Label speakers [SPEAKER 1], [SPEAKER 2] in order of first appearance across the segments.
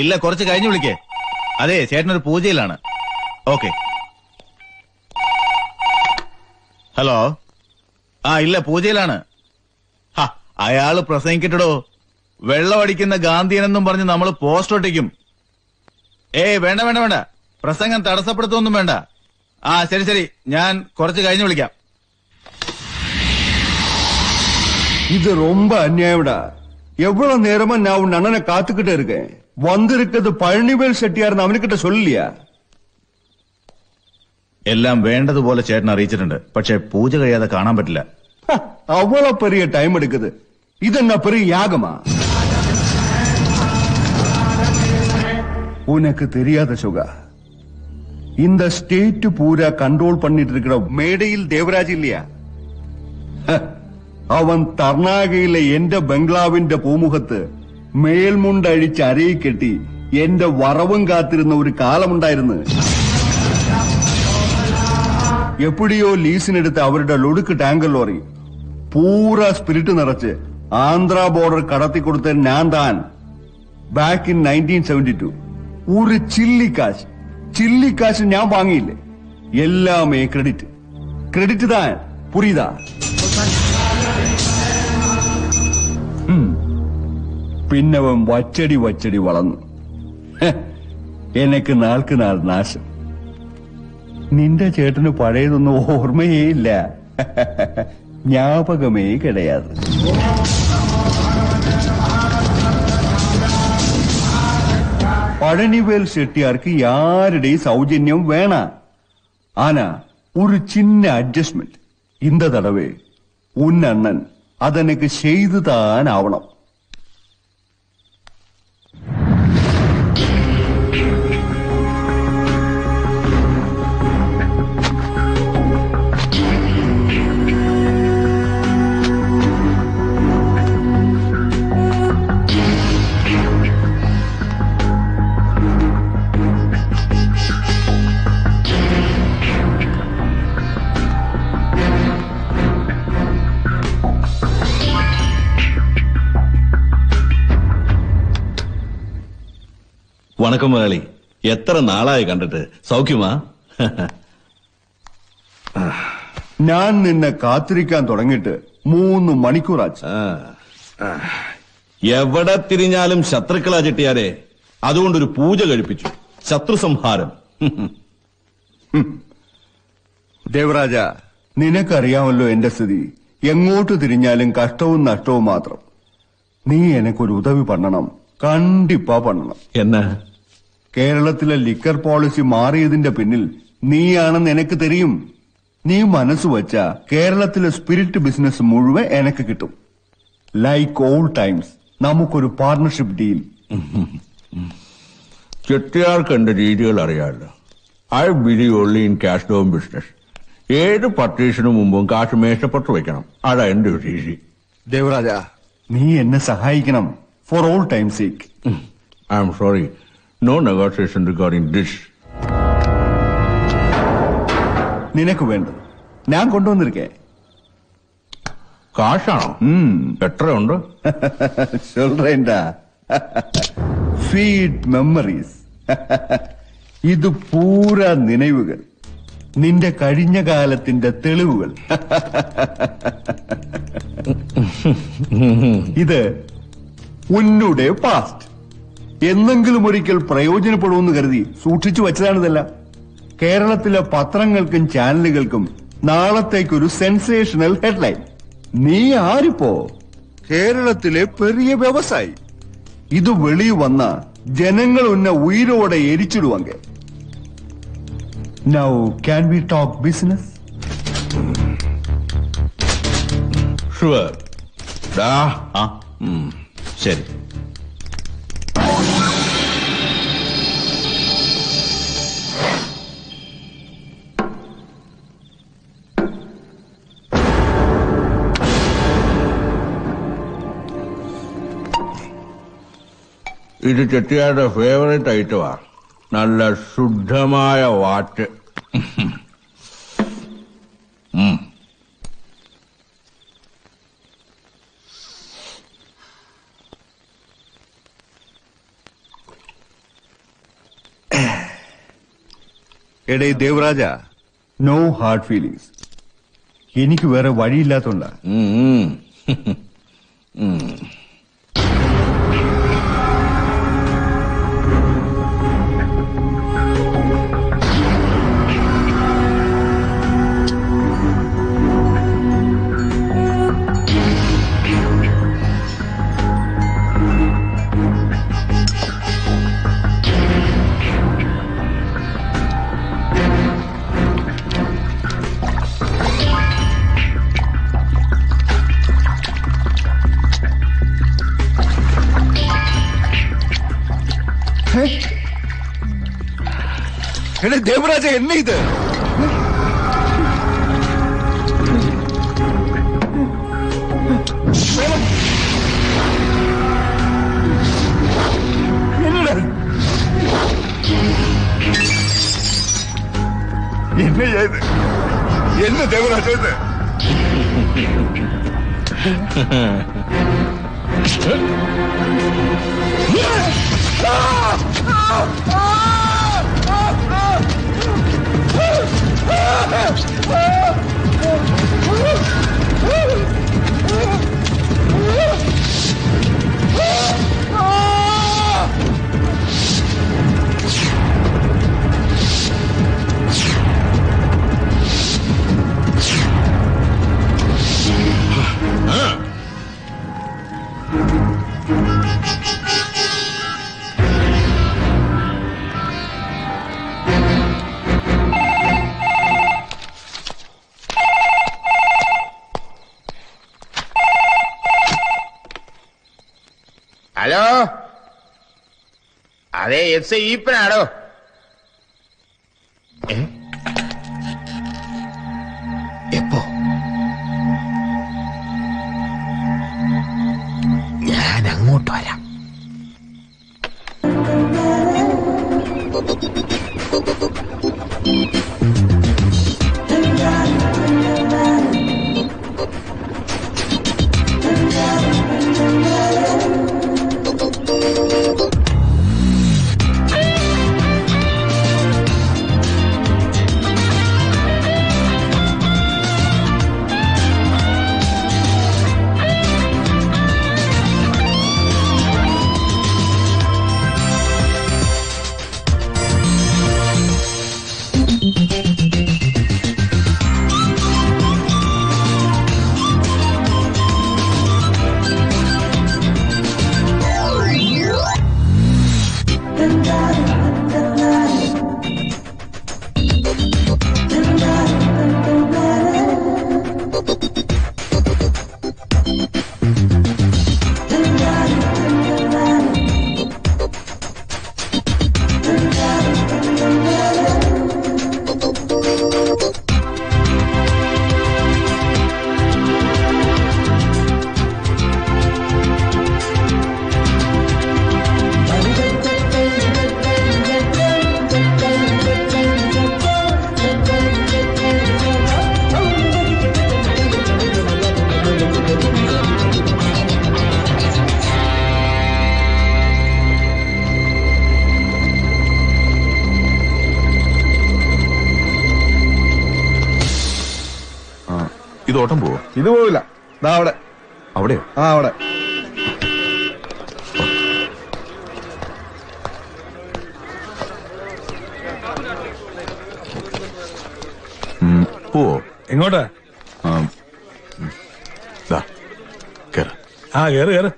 [SPEAKER 1] ഇല്ല കുറച്ച് കഴിഞ്ഞ് വിളിക്കേ അതെ ചേട്ടനൊരു പൂജയിലാണ് ഓക്കെ ഹലോ ആ ഇല്ല പൂജയിലാണ് ഹ, അയാള് പ്രസംഗിക്കട്ടോ വെള്ളമടിക്കുന്ന ഗാന്ധിയനെന്നും പറഞ്ഞ് നമ്മൾ പോസ്റ്റ് ഒട്ടിക്കും ഏയ് വേണ്ട വേണ്ട വേണ്ട പ്രസംഗം തടസ്സപ്പെടുത്തൊന്നും വേണ്ട ആ ശരി ശരി ഞാൻ കുറച്ച് കഴിഞ്ഞ് വിളിക്കാം
[SPEAKER 2] இது ரொம்ப அநியாயம்டா எவ்வளவு நேரமா நான் உன் அண்ணனை காத்துக்கிட்டு இருக்கேன் வந்திருக்கிறது பழனிவேல் செட்டியார்னு அவனுக்கிட்ட சொல்லலையா
[SPEAKER 1] എല്ലാം വേണ്ടതുപോലെ ചേട്ടൻ അറിയിച്ചിട്ടുണ്ട് പക്ഷെ പൂജ കഴിയാതെ കാണാൻ പറ്റില്ല
[SPEAKER 2] ஹ, அவ்வளவு பெரிய டைம் எடுக்குது இது என்ன பெரிய யாகமா உனக்கு தெரியாத சுகா இந்த ஸ்டேட் பூரா கண்ட்ரோல் பண்ணிட்டு இருக்கிற மேடையில் தேவராஜ் இல்லையா ഹ, അവൻ തർണാകയിലെ എന്റെ ബംഗ്ലാവിന്റെ പൂമുഖത്ത് മേൽമുണ്ടഴിച്ച് അരയിൽ കെട്ടി എന്റെ വറവും കാത്തിരുന്ന ഒരു കാലമുണ്ടായിരുന്നു. എപ്പോഴിയോ ലീസിനെടുത്ത് അവരുടെ ലൊടുക്ക് ടാങ്കർ ലോറി പൂര സ്പിരിറ്റ് നിറച്ച് ആന്ധ്ര ബോർഡർ കടത്തിക്കൊടുത്ത ഞാൻ താൻ back in nineteen seventy two ഒരു ചില്ലിക്കാശ് ചില്ലിക്കാശ് ഞാൻ വാങ്ങിയില്ലേ? എല്ലാമേ ക്രെഡിറ്റ് ക്രെഡിറ്റ് താൻ പുരിയുതാ പിന്നവൻ വച്ചടി വച്ചടി വളർന്നു ഹെ, എനക്ക് നാൾക്ക് നാൾ നാശം നിന്റെ ചേട്ടന് പഴയതൊന്നും ഓർമ്മയേ ഇല്ല ஞாபகமே கிடையாது பழனிவேல் செட்டியாருக்கு யாருடைய சௌஜன்யம் வேணாம் ஆனா ஒரு சின்ன அட்ஜஸ்ட்மெண்ட் இந்த தடவை உன் அண்ணன் அதனுக்கு செய்துதான் ஆவணும்
[SPEAKER 3] വണക്കം മുതലാളി. എത്ര നാളായി കണ്ടിട്ട്? സൗഖ്യമാ?
[SPEAKER 2] ഞാൻ നിന്നെ കാത്തിരിക്കാൻ തുടങ്ങിയിട്ട് മൂന്ന്
[SPEAKER 3] മണിക്കൂറാച്ച. എവിടെ തിരിഞ്ഞാലും ശത്രുക്കളാ ചെട്ടിയാരെ. അതുകൊണ്ടൊരു പൂജ കഴിപ്പിച്ചു. ശത്രു സംഹാരം
[SPEAKER 2] ദേവരാജ നിനക്കറിയാമല്ലോ എന്റെ സ്ഥിതി. എങ്ങോട്ട് തിരിഞ്ഞാലും കഷ്ടവും നഷ്ടവും മാത്രം. നീ എനക്കൊരു ഉദവി പണ്ണണം. കണ്ടിപ്പാ പണ്ണണം.
[SPEAKER 3] എന്നാ?
[SPEAKER 2] കേരളത്തിലെ ലിക്കർ പോളിസി മാറിയതിന്റെ പിന്നിൽ നീയാണെന്ന് എനക്ക് തെരിയും. നീ മനസ്സ് വച്ച കേരളത്തിലെ സ്പിരിറ്റ് ബിസിനസ് മുഴുവൻ എനക്ക് കിട്ടും. ലൈക്ക് ഓൾ ടൈംസ് നമുക്കൊരു പാർട്ണർഷിപ്പ് ഡീൽ
[SPEAKER 3] ചെട്ടിയാർക്ക് എന്റെ രീതികൾ അറിയാമല്ലോ I believe only in cash Don business ഏത് പർച്ചേസിന് മുമ്പും കാശ് മേശപ്പെട്ട് വെക്കണം. അതാ എന്റെ ഒരു രീതി.
[SPEAKER 2] ദേവരാജ നീ എന്നെ സഹായിക്കണം. For all time
[SPEAKER 3] seek I'm sorry no negotiation regarding dish
[SPEAKER 2] നിനക്ക് വേണ്ടത്. ഞാൻ കൊണ്ടുവന്നിരിക്കേ.
[SPEAKER 3] കാശാണോ? എത്രയുണ്ട്?
[SPEAKER 2] ചൊല്ലേണ്ടാ. ഫീഡ് മെമ്മറീസ് ഇത് പൂര നിലവുകൾ നിന്റെ കഴിഞ്ഞ കാലത്തിന്റെ തെളിവുകൾ. ഇത് ഉന്നുടെ പാസ്റ്റ് എന്നെങ്കിലും ഒരിക്കൽ പ്രയോജനപ്പെടുമെന്ന് കരുതി സൂക്ഷിച്ചു വച്ചതാണിതെല്ലാം. കേരളത്തിലെ പത്രങ്ങൾക്കും ചാനലുകൾക്കും നാളത്തേക്കൊരു സെൻസേഷണൽ ഹെഡ്ലൈൻ നീ ആരിപ്പോ? കേരളത്തിലെ പെരിയ വ്യവസായി. ഇത് വെളി വന്ന ജനങ്ങൾ ഉന്ന ഉയരോടെ എരിച്ചിടുവാങ്ക now can we
[SPEAKER 3] talk business
[SPEAKER 1] sure ശരി.
[SPEAKER 3] ഇത് ചെട്ടിയാരുടെ ഫേവറേറ്റ് ഐറ്റമാ നല്ല ശുദ്ധമായ വാറ്റ്
[SPEAKER 2] എടേ ദേവരാജ നോ ഹാർഡ് ഫീലിങ്സ് എനിക്ക് വേറെ വഴിയില്ലാത്തോണ്ടാ. என்ன தேவராஜா என்ன இது என்ன இது என்ன தேவராஜா இது Ah! Ah! Ah!
[SPEAKER 4] ഹലോ അതെ എസ് ഈപ്പനാണോ എപ്പോ? ഞാൻ അങ്ങോട്ട് വരാം.
[SPEAKER 5] ഇത് ഓട്ടം പോവോ?
[SPEAKER 2] ഇത് പോവില്ല. ദാ അവിടെ.
[SPEAKER 5] അവിടെയോ?
[SPEAKER 2] ആ അവിടെ.
[SPEAKER 5] പോവോ?
[SPEAKER 6] എങ്ങോട്ടാ?
[SPEAKER 5] ആ, ഉം. ദാ, കേറ്.
[SPEAKER 6] ആ കേറ് കേറ്.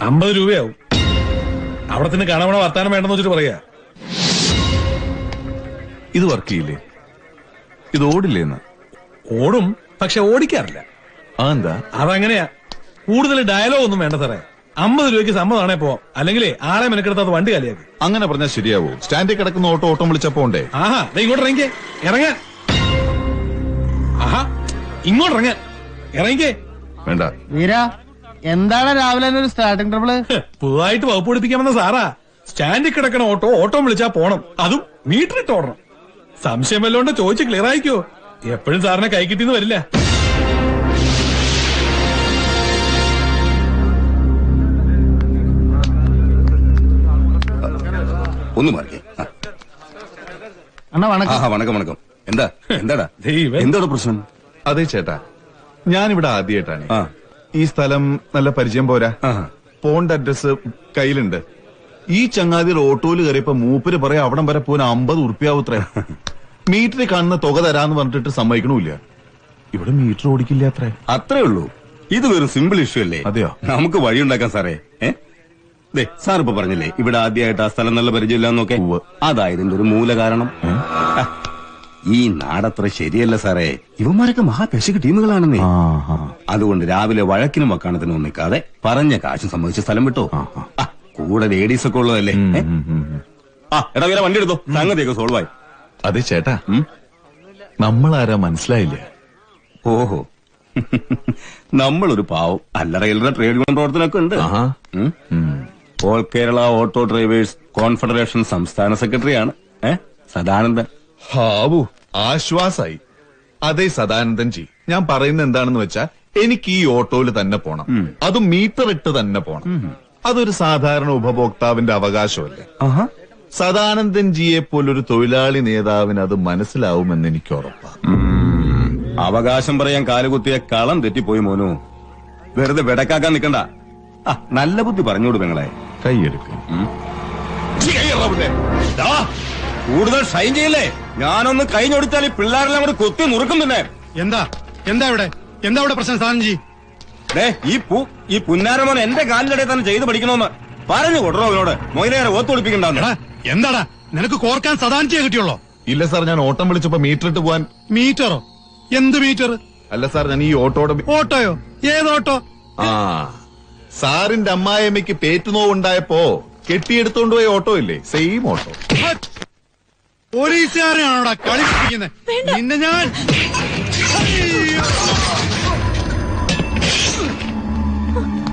[SPEAKER 6] അമ്പത് രൂപയാവും. അവിടെ തന്നെ കാണാൻ വർത്താനം വേണ്ടെന്ന് വെച്ചിട്ട് പറയാ.
[SPEAKER 5] ഇത് വർക്ക് ചെയ്യില്ലേ? ഇത് ഓടില്ലേന്ന്?
[SPEAKER 6] ഓടും പക്ഷെ ഓടിക്കാറില്ല.
[SPEAKER 5] അതെന്താ?
[SPEAKER 6] അതങ്ങനെയാ. കൂടുതൽ ഡയലോഗ് ഒന്നും വേണ്ട സാറേ. അമ്പത് രൂപയ്ക്ക് സമ്മതമാണേ പോ. അല്ലെങ്കിൽ ആളെ മെനക്കെടുത്താത്ത വണ്ടി കാലിയാക്കി.
[SPEAKER 5] അങ്ങനെ പറഞ്ഞാൽ ശരിയാവും? സ്റ്റാൻഡിൽ കിടക്കുന്ന ഓട്ടോ ഓട്ടം വിളിച്ചപ്പോ ഉണ്ടേ
[SPEAKER 6] ആഹാ ദേ ഇങ്ങോട്ട് ഇറങ്ങിക്കേ. ഇറങ്ങാൻ ആഹാ ഇങ്ങോട്ട് ഇറങ്ങാൻ ഇറങ്ങിക്കേ.
[SPEAKER 5] വേണ്ട.
[SPEAKER 7] വീര എന്താണ് രാവിലെ തന്നെ ഒരു സ്റ്റാർട്ടിംഗ് ട്രബിൾ
[SPEAKER 6] പൂവായിട്ട് പുതുതായിട്ട് വകുപ്പ് പിടിപ്പിക്കാമെന്ന സാറാ. സ്റ്റാൻഡിൽ കിടക്കണ ഓട്ടോ ഓട്ടോ വിളിച്ചാ പോണം. അതും മീറ്റർ ഇട്ട് ഓടണം. സംശയം വല്ലോണ്ട് ചോദിച്ച് ക്ലിയർ ആയിക്കോ. എപ്പോഴും സാറിനെ കൈ കിട്ടിന്ന് വരില്ല.
[SPEAKER 8] ഒന്ന് ആ.
[SPEAKER 7] വണക്കം.
[SPEAKER 8] വണക്കം വണക്കം. എന്താ? എന്താടാ?
[SPEAKER 6] ദൈവം.
[SPEAKER 8] എന്താണ് പ്രശ്നം?
[SPEAKER 5] അതെ ചേട്ടാ. ഞാനിവിടെ ആദ്യമായിട്ടാണ്
[SPEAKER 8] ആ.
[SPEAKER 5] ഈ സ്ഥലം നല്ല പരിചയം പോരാ.
[SPEAKER 8] പോണ്ട്
[SPEAKER 5] പോണ്ട അഡ്രസ് കയ്യിലുണ്ട്. ഈ ചങ്ങാതിയിൽ ഓട്ടോയിൽ കയറിയപ്പോ മൂപ്പര് പറയാ അവിടം വരെ പോകാൻ അമ്പത് ഉറുപ്പ്യാവൂത്രേ. മീറ്ററിൽ കാണുന്ന തുക തരാന്ന് പറഞ്ഞിട്ട് സമ്മതിക്കണമില്ല ഇവിടെ മീറ്റർ ഓടിക്കില്ല അത്രേ.
[SPEAKER 8] അത്രേ ഉള്ളൂ. ഇത് വെറും സിമ്പിൾ ഇഷ്യൂ അല്ലേ?
[SPEAKER 5] അതെയോ?
[SPEAKER 8] നമുക്ക് വഴി ഉണ്ടാക്കാൻ സാറേ. ഏ? ദേ സാർ ഇപ്പൊ പറഞ്ഞില്ലേ ഇവിടെ ആദ്യമായിട്ട് ആ സ്ഥലം നല്ല പരിചയമില്ലാന്നൊക്കെ. അതായതിന്റെ ഒരു മൂല കാരണം. ഈ നാടത്ര ശരിയല്ല സാറേ. ഇവന്മാരൊക്കെ മഹാപെശക ടീമുകളാണെന്നേ. അതുകൊണ്ട് രാവിലെ വഴക്കിനും വക്കാണത്തിനും നിൽക്കാതെ പറഞ്ഞ കാശ് സംബന്ധിച്ച് സ്ഥലം വിട്ടോ. ആ, കൂടെ ലേഡീസ് ഒക്കെ ഉള്ളതല്ലേ? ഏ? ആ എടാ വേറെ വണ്ടി എടുത്തോ. സംഗതിയൊക്കെ സോൾവ് ആയി.
[SPEAKER 5] അതെ ചേട്ടാ നമ്മളാരാ മനസ്സിലായില്ല?
[SPEAKER 8] ഓഹോ. നമ്മളൊരു പാവം. അല്ലറയിലറ ട്രേഡ് യൂണിയൻ പ്രവർത്തനമൊക്കെ ഉണ്ട്.
[SPEAKER 5] ആഹാ.
[SPEAKER 8] ഉം. All Kerala auto drivers confederation സംസ്ഥാന സെക്രട്ടറിയാണ്. ഏ? സദാനന്ദൻ.
[SPEAKER 5] ഹാവു ആശ്വാസായി. അതെ സദാനന്ദൻ ജി ഞാൻ പറയുന്ന എന്താണെന്ന് വെച്ചാ എനിക്ക് ഈ ഓട്ടോയിൽ തന്നെ പോണം. അതും മീറ്റർ ഇട്ട് തന്നെ പോണം. അതൊരു സാധാരണ ഉപഭോക്താവിന്റെ അവകാശമല്ലേ?
[SPEAKER 8] ആഹാ.
[SPEAKER 5] സദാനന്ദൻ ജിയെ പോലൊരു തൊഴിലാളി നേതാവിന് അത് മനസ്സിലാവുമെന്ന് എനിക്ക് ഉറപ്പാണ്
[SPEAKER 8] അവകാശം പറയാൻ കാലുകുത്തിയ കളം തെറ്റിപ്പോയി മോനു. വെറുതെ വെടക്കാക്കാൻ നിക്കണ്ട ആ, നല്ല ബുദ്ധി പറഞ്ഞോട് പെങ്ങളെ.
[SPEAKER 5] കൈയെടുക്കും.
[SPEAKER 8] കൂടുതൽ ഷൈൻ ചെയ്യല്ലേ? ഞാനൊന്ന് കഴിഞ്ഞൊടിച്ചാൽ ഈ പിള്ളേരെല്ലാം കൂടി കുത്തി നുറുക്കും തന്നെ
[SPEAKER 7] എന്താ? എന്താ ഇവിടെ? എന്താ ഇവിടെ പ്രശ്നം സാധനം
[SPEAKER 8] ദേ, ഈ പൂ ഈ പുന്നാരമോൻ എന്റെ കാലിലടെ തന്നെ ചെയ്ത് പഠിക്കണമെന്ന് പറഞ്ഞു കൊടുറോ അവനോട് മൊയിലേറെ ഓത്തൊളിപ്പിക്കണ്ടെന്ന്
[SPEAKER 7] എന്താടാ? നിനക്ക് കോർക്കാൻ സദാനിച്ചേ കിട്ടിയുള്ളോ?
[SPEAKER 5] ഇല്ല സാർ ഞാൻ ഓട്ടം വിളിച്ചപ്പോ മീറ്റർ ഇട്ട് പോവാൻ
[SPEAKER 7] മീറ്ററോ? എന്ത് മീറ്റർ?
[SPEAKER 5] അല്ല സാർ ഞാൻ ഈ ഓട്ടോടെ
[SPEAKER 7] ഓട്ടോയോ? ഏത് ഓട്ടോ?
[SPEAKER 5] ആ സാറിന്റെ അമ്മായിയമ്മയ്ക്ക് പേറ്റുനോവുണ്ടായപ്പോ കെട്ടിയെടുത്തോണ്ട് പോയ ഓട്ടോ ഇല്ലേ? Same auto.
[SPEAKER 7] പോലീസുകാരെയാണോടാ കളിപ്പിക്കുന്നത് നിന്നെ ഞാൻ
[SPEAKER 5] ഇവിടെ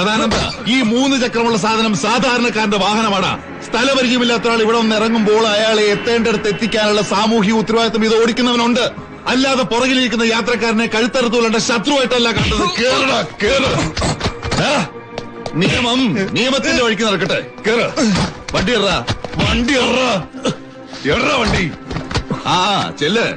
[SPEAKER 5] സദാനന്ദ ഈ മൂന്ന് ചക്രമുള്ള സാധനം സാധാരണക്കാരന്റെ വാഹനമാണ്. സ്ഥലപരിചയമില്ലാത്ത ആൾ ഇവിടെ ഒന്ന് ഇറങ്ങുമ്പോൾ അയാളെ എത്തേണ്ടടുത്ത് എത്തിക്കാനുള്ള സാമൂഹിക ഉത്തരവാദിത്വം ഇത് ഓടിക്കുന്നവനുണ്ട്. അല്ലാതെ പുറകിലിരിക്കുന്ന യാത്രക്കാരനെ കഴുത്തറുത്തുകൊണ്ട ശത്രുവായിട്ടല്ല കണ്ടത്. കേറടാ കേറ്. നിയമം നിയമത്തിന്റെ വഴിക്ക് നടക്കട്ടെ. വണ്ടി എറ വണ്ടി എറ എറ വണ്ടി. ആ ചെല്ല്.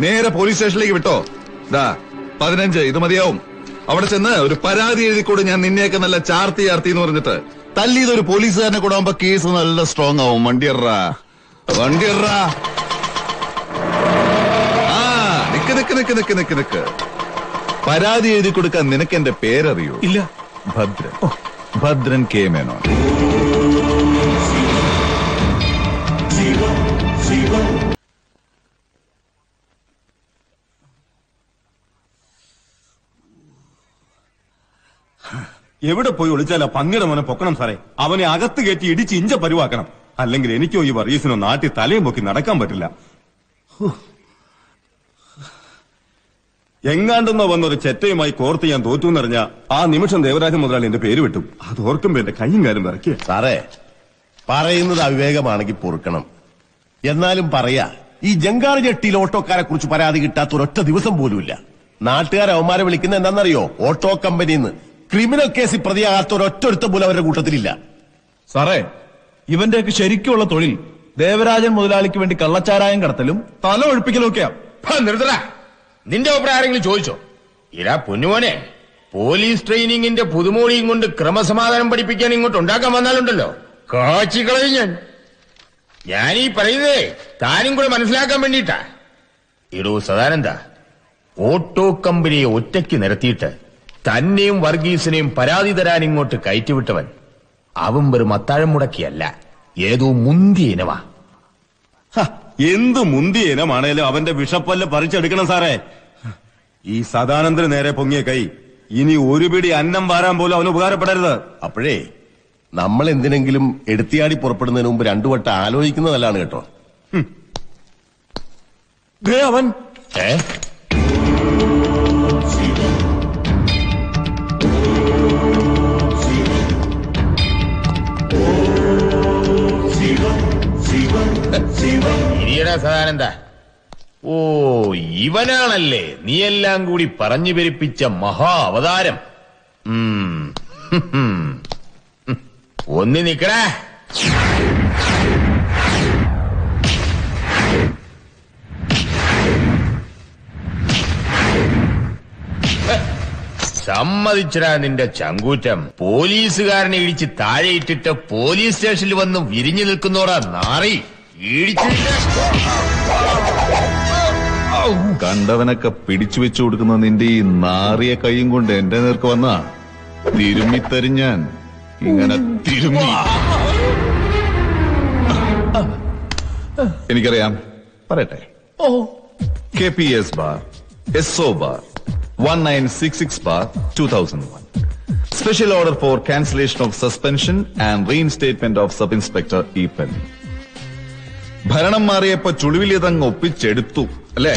[SPEAKER 5] നേരെ പോലീസ് സ്റ്റേഷനിലേക്ക് വിട്ടോ. ദാ പതിനഞ്ച് ഇത് മതിയാവും. അവിടെ ചെന്ന് ഒരു പരാതി എഴുതിക്കൂടെ ഞാൻ നിന്നെയൊക്കെ നല്ല ചാർത്തി ചാർത്തി എന്ന് പറഞ്ഞിട്ട്. തല്ലിയത് ഒരു പോലീസുകാരനെ കൂടെ ആവുമ്പോ കേസ് നല്ല സ്ട്രോങ് ആവും. വണ്ടി എറ വണ്ടി എറ ആ നിക്ക് നിക്ക് നിക്ക് നിക്ക് നിക്ക് നിക്ക്. പരാതി എഴുതി കൊടുക്കാൻ നിനക്ക് എന്റെ പേരറിയോ?
[SPEAKER 6] ഇല്ല.
[SPEAKER 5] ഭദ്രൻ. ഭദ്രൻ കെ മേനോൻ.
[SPEAKER 8] എവിടെ പോയി ഒളിച്ചാലാ പന്നിയുടെ മോനെ പൊക്കണം സാറേ. അവനെ അകത്ത് കയറ്റി ഇടിച്ച് ഇഞ്ച പരുവാക്കണം. അല്ലെങ്കിൽ എനിക്കോ ഈ വർഗീസിനോ നാട്ടിൽ തലയും പൊക്കി നടക്കാൻ പറ്റില്ല. എങ്ങാണ്ടെന്നോ വന്നൊരു ചെറ്റയുമായി കോർത്ത് ഞാൻ തോറ്റു എന്നറിഞ്ഞ ആ നിമിഷം ദേവരാജൻ മുതലാളി എന്റെ പേര് വിട്ടു. അത് ഓർക്കുമ്പോ എന്റെ കൈയും കാലും വിറക്കിയ
[SPEAKER 9] സാറേ പറയുന്നത് അവിവേകമാണെങ്കിൽ പൊറുക്കണം. എന്നാലും പറയാ ഈ ജങ്കാർ ജെട്ടിയിൽ ഓട്ടോക്കാരെ കുറിച്ച് പരാതി കിട്ടാത്ത ഒരൊറ്റ ദിവസം പോലുമില്ല. നാട്ടുകാരെ അവന്മാരെ വിളിക്കുന്ന എന്താണെന്നറിയോ? ഓട്ടോ കമ്പനിന്ന്. ക്രിമിനൽ കേസിൽ പ്രതിയാകാത്ത ഒരു ഒരുത്തം പോലും അവരുടെ കൂട്ടത്തിലില്ല.
[SPEAKER 1] സാറേ ഇവന്റെയൊക്കെ ശരിക്കുള്ള തൊഴിൽ ദേവരാജൻ മുതലാളിക്ക് വേണ്ടി കള്ളച്ചാരായം കടത്തലും തല ഒഴിപ്പിക്കലും ഒക്കെയാ.
[SPEAKER 4] നിർത്തടാ. നിന്റെ അഭിപ്രായം ആരെങ്കിലും ചോദിച്ചോ? ഇരാ പൊന്നുമോനെ പോലീസ് ട്രെയിനിങ്ങിന്റെ പുതുമോളിയും കൊണ്ട് ക്രമസമാധാനം പഠിപ്പിക്കാൻ ഇങ്ങോട്ട് ഉണ്ടാക്കാൻ വന്നാലുണ്ടല്ലോ. കാച്ചിക്കളയും ഞാൻ ഞാൻ. ഈ പറയുന്നതേ താനും കൂടെ മനസ്സിലാക്കാൻ വേണ്ടിട്ടാ ഇടൂ സദാനന്ദ ഓട്ടോ കമ്പനിയെ ഒറ്റയ്ക്ക് നിരത്തിയിട്ട് തന്നെയും വർഗീസിനെയും പരാതി തരാൻ ഇങ്ങോട്ട് കയറ്റിവിട്ടവൻ അവും വെറും അത്താഴം മുടക്കിയല്ല. ഏതോ മുന്തിയ ഇനവാ
[SPEAKER 8] ഹ, എന്ത് മുന്തിയ ഇനമാണേലും അവന്റെ വിഷപ്പല്ല് പറിച്ചെടുക്കണം സാറേ. ഈ സദാനന്ദന് നേരെ പൊങ്ങിയ കൈ. ഇനി ഒരു പിടി അന്നം വാരാൻ പോലും അവന് ഉപകാരപ്പെടരുത്.
[SPEAKER 9] അപ്പോഴേ നമ്മൾ എന്തിനെങ്കിലും എടുത്തിയാടി പുറപ്പെടുന്നതിന് മുമ്പ് രണ്ടു വട്ടം ആലോചിക്കുന്നതല്ലാണ് കേട്ടോ.
[SPEAKER 8] അവൻ.
[SPEAKER 4] ഏ? ഇനിയടാ സദാനന്ദ. ഓ ഇവനാണല്ലേ നീയെല്ലാം കൂടി പറഞ്ഞു പെരുപ്പിച്ച മഹാ അവതാരം. ഉം. ഒന്ന് നിക്കടാ. സമ്മതിച്ചടാ നിന്റെ ചങ്കൂറ്റം. പോലീസുകാരനെ ഇടിച്ച് താഴെയിട്ടിട്ട് പോലീസ് സ്റ്റേഷനിൽ വന്ന് വിരിഞ്ഞു നിൽക്കുന്നോടാ നാറി.
[SPEAKER 5] കണ്ടവനൊക്കെ പിടിച്ചു വെച്ചു കൊടുക്കുന്ന നിന്റെ ഈ നാറിയ കൈയും കൊണ്ട് എന്റെ നേർക്ക് വന്ന? തിരുമ്മിത്തരിഞ്ഞാൻ ഇങ്ങനെ തിരുമ്മി. എനിക്കറിയാം. പറയട്ടെ. K P S bar S O bar one nine six six bar two thousand one special order for cancellation of suspension and reinstatement of sub inspector E പെൻ ഭരണം മാറിയപ്പോ ചുളിവിലിതങ്ങ് ഒപ്പിച്ചെടുത്തു അല്ലേ?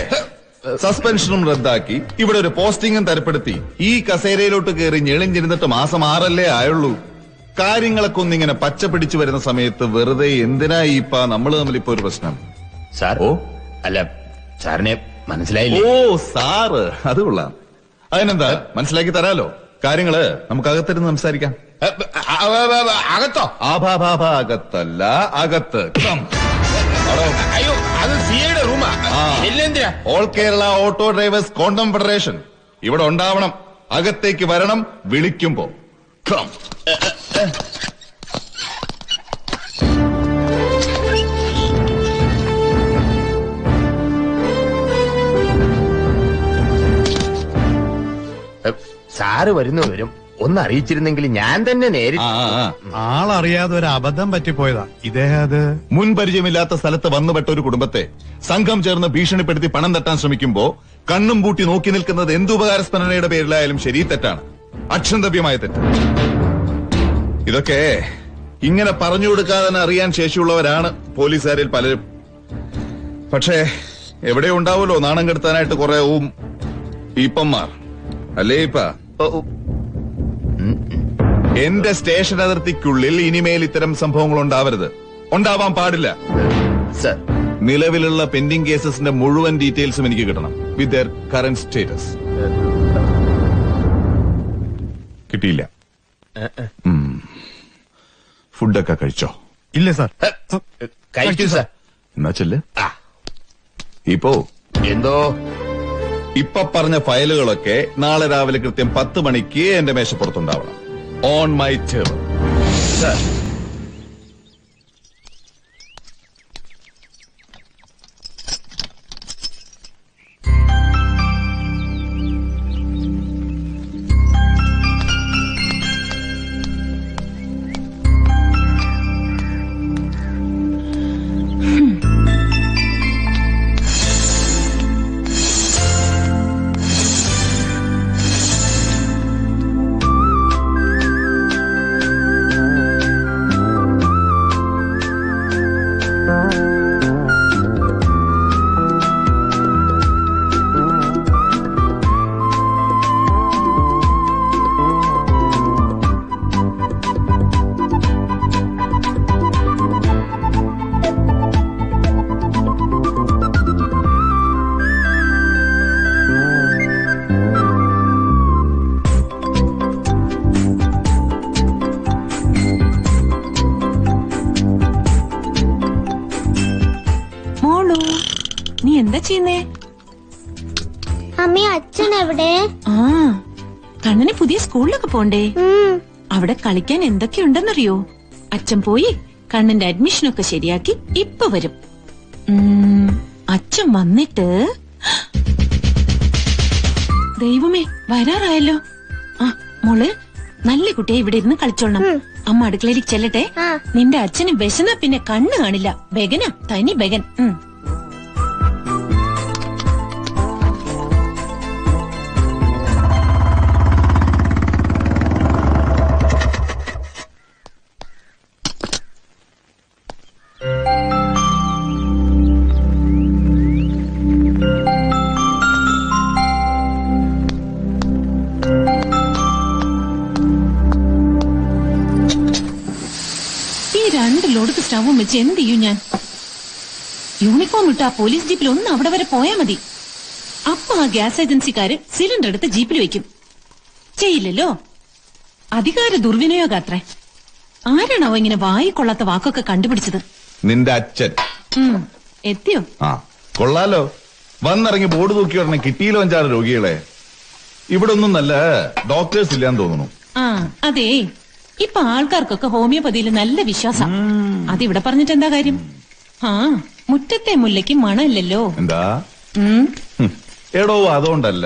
[SPEAKER 5] സസ്പെൻഷനും റദ്ദാക്കി. ഇവിടെ ഒരു പോസ്റ്റിംഗും തരപ്പെടുത്തി. ഈ കസേരയിലോട്ട് കയറി ഞെളിഞ്ഞിരുന്നിട്ട് മാസം ആറല്ലേ ആയുള്ളൂ. കാര്യങ്ങളൊക്കെ ഒന്നിങ്ങനെ പച്ച പിടിച്ചു വരുന്ന സമയത്ത് വെറുതെ എന്തിനാ ഈപ്പ നമ്മൾ തമ്മിൽ ഇപ്പൊ ഒരു പ്രശ്നം?
[SPEAKER 4] സാർ
[SPEAKER 5] ഓ.
[SPEAKER 4] അല്ല സാറിനെ മനസ്സിലായില്ലേ?
[SPEAKER 5] ഓ സാറ് അത് കൊള്ളാം. അതിനെന്താ? മനസ്സിലാക്കി തരാലോ? കാര്യങ്ങൾ നമുക്ക് അകത്തിരുന്ന് സംസാരിക്കാം.
[SPEAKER 4] അകത്തോ?
[SPEAKER 5] ആഭാഭാഭ അകത്തല്ല അകത്ത്.
[SPEAKER 4] അയ്യോ അത് സിയുടെ റൂമാ. ഇല്ലെന്തിനാ?
[SPEAKER 5] All Kerala auto drivers condom federation ഇവിടെ ഉണ്ടാവണം. അകത്തേക്ക് വരണം വിളിക്കുമ്പോ. Come.
[SPEAKER 4] സാറ് വരുന്നു വരും ഒന്ന് അറിയിച്ചിരുന്നെങ്കിൽ ഞാൻ തന്നെ നേരിട്ട്.
[SPEAKER 7] ആളറിയാതെ ഒരു അബദ്ധം പറ്റിപ്പോയതാ. ഇദ്ദേഹം അത്
[SPEAKER 5] മുൻപരിചയമില്ലാത്ത സ്ഥലത്ത് വന്നുപെട്ട ഒരു കുടുംബത്തെ സംഘം ചേർന്ന് ഭീഷണിപ്പെടുത്തി പണം തട്ടാൻ ശ്രമിക്കുമ്പോ കണ്ണും പൂട്ടി നോക്കി നിൽക്കുന്നത് എന്തുപകാര സ്മരണയുടെ പേരിലായാലും ശരി തെറ്റാണ്. അക്ഷന്തവ്യമായ തെറ്റ്. ഇതൊക്കെ ഇങ്ങനെ പറഞ്ഞു കൊടുക്കാതെ തന്നെ അറിയാൻ ശേഷിയുള്ളവരാണ് പോലീസുകാരിൽ പലരും. പക്ഷേ എവിടെ ഉണ്ടാവുമല്ലോ നാണം കെടുത്താനായിട്ട് കുറെ ഊം ഈപ്പന്മാർ. അല്ലേ ഇപ്പ എന്റെ സ്റ്റേഷൻ അതിർത്തിക്കുള്ളിൽ ഇനിമേൽ ഇത്തരം സംഭവങ്ങൾ ഉണ്ടാവരുത് ഉണ്ടാവാൻ പാടില്ല.
[SPEAKER 9] സർ.
[SPEAKER 5] നിലവിലുള്ള പെൻഡിംഗ് കേസസിന്റെ മുഴുവൻ ഡീറ്റെയിൽസും എനിക്ക് കിട്ടണം. With their current status. കിട്ടിയില്ല. ഉം. ഫുഡൊക്കെ കഴിച്ചോ?
[SPEAKER 7] ഇല്ല സാർ.
[SPEAKER 9] കഴിച്ചു സർ.
[SPEAKER 5] എന്നാ ചെല്ല്.
[SPEAKER 9] ആ.
[SPEAKER 5] ഇപ്പോ?
[SPEAKER 9] എന്തോ?
[SPEAKER 5] ഇപ്പൊ പറഞ്ഞ ഫയലുകളൊക്കെ നാളെ രാവിലെ കൃത്യം പത്ത് മണിക്ക് എന്റെ മേശപ്പുറത്തുണ്ടാവണം. ഓൺ മൈ ടേബിൾ
[SPEAKER 9] സർ
[SPEAKER 10] സ്കൂളിലൊക്കെ പോണ്ടേ? അവിടെ കളിക്കാൻ എന്തൊക്കെയുണ്ടെന്നറിയോ? അച്ഛൻ പോയി കണ്ണന്റെ അഡ്മിഷനൊക്കെ ശരിയാക്കി ഇപ്പൊ വരും. അച്ഛൻ വന്നിട്ട് ദൈവമേ വരാറായല്ലോ. ആ മോൾ നല്ല കുട്ടിയെ ഇവിടെ ഇരുന്ന് കളിച്ചോളണം. അമ്മ അടുക്കളയിലേക്ക് ചെല്ലട്ടെ. നിന്റെ അച്ഛന് വിശന്ന പിന്നെ കണ്ണ് കാണില്ല. ബെഗന തനി ബെഗൻ. സ്റ്റവും വെച്ച് എന്ത് ചെയ്യും ഞാൻ? യൂണിഫോം ഇട്ട് ആ പോലീസ് ജീപ്പിൽ ഒന്ന് അവിടെ വരെ പോയാ മതി. അപ്പൊ ആ ഗ്യാസ് ഏജൻസിക്കാര് സിലിണ്ടർ എടുത്ത് ജീപ്പിൽ വെക്കും. ചെയ്യില്ലല്ലോ? അധികാര ദുർവിനിയോഗ ദുർവിനിയോഗാത്രേ. ആരാണോ ഇങ്ങനെ വായി കൊള്ളാത്ത വാക്കൊക്കെ കണ്ടുപിടിച്ചത്?
[SPEAKER 5] നിന്റെ അച്ഛൻ.
[SPEAKER 10] എത്തിയോ?
[SPEAKER 5] ആ കൊള്ളാലോ. വന്നിറങ്ങി ബോർഡ് തൂക്കി ഉടനെ കിട്ടിയില്ലോ അഞ്ചാറ് രോഗികളെ. ഇവിടെ ഒന്നും നല്ല ഡോക്ടേഴ്സ് ഇല്ലാന്ന് തോന്നുന്നു.
[SPEAKER 10] ആ അതെ. ഇപ്പൊ ആൾക്കാർക്കൊക്കെ ഹോമിയോപ്പതിയിൽ നല്ല വിശ്വാസം. അതിവിടെ പറഞ്ഞിട്ട് എന്താ കാര്യം? ആ മുറ്റത്തെ മുല്ലയ്ക്ക് മണമില്ലല്ലോ.
[SPEAKER 5] എന്താ. എടോ അതുകൊണ്ടല്ല.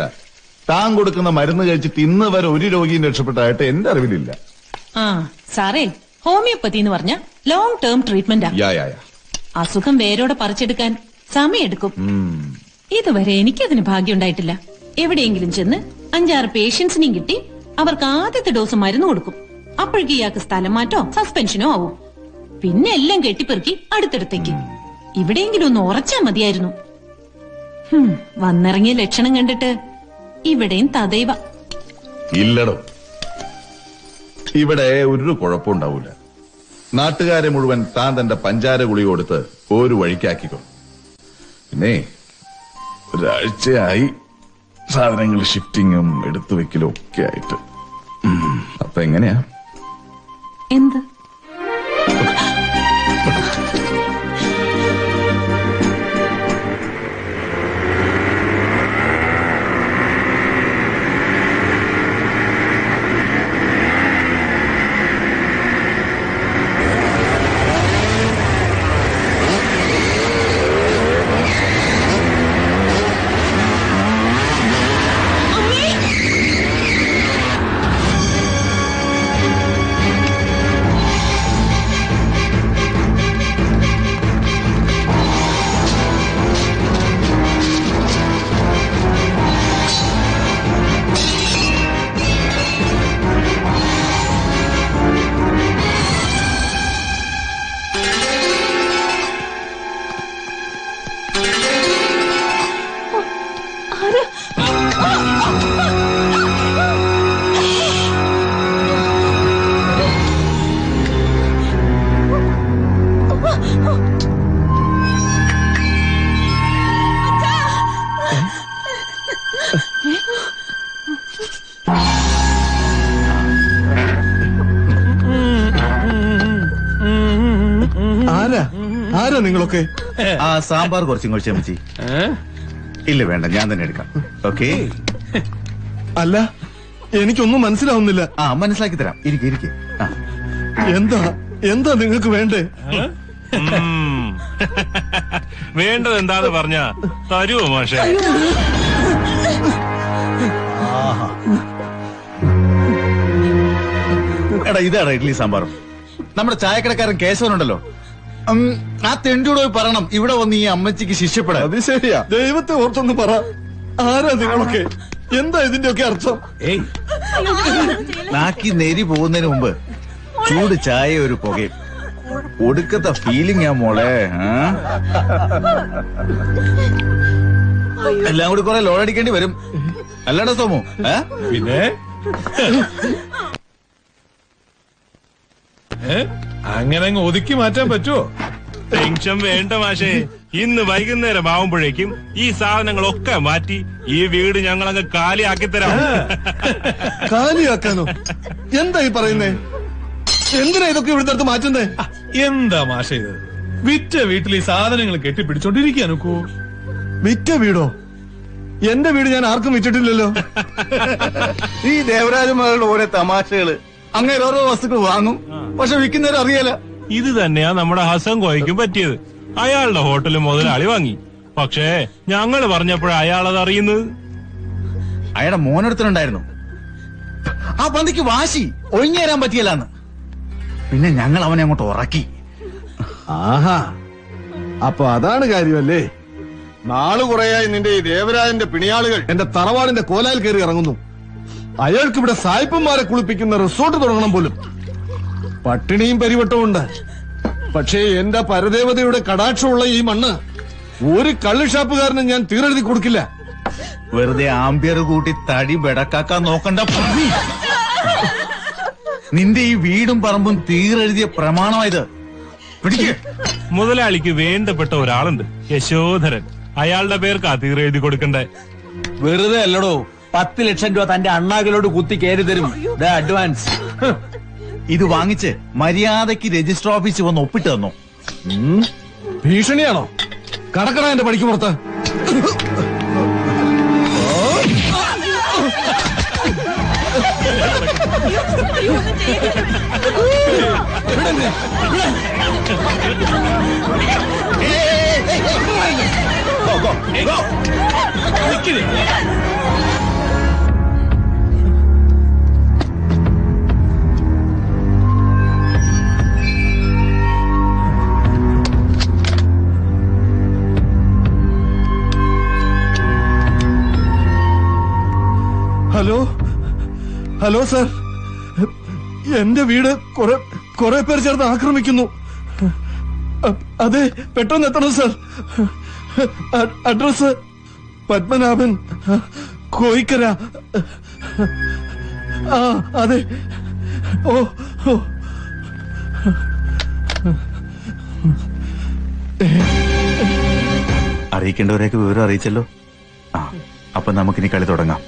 [SPEAKER 5] താൻ കൊടുക്കുന്ന മരുന്ന് കഴിച്ചിട്ട് ഇന്ന് വരെ ഒരു രോഗിയും രക്ഷപ്പെട്ടായിട്ട് എന്റെ അറിവിലില്ല.
[SPEAKER 10] ആ സാറേ ഹോമിയോപ്പതി എന്ന് പറഞ്ഞ ലോങ് ടേം ട്രീറ്റ്മെന്റാ അസുഖം വേരോടെ പറിച്ചെടുക്കാൻ സമയെടുക്കും.
[SPEAKER 5] എനിക്ക്
[SPEAKER 10] ഇതുവരെ എനിക്കതിന് ഭാഗ്യമുണ്ടായിട്ടില്ല. എവിടെയെങ്കിലും ചെന്ന് അഞ്ചാറ് പേഷ്യൻസിനെയും കിട്ടി അവർക്ക് ആദ്യത്തെ ഡോസ് മരുന്ന് കൊടുക്കും. അപ്പോഴേക്ക് ഇയാൾക്ക് സ്ഥലം മാറ്റോ? സസ്പെൻഷനോ ആവും. പിന്നെ എല്ലാം കെട്ടിപ്പെറുക്കി അടുത്തടുത്തേക്ക്. ഇവിടെയെങ്കിലും ഒന്ന് ഉറച്ചാ മതിയായിരുന്നു. വന്നിറങ്ങിയ ലക്ഷണം കണ്ടിട്ട് ഇവിടെയും തദൈവ
[SPEAKER 5] ഇല്ലടോ. ഇവിടെ ഒരു കുഴപ്പമുണ്ടാവൂല നാട്ടുകാരെ മുഴുവൻ താൻ തന്റെ പഞ്ചാര ഗുളി കൊടുത്ത് ഒരു വഴിക്കാക്കിക്കോ. പിന്നെ ഒരാഴ്ചയായി സാധനങ്ങൾ ഷിഫ്റ്റിങ്ങും എടുത്തു വെക്കലും ഒക്കെ ആയിട്ട്. അപ്പൊ എങ്ങനെയാ?
[SPEAKER 10] എന്ത്
[SPEAKER 11] ആരാ
[SPEAKER 1] സാമ്പാർ കുറച്ചും കുറച്ച് അമ്മച്ചി ഇല്ല വേണ്ട ഞാൻ തന്നെ എടുക്കാം. ഓക്കെ
[SPEAKER 11] അല്ല എനിക്കൊന്നും മനസ്സിലാവുന്നില്ല.
[SPEAKER 1] ആ മനസ്സിലാക്കി തരാം. ഇരിക്കെ ഇരിക്കെ.
[SPEAKER 11] എന്താ എന്താ നിങ്ങൾക്ക് വേണ്ടേ.
[SPEAKER 12] വേണ്ടത് എന്താന്ന് പറഞ്ഞ തരുവോ മാഷെ?
[SPEAKER 1] എടാ ഇതാടാ ഇഡ്ലി സാമ്പാറും. നമ്മുടെ ചായക്കടക്കാരൻ കേശവനുണ്ടല്ലോ. ആ തെണ്ടിയോട് പോയി പറയണം. ഇവിടെ വന്ന് ഈ അമ്മച്ചിക്ക് ശിഷ്യപ്പെടാൻ
[SPEAKER 11] അത് ശരിയാ. ദൈവത്തെ ഓർത്തൊന്ന് പറ. ആരാ നിങ്ങളൊക്കെ? എന്താ ഇതിന്റെ ഒക്കെ അർത്ഥം? ഏയ്.
[SPEAKER 1] നാക്കി നെരി പോകുന്നതിന് മുമ്പ് ചൂട് ചായ ഒരു പുകയും. ഒടുക്കത്തെ ഫീലിംഗ് ആ മോളെ ആ? എല്ലാം കൂടി കുറെ ലോൺ അടിക്കേണ്ടി വരും. അല്ലടാ സോമു ഏ?
[SPEAKER 6] പിന്നെ? ഏ? അങ്ങനെ അങ്ങ് ഒതുക്കി മാറ്റാൻ പറ്റുമോ
[SPEAKER 12] ടെൻഷൻ വേണ്ട മാഷേ. ഇന്ന് വൈകുന്നേരം ആവുമ്പോഴേക്കും ഈ സാധനങ്ങളൊക്കെ മാറ്റി ഈ വീട് ഞങ്ങൾ അങ്ങ് കാലിയാക്കി തരാം.
[SPEAKER 11] കാലിയാക്കാനോ? എന്താ ഈ പറയുന്നേ? എന്തിനാ ഇതൊക്കെ ഇവിടുത്തെ അടുത്ത് മാറ്റുന്നേ?
[SPEAKER 6] എന്താ മാഷ ഇത്? വിറ്റ വീട്ടിൽ ഈ സാധനങ്ങൾ കെട്ടിപ്പിടിച്ചോണ്ടിരിക്കാനൊക്കോ
[SPEAKER 11] വിറ്റ വീടോ? എന്റെ വീട് ഞാൻ ആർക്കും വിറ്റിട്ടില്ലല്ലോ.
[SPEAKER 1] ഈ ദേവരാജന്മാരുടെ ഓരോ തമാശകൾ. അങ്ങനെ ഓരോ വസ്തുക്കൾ വാങ്ങും. പക്ഷെ വിൽക്കുന്നവർ അറിയില്ല
[SPEAKER 12] ഇത് തന്നെയാ നമ്മുടെ ഹസൻ കോയ്ക്കും പറ്റിയത്. അയാളുടെ ഹോട്ടൽ മുതലാളി വാങ്ങി. പക്ഷേ ഞങ്ങൾ പറഞ്ഞപ്പോഴ അയാളത് അത് അറിയുന്നത്.
[SPEAKER 1] അയാളുടെ മോനെടുത്തിട്ടുണ്ടായിരുന്നു ആ പന്തിക്ക് വാശി ഒഴിഞ്ഞു തരാൻ പറ്റിയല്ലാന്ന്. പിന്നെ ഞങ്ങൾ അവനെ അങ്ങോട്ട് ഉറക്കി.
[SPEAKER 11] ആഹാ. അപ്പൊ അതാണ് കാര്യമല്ലേ? നാൾ കുറയായി നിന്റെ ഈ ദേവരാജന്റെ പിണിയാളുകൾ. എന്റെ തറവാടിന്റെ കോലായിൽ കയറി ഇറങ്ങുന്നു. അയാൾക്ക് ഇവിടെ സായിപ്പന്മാരെ കുളിപ്പിക്കുന്ന റിസോർട്ട് തുടങ്ങണം പോലും. പട്ടിണിയും പരിവട്ടവും ഉണ്ട് പക്ഷേ എന്റെ പരദേവതയുടെ കടാക്ഷമുള്ള ഈ മണ്ണ് ഒരു കള്ളുഷാപ്പുകാരനും ഞാൻ തീരെഴുതി കൊടുക്കില്ല.
[SPEAKER 1] വെറുതെ ആംബിയർ കൂട്ടി തടി ബെടക്കാക്കാൻ നോക്കണ്ട. നിന്റെ ഈ വീടും പറമ്പും തീരെഴുതിയ പ്രമാണമായത്. പിടിക്ക്.
[SPEAKER 12] മുതലാളിക്ക് വേണ്ടപ്പെട്ട ഒരാളുണ്ട് യശോധരൻ. അയാളുടെ പേർക്ക് ആ തീരെഴുതി കൊടുക്കണ്ടേ?
[SPEAKER 13] വെറുതെ അല്ലടോ. പത്ത് ലക്ഷം രൂപ തന്റെ അണ്ണാകിലോട് കുത്തി കയറി തരും ദേ അഡ്വാൻസ്
[SPEAKER 1] ഇത് വാങ്ങിച്ച് മര്യാദയ്ക്ക് രജിസ്റ്റർ ഓഫീസിൽ വന്ന് ഒപ്പിട്ട് തന്നു
[SPEAKER 11] ഭീഷണിയാണോ കടക്കട എന്റെ പടിക്ക് പുറത്ത് ഹലോ ഹലോ സർ. എന്റെ വീട് കുറെ കുറെ പേർ ചേർന്ന് ആക്രമിക്കുന്നു. അതെ പെട്ടെന്ന് എത്തണം സർ. അഡ്രസ് പത്മനാഭൻ കോയിക്കര. ആ അതെ. ഓ ഓ.
[SPEAKER 1] അറിയിക്കേണ്ടവരെയൊക്കെ വിവരം അറിയിച്ചല്ലോ. ആ അപ്പൊ നമുക്കിനി കളി തുടങ്ങാം.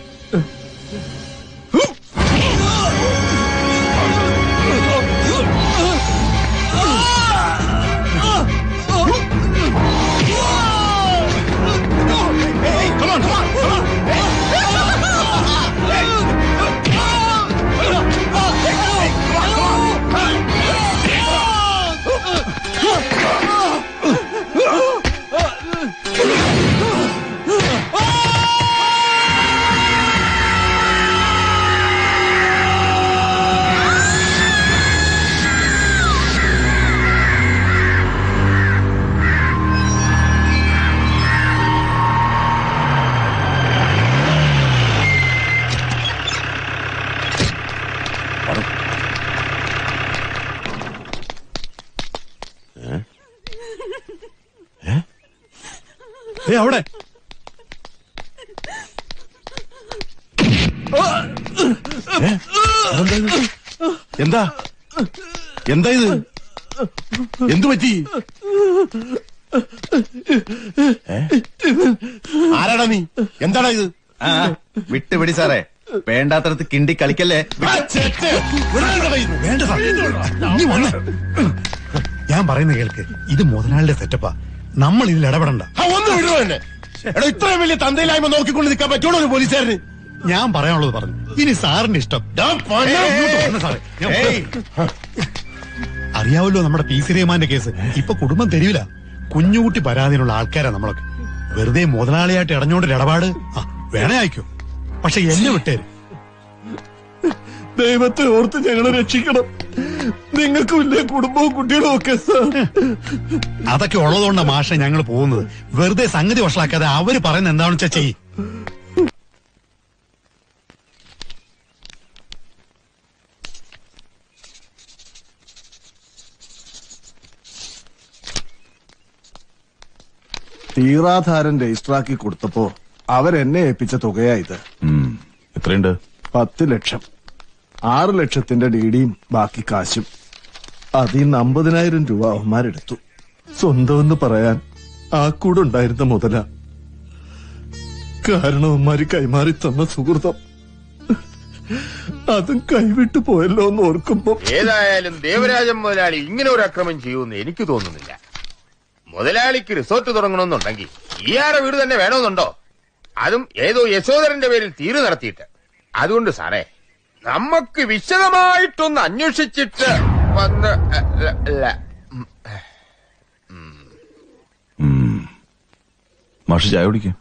[SPEAKER 11] അവിടെ.
[SPEAKER 9] എന്താ? എന്താ ഇത്? എന്തു പറ്റി? ആരാടാ നീ? എന്താടാ ഇത്?
[SPEAKER 1] ആ വിട്ടുപിടി സാറേ. വേണ്ടാത്തടത്ത് കിണ്ടി കളിക്കല്ലേ.
[SPEAKER 7] ഞാൻ പറയുന്ന കേൾക്ക്. ഇത് മുതലാളിയുടെ സെറ്റപ്പാ നമ്മൾ ഇതിൽ ഇടപെടണ്ട
[SPEAKER 9] ഒന്ന് വിടുവോ എന്നെ. എടാ ഇത്രയും വലിയ തന്തയിലായ്മ നോക്കിക്കൊണ്ട് നിൽക്കാൻ പറ്റുള്ളൂ ഒരു പോലീസുകാരന്.
[SPEAKER 7] ഞാൻ പറയാനുള്ളത് പറഞ്ഞു. ഇനി സാറിന്റെ ഇഷ്ടം. അറിയാവല്ലോ നമ്മുടെ പി സി റഹ്മാന്റെ കേസ്. ഇപ്പൊ കുടുംബം തരില്ല കുഞ്ഞുകുട്ടി പരാതിയിലുള്ള ആൾക്കാരാ നമ്മളൊക്കെ. വെറുതെ മുതലാളിയായിട്ട് ഇടഞ്ഞോണ്ടൊരു ഇടപാട്? വേണേ അയക്കോ. പക്ഷെ എന്നെ വിട്ടേര്.
[SPEAKER 11] ദൈവത്തെ ഓർത്ത് ഞങ്ങളെ രക്ഷിക്കണം. നിങ്ങൾക്കും ഇല്ലേ കുടുംബവും കുട്ടികളും ഒക്കെ സാർ
[SPEAKER 7] അതൊക്കെ ഉള്ളതുകൊണ്ടാണ് മാഷ ഞങ്ങൾ പോകുന്നത്. വെറുതെ സംഗതി വഷളാക്കാതെ അവർ പറയുന്നത് എന്താണെന്ന് വെച്ചാ ചെയ്
[SPEAKER 11] തീറാധാരൻ രജിസ്റ്ററാക്കി കൊടുത്തപ്പോ അവരെന്നെ ഏൽപ്പിച്ച തുകയാ ഇത്.
[SPEAKER 5] എത്രയുണ്ട്?
[SPEAKER 11] പത്ത് ലക്ഷം. ആറ് ലക്ഷത്തിന്റെ ഡിഡിയും ബാക്കി കാശും. അതിൽ നിന്ന് അമ്പതിനായിരം രൂപ അവന്മാരെടുത്തു. സ്വന്തമെന്ന് പറയാൻ ആ കൂടെ ഉണ്ടായിരുന്ന മുതല. കാരണം അവന്മാര് കൈമാറി തന്ന സുഹൃതം. അതും കൈവിട്ടു പോയല്ലോ എന്ന് ഓർക്കുമ്പോ.
[SPEAKER 4] ഏതായാലും ദേവരാജൻ മുതലാളി ഇങ്ങനെ ഒരു അക്രമം ചെയ്യുമെന്ന് എനിക്ക് തോന്നുന്നില്ല. മുതലാളിക്ക് റിസോർട്ട് തുടങ്ങണമെന്നുണ്ടെങ്കിൽ ഇയാറെ വീട് തന്നെ വേണമെന്നുണ്ടോ? അതും ഏതോ യശോധരന്റെ പേരിൽ തീരു നടത്തിയിട്ട്. അതുകൊണ്ട് സാറേ നമുക്ക് വിശദമായിട്ടൊന്ന് അന്വേഷിച്ചിട്ട് വന്ന് അല്ല,
[SPEAKER 5] മാഷ് ചായ കുടിക്കാം.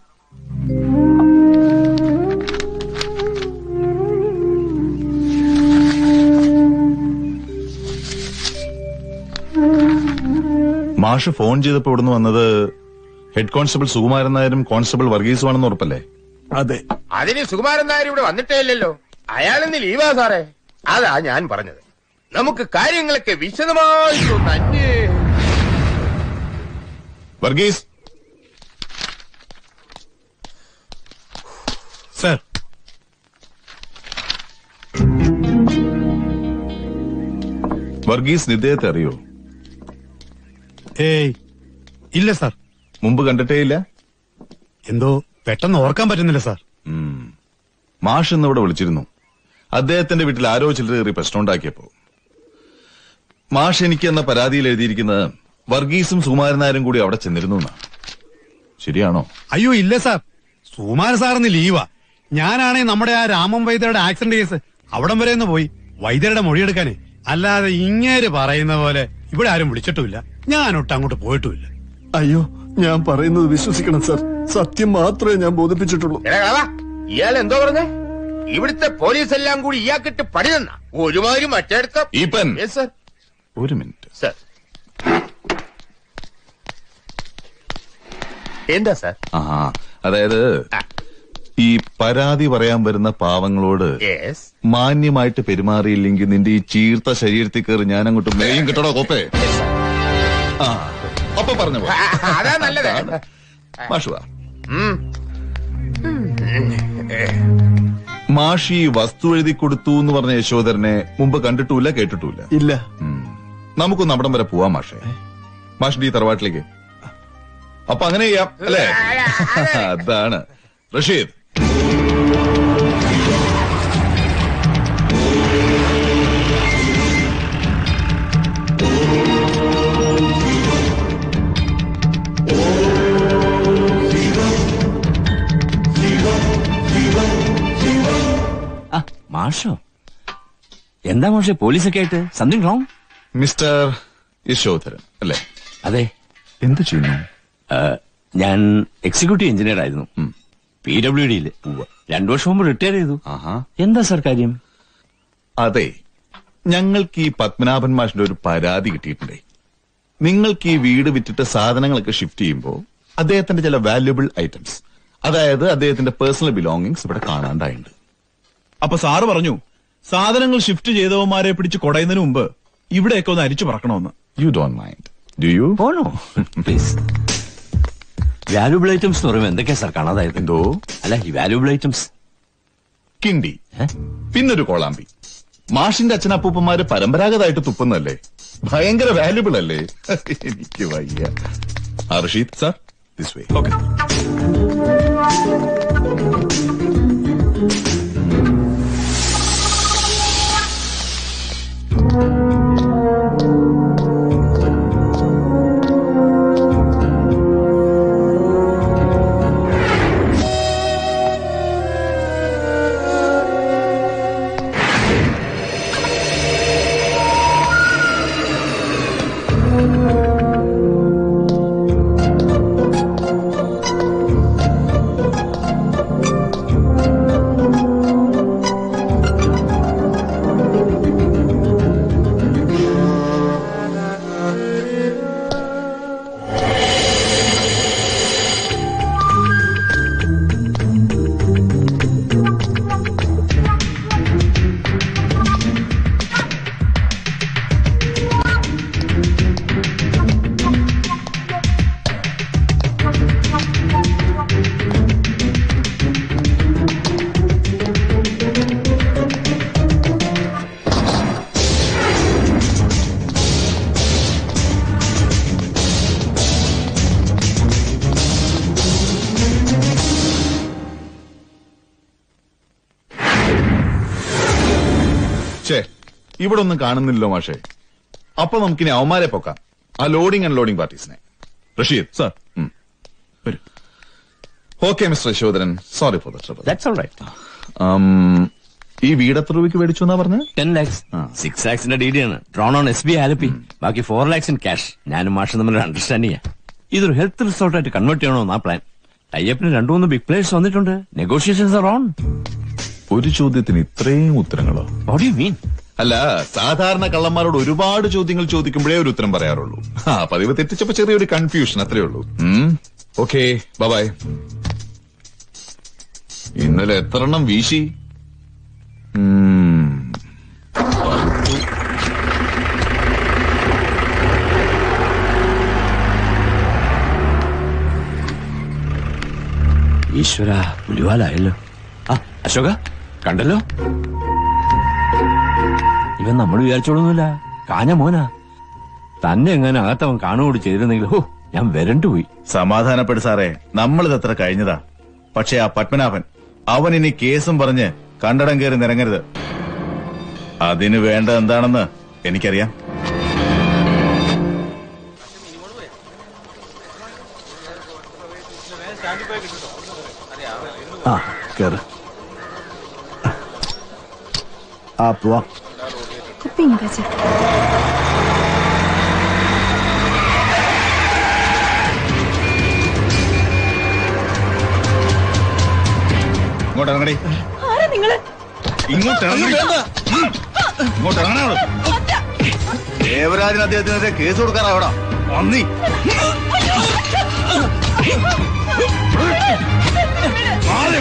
[SPEAKER 5] മാഷ് ഫോൺ ചെയ്തപ്പോ ഇവിടുന്ന് വന്നത് ഹെഡ് കോൺസ്റ്റബിൾ സുകുമാരൻ നായരും കോൺസ്റ്റബിൾ വർഗീസുമാണെന്ന് ഉറപ്പല്ലേ?
[SPEAKER 11] അതെ.
[SPEAKER 4] അതിന് സുകുമാരൻ നായർ ഇവിടെ വന്നിട്ടേ ഇല്ലല്ലോ. അയാളിന്ന് ലീവാ സാറേ? അതാ ഞാൻ പറഞ്ഞത്. നമുക്ക് കാര്യങ്ങളൊക്കെ വിശദമായി അന്വേ
[SPEAKER 5] വർഗീസ്.
[SPEAKER 7] സർ.
[SPEAKER 5] വർഗീസ് ഇദ്ദേഹത്തെ അറിയോ?
[SPEAKER 7] ഏയ് ഇല്ല സാർ.
[SPEAKER 5] മുമ്പ് കണ്ടിട്ടേ ഇല്ല?
[SPEAKER 7] എന്തോ പെട്ടെന്ന് ഓർക്കാൻ പറ്റുന്നില്ല സാർ.
[SPEAKER 5] മാഷ് ഇന്നിവിടെ വിളിച്ചിരുന്നു. അദ്ദേഹത്തിന്റെ വീട്ടിൽ ആരോ ചിലർ കയറി പ്രശ്നം ഉണ്ടാക്കിയപ്പോ. മാഷ് എനിക്ക് എന്ന പരാതിയിൽ എഴുതിയിരിക്കുന്നത് വർഗീസും നായരും കൂടി അവിടെ ചെന്നിരുന്നു ശരിയാണോ?
[SPEAKER 7] അയ്യോ ഇല്ല സാർ. സുമാര സാറിന് ലീവാ. ഞാനാണേ നമ്മുടെ ആ രാമൻ വൈദ്യരുടെ ആക്സിഡന്റ് കേസ് അവിടം വരെ ഒന്ന് പോയി വൈദ്യരുടെ മൊഴിയെടുക്കാനേ. അല്ലാതെ ഇങ്ങേര് പറയുന്ന പോലെ ഇവിടെ ആരും വിളിച്ചിട്ടുമില്ല. ഞാനൊട്ട് അങ്ങോട്ട് പോയിട്ടുമില്ല.
[SPEAKER 11] അയ്യോ ഞാൻ പറയുന്നത് വിശ്വസിക്കണം സാർ. സത്യം മാത്രമേ ഞാൻ ബോധിപ്പിച്ചിട്ടുള്ളൂ.
[SPEAKER 4] ഇയാൾ എന്തോ പറഞ്ഞേ? ഇവിടുത്തെ പോലീസ് എല്ലാം കൂടി ഇയാൾക്കിട്ട് പണി തന്ന. ഒരുമാതിരി മറ്റേടുത്ത.
[SPEAKER 5] ഈപ്പൻ.
[SPEAKER 4] സർ
[SPEAKER 5] ഒരു മിനിറ്റ്.
[SPEAKER 4] സർ എന്താ സർ
[SPEAKER 5] ആ അതായത് ഈ പരാതി പറയാൻ വരുന്ന പാവങ്ങളോട് മാന്യമായിട്ട് പെരുമാറിയില്ലെങ്കിൽ നിന്റെ ഈ ചീർത്ത ശരീരത്തിൽ കയറി ഞാൻ അങ്ങോട്ട് മേയും കിട്ടണോ കോപ്പേ ആ അപ്പൊ പറഞ്ഞു.
[SPEAKER 4] അതാ നല്ലത്.
[SPEAKER 5] മാഷ് വാ
[SPEAKER 4] ഉം.
[SPEAKER 5] മാഷി വസ്തു എഴുതി കൊടുത്തു എന്ന് പറഞ്ഞ യശോധരനെ മുമ്പ് കണ്ടിട്ടൂല കേട്ടിട്ടൂല
[SPEAKER 11] ഇല്ല.
[SPEAKER 5] നമുക്കൊന്ന് അവിടം വരെ പോവാം മാഷേ. മാഷിന്റെ ഈ തറവാട്ടിലേക്ക്. അപ്പൊ അങ്ങനെ ചെയ്യാം അല്ലേ? അതാണ്. റഷീദ്.
[SPEAKER 14] മാഷോ? എന്താ മാഷെ പോലീസൊക്കെ ആയിട്ട്? സംതിങ് റോങ്
[SPEAKER 5] മിസ്റ്റർ യശോധരൻ അല്ലേ?
[SPEAKER 14] അതെ.
[SPEAKER 5] എന്ത് ചെയ്യുന്നു?
[SPEAKER 14] ഞാൻ എക്സിക്യൂട്ടീവ് എഞ്ചിനീയർ ആയിരുന്നു. പി ഡബ്ല്യു ഡിയിൽ രണ്ടു വർഷം മുമ്പ് റിട്ടയർ ചെയ്തു. എന്താ സാർ കാര്യം?
[SPEAKER 5] അതെ ഞങ്ങൾക്ക് ഈ പത്മനാഭൻ മാഷിന്റെ ഒരു പരാതി കിട്ടിയിട്ടുണ്ടേ. നിങ്ങൾക്ക് ഈ വീട് വിറ്റിട്ട് സാധനങ്ങളൊക്കെ ഷിഫ്റ്റ് ചെയ്യുമ്പോൾ അദ്ദേഹത്തിന്റെ ചില വാല്യുബിൾ ഐറ്റംസ് അതായത് അദ്ദേഹത്തിന്റെ പേഴ്സണൽ ബിലോങ്ങിങ്സ് ഇവിടെ കാണാണ്ടായിട്ടുണ്ട്
[SPEAKER 1] അപ്പൊ സാറ് പറഞ്ഞു സാധനങ്ങൾ ഷിഫ്റ്റ് ചെയ്തവന്മാരെ പിടിച്ച് കൊടയുന്നതിന് മുമ്പ് ഇവിടെയൊക്കെ ഒന്ന് അരിച്ചു പറക്കണമെന്ന്.
[SPEAKER 5] You don't mind do you
[SPEAKER 14] പോണോ? പ്ലീസ് വാല്യൂബിൾ ഐറ്റംസ് എന്ന് പറയുമ്പോൾ എന്തൊക്കെയാ സാർ കാണാതായത്?
[SPEAKER 5] എന്തോ?
[SPEAKER 14] അല്ല ഈ വാല്യൂബിൾ ഐറ്റംസ്
[SPEAKER 5] കിണ്ടി. പിന്നൊരു കോളാമ്പി. മാഷിന്റെ അച്ഛനപ്പൂപ്പന്മാര് പരമ്പരാഗതമായിട്ട് തുപ്പുന്നല്ലേ ഭയങ്കര വാല്യൂബിൾ അല്ലേ? എനിക്ക് വയ്യ. ആ, Rasheed sir this way okay ഇവിടെ ഒന്നും കാണുന്നില്ലല്ലോ മാഷേ. അപ്പൊ നമുക്കിനി അവന്മാരെ പോക്കാം. ആ ലോഡിംഗ് അൺലോഡിംഗ് പാർട്ടീസിനെ റഷീദ്.
[SPEAKER 1] സർ.
[SPEAKER 5] വരൂ. Okay mister
[SPEAKER 14] Yashodharan. Sorry for
[SPEAKER 5] ഈ വീട് എത്ര രൂപയ്ക്ക് മേടിച്ചു എന്നാ പറഞ്ഞത്?
[SPEAKER 14] ടെൻ ലാക്സ് സിക്സ് ലാക്സിന്റെ ഡി ഡി ആണ്. Drawn on S B Alleppey ബാക്കി ഫോർ ലാക്സ് ഇൻ ക്യാഷ് ഞാനും മാഷും തമ്മിൽ അണ്ടർസ്റ്റാൻഡിംഗ് ഇതൊരു ഹെൽത്ത് റിസോർട്ടായിട്ട് കൺവേർട്ട് ചെയ്യണോ എന്നാ പ്ലാൻ ടൈപ്പിന് രണ്ടു മൂന്ന് ബിഗ് പ്ലേയേഴ്സ് വന്നിട്ടുണ്ട്. നെഗോഷിയേഷൻസ് ആർ ഓൺ
[SPEAKER 5] ഒരു ചോദ്യത്തിന് ഇത്രയും ഉത്തരങ്ങളോ?
[SPEAKER 14] വാട്ട് യു മീൻ
[SPEAKER 5] അല്ല സാധാരണ കള്ളന്മാരോട് ഒരുപാട് ചോദ്യങ്ങൾ ചോദിക്കുമ്പോഴേ ഒരു ഉത്തരം പറയാറുള്ളൂ. ആ പതിവ് തെറ്റിച്ചപ്പോ ചെറിയൊരു കൺഫ്യൂഷൻ അത്രേ ഉള്ളൂ. ഓക്കെ ബൈ ഇന്നലെ എത്ര എണ്ണം വീശി.
[SPEAKER 14] ഈശ്വര പുലിവാലായല്ലോ. ആ അശോക കണ്ടല്ലോ? ഇവൻ നമ്മൾ വിചാരിച്ചോളൊന്നുമില്ല. കാഞ്ഞ മോനാ. തന്നെ എങ്ങനെ അകത്തവൻ കാണുകൂടി ചെയ്തിരുന്നെങ്കിൽ ഹോ ഞാൻ വരണ്ടു പോയി.
[SPEAKER 1] സമാധാനപ്പെട് സാറേ. നമ്മളിത് അത്ര കഴിഞ്ഞതാ. പക്ഷെ ആ പത്മനാഭൻ അവൻ ഇനി കേസും പറഞ്ഞ് കണ്ടടം കയറി നിരങ്ങരുത്. അതിന് വേണ്ട എന്താണെന്ന് എനിക്കറിയാം.
[SPEAKER 7] ആ കേറ്. ആ പോവാ.
[SPEAKER 15] കുപ്പി ഇങ്ങോട്ട് വെച്ചേ.
[SPEAKER 1] ഇങ്ങോട്ട് ഇറങ്ങടി
[SPEAKER 10] ആരാ നിങ്ങൾ
[SPEAKER 1] ഇങ്ങോട്ട് ഇറങ്ങടി. ഇങ്ങോട്ട് ഇറങ്ങണോ ദേവരാജൻ അദ്ദേഹത്തിനെതിരെ കേസ് കൊടുക്കാറാവടാ വന്നി മാറി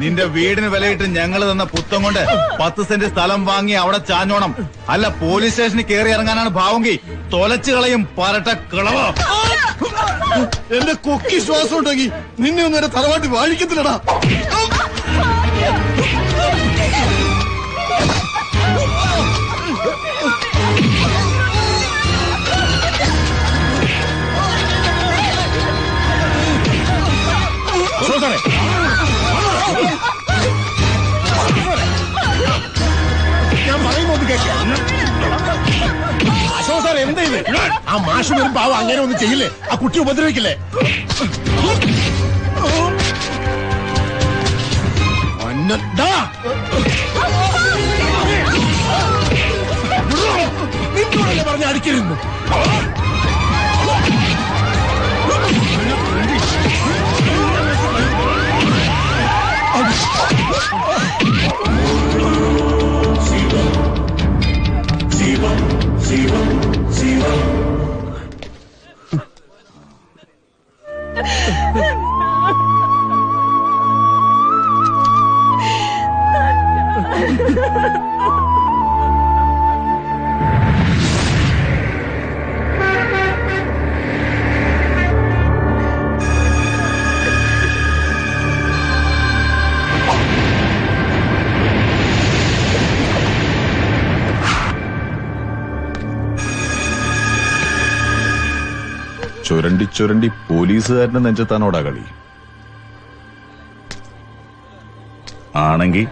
[SPEAKER 1] നിന്റെ വീടിന് വിലയിട്ട് ഞങ്ങൾ തന്ന പുത്തം കൊണ്ട് പത്ത് സെന്റ് സ്ഥലം വാങ്ങി അവിടെ ചാഞ്ഞോണം. അല്ല പോലീസ് സ്റ്റേഷനിൽ കയറി ഇറങ്ങാനാണ് ഭാവങ്കി. തൊലച്ചു കളയും പരട്ട കിളവ.
[SPEAKER 11] എന്റെ കൊക്കി ശ്വാസം ഉണ്ടെങ്കിൽ നിന്നെ ഒന്നും എന്റെ തറവാട്ടി വാഴിക്കത്തില്ലടാ.
[SPEAKER 9] ഞാൻ എന്താ ഇത്? ആ മാഷ് വരും പാവം അങ്ങനെ ഒന്നും ചെയ്യില്ലേ? ആ കുട്ടി ഉപദ്രവിക്കില്ലേ? അന്നടാ. നിന്നോടല്ലേ പറഞ്ഞ അടിക്കരുന്നു 希望。
[SPEAKER 5] ചുരണ്ടി ചുരണ്ടി പോലീസുകാരന്റെ നെഞ്ചത്താണോടാ കളി.
[SPEAKER 1] ആണെങ്കി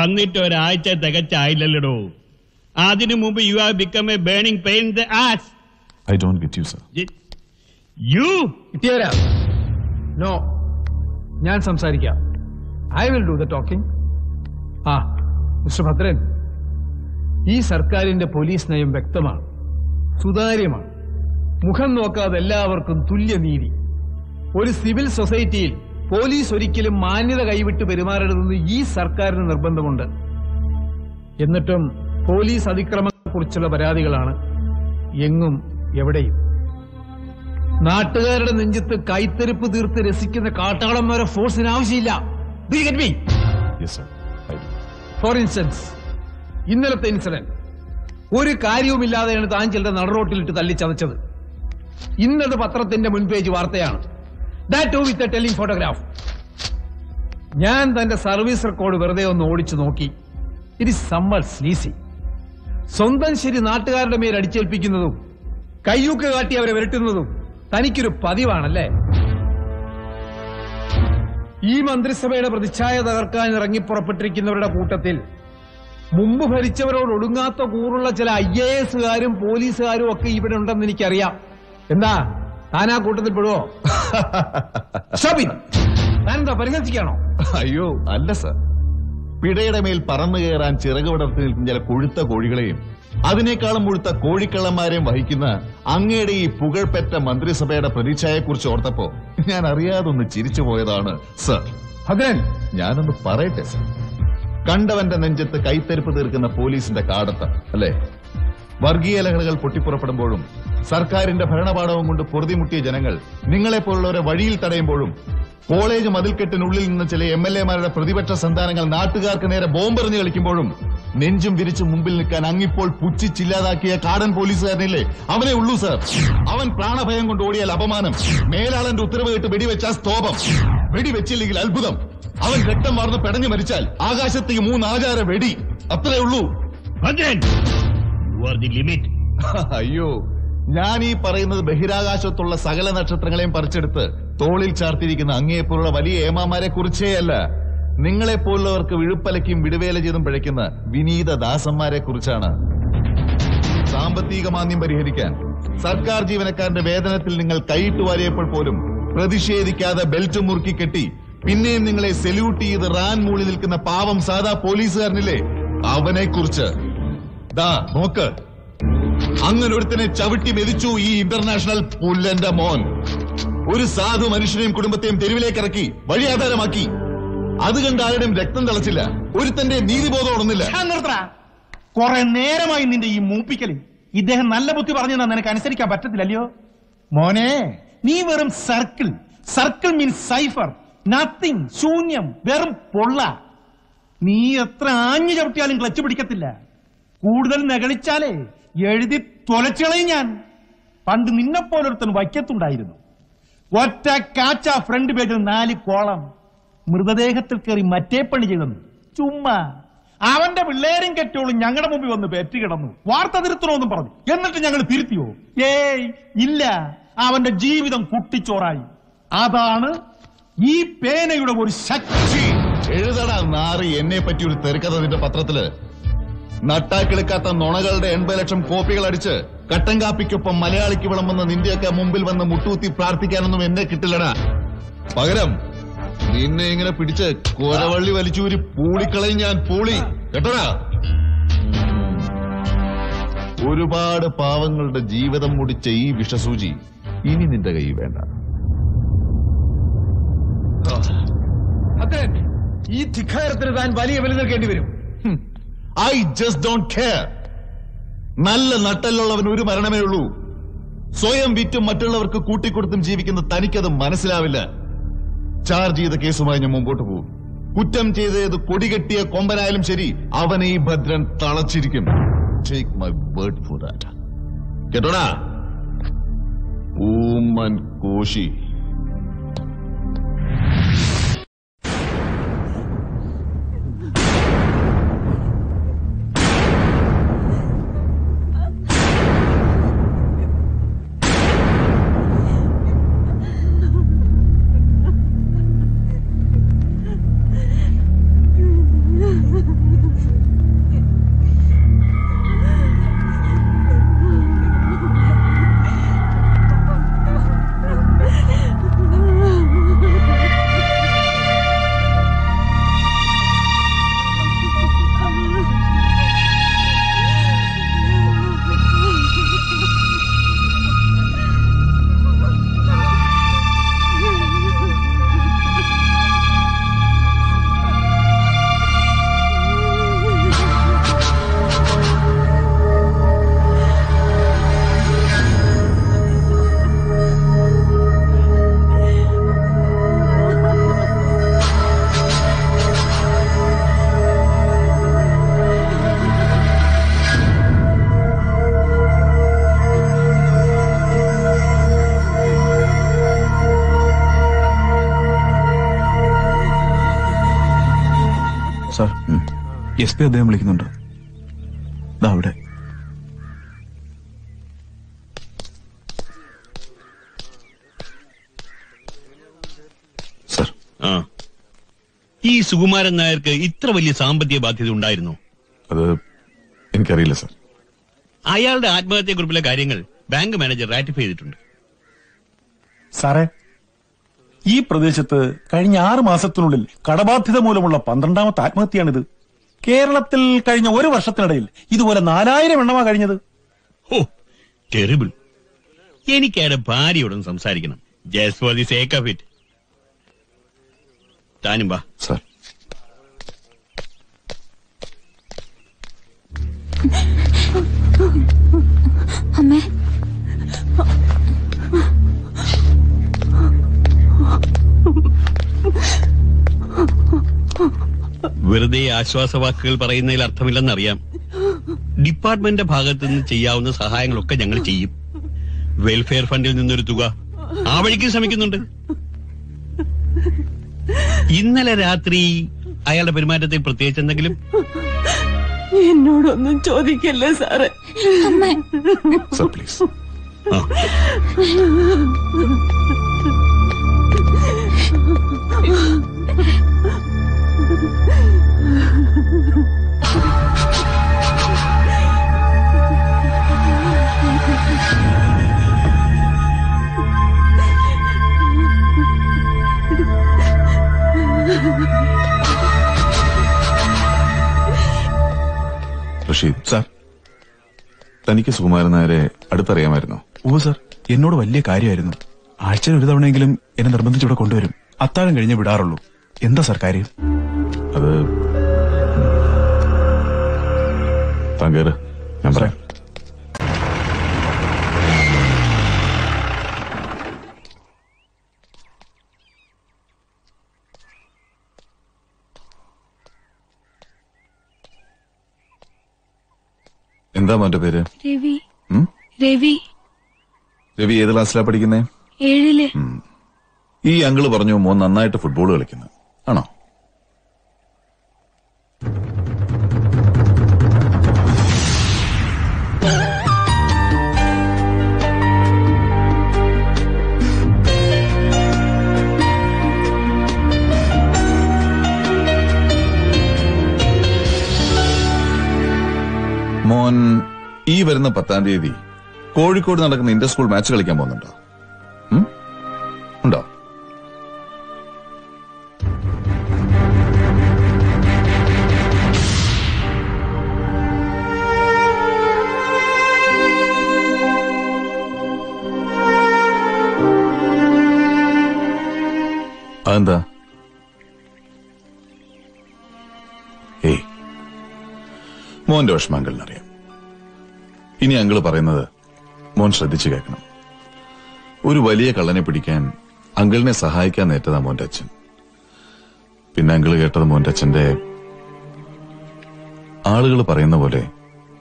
[SPEAKER 16] വന്നിട്ട് ഒരാഴ്ച തികച്ചായില്ലല്ലോ അതിനു മുമ്പ് you have become a burning pain the
[SPEAKER 5] ass I don't get you
[SPEAKER 16] sir
[SPEAKER 17] you know ഞാൻ സംസാരിക്കാം. I will do the talking ആ മിസ്റ്റർ ഭദ്രൻ ഈ സർക്കാരിന്റെ പോലീസ് നയം വ്യക്തമാണ്. സുതാര്യമാണ്. മുഖം നോക്കാതെ എല്ലാവർക്കും തുല്യ നീതി ഒരു സിവിൽ സൊസൈറ്റിയിൽ പോലീസ് ഒരിക്കലും മാന്യത കൈവിട്ട് പെരുമാറരുതെന്ന് ഈ സർക്കാരിന് നിർബന്ധമുണ്ട്. എന്നിട്ടും പോലീസ് അതിക്രമത്തെക്കുറിച്ചുള്ള പരാതികളാണ് എങ്ങും എവിടെയും. നാട്ടുകാരുടെ നെഞ്ചത്ത് കൈത്തെരുപ്പ് തീർത്ത് രസിക്കുന്ന കാട്ടാളന്മാരെ ഫോഴ്സിന് ആവശ്യമില്ല. ഫോർ ഇൻസ്റ്റൻസ് ഇന്നലത്തെ ഇൻസിഡന്റ് ഒരു കാര്യവുമില്ലാതെയാണ് താൻ ചിലരുടെ നടറോട്ടിലിട്ട് തല്ലിച്ചതച്ചത് ഇന്നത് പത്രത്തിന്റെ മുൻപേജ് വാർത്തയാണ്. ദാറ്റ് വിത്ത് ടെലിംഗ് ഫോട്ടോഗ്രാഫ് ഞാൻ തന്റെ സർവീസ് റെക്കോർഡ് വെറുതെ ഒന്ന് ഓടിച്ചു നോക്കി. ഇറ്റ് സമ്മർ സ്ലീസി സ്വന്തം ശരി നാട്ടുകാരുടെ മേൽ അടിച്ചേൽപ്പിക്കുന്നതും കയ്യൂക്ക് കാട്ടി അവരെ വിരട്ടുന്നതും തനിക്കൊരു പതിവാണല്ലേ? ഈ മന്ത്രിസഭയുടെ പ്രതിച്ഛായ തകർക്കാൻ ഇറങ്ങിപ്പുറപ്പെട്ടിരിക്കുന്നവരുടെ കൂട്ടത്തിൽ മുമ്പ് ഭരിച്ചവരോട് ഒടുങ്ങാത്ത കൂറുള്ള ചില ഐ എ എസുകാരും പോലീസുകാരും ഒക്കെ ഇവിടെ ഉണ്ടെന്ന് എനിക്കറിയാം. എന്താ? താൻ ആ കൂട്ടത്തിൽ പെടുവോ താനെന്താ പരിഹസിക്കാണോ?
[SPEAKER 5] അയ്യോ അല്ല സർ. പിടയുടെ മേൽ പറന്നു കയറാൻ ചിറക് വിടർത്തി നിൽക്കുന്ന ചില കൊഴുത്ത കോഴികളെയും അതിനേക്കാളും മുഴുത്ത കോഴിക്കള്ളന്മാരെയും വഹിക്കുന്ന അങ്ങയുടെ ഈ പുകഴ്പെറ്റ മന്ത്രിസഭയുടെ പ്രതീക്ഷയെക്കുറിച്ച് ഓർത്തപ്പോ ഞാൻ അറിയാതൊന്ന് ചിരിച്ചു പോയതാണ് സർ.
[SPEAKER 17] ഭദ്രൻ
[SPEAKER 5] ഞാനൊന്ന് പറയട്ടെ സർ. കണ്ടവന്റെ നെഞ്ചത്ത് കൈത്തരിപ്പ് തീർക്കുന്ന പോലീസിന്റെ കാടത്ത് അല്ലേ? വർഗീയ ലഹളകൾ പൊട്ടിപ്പുറപ്പെടുമ്പോഴും സർക്കാരിന്റെ ഭരണപാഠവും കൊണ്ട് പൊറുതിമുട്ടിയ ജനങ്ങൾ നിങ്ങളെപ്പോലുള്ളവരെ വഴിയിൽ തടയുമ്പോഴും കോളേജ് മതിൽക്കെട്ടിനുള്ളിൽ നിന്ന് ചില എം എൽ എമാരുടെ പ്രതിപക്ഷ സന്താനങ്ങൾ നാട്ടുകാർക്ക് നേരെ ബോംബെറിഞ്ഞ് കളിക്കുമ്പോഴും നെഞ്ചും വിരിച്ച് മുമ്പിൽ നിൽക്കാൻ അങ്ങിപ്പോൾ പുച്ഛിച്ചില്ലാതാക്കിയ കാടൻ പോലീസുകാരനില്ലേ? അവനെ ഉള്ളൂ സർ. അവൻ പ്രാണഭയം കൊണ്ട് ഓടിയാൽ അപമാനം. മേലാളന്റെ ഉത്തരവ് കേട്ട് വെടിവെച്ചാൽ സ്തോപം. വെടിവെച്ചില്ലെങ്കിൽ അത്ഭുതം. അവൻ രക്തം വാർന്ന് പെടഞ്ഞു മരിച്ചാൽ ആകാശത്തേക്ക് മൂന്ന് ആചാര വെടി. അത്രേ ഉള്ളൂ.
[SPEAKER 16] ലിമിറ്റ്
[SPEAKER 5] അയ്യോ ഞാൻ ഈ പറയുന്നത് ബഹിരാകാശത്തുള്ള സകല നക്ഷത്രങ്ങളെയും പറിച്ചെടുത്ത് തോളിൽ ചാർത്തിരിക്കുന്ന അങ്ങേപ്പോലുള്ള വലിയ ഏമാമാരെ കുറിച്ചേ അല്ല നിങ്ങളെപ്പോലുള്ളവർക്ക് വിഴുപ്പലയ്ക്കും വിടുവേല ചെയ്തും പിഴയ്ക്കുന്ന വിനീത ദാസന്മാരെ കുറിച്ചാണ്. സാമ്പത്തിക മാന്ദ്യം പരിഹരിക്കാൻ സർക്കാർ ജീവനക്കാരന്റെ വേതനത്തിൽ നിങ്ങൾ കൈയിട്ട് വാരിയപ്പോൾ പോലും പ്രതിഷേധിക്കാതെ ബെൽറ്റ് മുറുക്കി കെട്ടി പിന്നെയും നിങ്ങളെ സെല്യൂട്ട് ചെയ്ത് റാൻ മൂളി നിൽക്കുന്ന പാവം സാധാ പോലീസുകാരനില്ലേ? അവനെ കുറിച്ച് ദാ നോക്ക്. അങ്ങനെ ഒരുത്തനെ ചവിട്ടി മെതിച്ചു ഈ ഇന്റർനാഷണൽ പുല്ലന്റെ മോൻ. ഒരു സാധു മനുഷ്യനെയും കുടുംബത്തെയും തെരുവിലേക്ക് ഇറക്കി വഴി ആധാരമാക്കി അത് കണ്ട് ആരുടെയും രക്തം തിളച്ചില്ല. ഒരുത്തന്റെ നീതിബോധം ഉണർന്നില്ല.
[SPEAKER 18] കുറെ നേരമായി നിന്റെ ഈ മൂപ്പിക്കൽ. ഇദ്ദേഹം നല്ല ബുദ്ധി പറഞ്ഞു നിനക്ക് അനുസരിക്കാൻ പറ്റത്തില്ലല്ലോ മോനെ നീ വെറും circle. Circle means cipher nothing ശൂന്യം വെറും പൊള്ള. നീ എത്ര ആഞ്ഞു ചവിട്ടിയാലും ക്ലച്ച് പിടിക്കത്തില്ല. കൂടുതൽ നെകളിച്ചാലേ എഴുതി തൊലച്ചളയും ഞാൻ. പണ്ട് നിന്നെ പോലൊരുത്തൻ വൈക്കത്തുണ്ടായിരുന്നു. ഒറ്റ കാച്ച ഫ്രണ്ട് പേജിൽ നാല് കോളം. മൃതദേഹത്തിൽ കയറി മറ്റേ പണി ചെയ്തെന്ന്. ചുമ്മാ. അവന്റെ പിള്ളേരും കെട്ടിയോളും ഞങ്ങളുടെ മുമ്പിൽ വന്ന് പെറ്റി കിടന്നു. വാർത്ത തിരുത്തണമെന്നും പറഞ്ഞു. എന്നിട്ട് ഞങ്ങൾ തിരുത്തിയോ? ഏയ് ഇല്ല. അവന്റെ ജീവിതം കുട്ടിച്ചോറായി. അതാണ് ഈ പേനയുടെ ഒരു ശക്തി.
[SPEAKER 5] എഴുതടാ നാറി എന്നെ പറ്റി ഒരു തെരക്കഥ നിന്റെ പത്രത്തിൽ. നട്ടാക്കിളിക്കാത്ത നുണകളുടെ എൺപത് ലക്ഷം കോപ്പികൾ അടിച്ച് കട്ടൻ കാപ്പിക്കൊപ്പം മലയാളിക്ക് വിളമ്പുന്ന നിന്റെയൊക്കെ മുമ്പിൽ വന്ന് മുട്ടുകുത്തി പ്രാർത്ഥിക്കാനൊന്നും എന്നെ കിട്ടില്ലടാ. പകരം നിന്നെ ഇങ്ങനെ പിടിച്ച് കൊരവള്ളി വലിച്ചൂരി പൂളിക്കളയും ഞാൻ പൂളി. കേട്ടടാ? ഒരുപാട് പാവങ്ങളുടെ ജീവിതം മുടിച്ച ഈ വിഷസൂചി ഇനി നിന്റെ കൈ വേണ്ട.
[SPEAKER 17] അതെ ഈ ധിക്കാരത്തിന് താൻ വലിയ വില നൽകേണ്ടി വരും.
[SPEAKER 5] ഐ ജസ്റ്റ് ഡോണ്ട് കെയർ നല്ല നട്ടലുള്ളവൻ ഒരു മരണമേ ഉള്ളൂ. സ്വയം വിറ്റും മറ്റുള്ളവർക്ക് കൂട്ടിക്കൊടുത്തും ജീവിക്കുന്ന തനിക്കത് മനസ്സിലാവില്ല. ചാർജ് ചെയ്ത കേസുമായി ഞാൻ മുമ്പോട്ട് പോകും. കുറ്റം ചെയ്തത് കൊടികെട്ടിയ കൊമ്പനായാലും ശരി അവനെ ഈ Bhadran തളച്ചിരിക്കും. Take my word for that കേട്ടോടാ? Oommen Koshy.
[SPEAKER 19] S P അദ്ദേഹം വിളിക്കുന്നുണ്ട്. ദാ അവിടെ.
[SPEAKER 16] ആ. ഈ സുകുമാരൻ നായർക്ക് ഇത്ര വലിയ സാമ്പത്തിക ബാധ്യത ഉണ്ടായിരുന്നു?
[SPEAKER 5] അത് എനിക്കറിയില്ല സർ.
[SPEAKER 16] അയാളുടെ ആത്മഹത്യക്കുറിപ്പിലെ കാര്യങ്ങൾ ബാങ്ക് മാനേജർ റാറ്റിഫൈ ചെയ്തിട്ടുണ്ട്.
[SPEAKER 18] സാറേ ഈ പ്രദേശത്ത് കഴിഞ്ഞ ആറ് മാസത്തിനുള്ളിൽ കടബാധ്യത മൂലമുള്ള പന്ത്രണ്ടാമത്തെ ആത്മഹത്യയാണിത്. കേരളത്തിൽ കഴിഞ്ഞ ഒരു വർഷത്തിനിടയിൽ ഇതുപോലെ നാലായിരം എണ്ണമാ കഴിഞ്ഞത്.
[SPEAKER 16] ഓ ടെറിബിൾ എനിക്ക് അയാളുടെ ഭാര്യയോടൊന്ന് സംസാരിക്കണം. Just for the sake of it താനും വാ.
[SPEAKER 19] സാർ.
[SPEAKER 16] വെറുതെ ആശ്വാസവാക്കുകൾ പറയുന്നതിൽ അർത്ഥമില്ലെന്നറിയാം. ഡിപ്പാർട്ട്മെന്റിന്റെ ഭാഗത്തു നിന്ന് ചെയ്യാവുന്ന സഹായങ്ങളൊക്കെ ഞങ്ങൾ ചെയ്യും. വെൽഫെയർ ഫണ്ടിൽ നിന്നൊരു തുക. ആ വഴിക്ക് ശ്രമിക്കുന്നുണ്ട്. ഇന്നലെ രാത്രി അയാളുടെ പെരുമാറ്റത്തിൽ പ്രത്യേകിച്ച് എന്തെങ്കിലും?
[SPEAKER 20] എന്നോടൊന്നും ചോദിക്കല്ലേ സാറേ?
[SPEAKER 15] അമ്മേ.
[SPEAKER 19] Sir please
[SPEAKER 5] Rasheed sir. തനിക്ക് സുകുമാരൻ നായരെ അടുത്തറിയാമായിരുന്നു.
[SPEAKER 19] ഓ സാർ എന്നോട് വലിയ കാര്യമായിരുന്നു. ആഴ്ചയിൽ ഒരു തവണയെങ്കിലും എന്നെ നിർബന്ധിച്ചിവിടെ കൊണ്ടുവരും. അത്താഴം കഴിഞ്ഞ് വിടാറുള്ളൂ. എന്താ സാർ കാര്യം?
[SPEAKER 5] അത് താൻ ഞാൻ പറയാം. എന്താ മോന്റെ പേര്?
[SPEAKER 15] രവി.
[SPEAKER 5] ഉം?
[SPEAKER 15] രവി.
[SPEAKER 5] രവി ഏത് ക്ലാസ്സിലാ പഠിക്കുന്നേ?
[SPEAKER 15] ഏഴിൽ.
[SPEAKER 5] ഈ അങ്കിൾ പറഞ്ഞു മോൻ നന്നായിട്ട് ഫുട്ബോൾ കളിക്കുന്നു. ആണോ? ഈ വരുന്ന പത്താം തീയതി കോഴിക്കോട് നടക്കുന്ന ഇന്റർ സ്കൂൾ മാച്ച് കളിക്കാൻ പോകുന്നുണ്ടോ? ഉണ്ടോ? അതെന്താ? ഏയ്. മോന്റെ വിഷമം അങ്കിളിനറിയാം ഇനി അങ്കിൾ പറയുന്നത് മോൻ ശ്രദ്ധിച്ചു കേൾക്കണം. ഒരു വലിയ കള്ളനെ പിടിക്കാൻ അങ്കിളിനെ സഹായിക്കാൻ നേറ്റതാ മോന്റെ അച്ഛൻ. പിന്നെ അങ്കിൾ കേട്ടത് മോന്റെ അച്ഛന്റെ ആളുകൾ പറയുന്ന പോലെ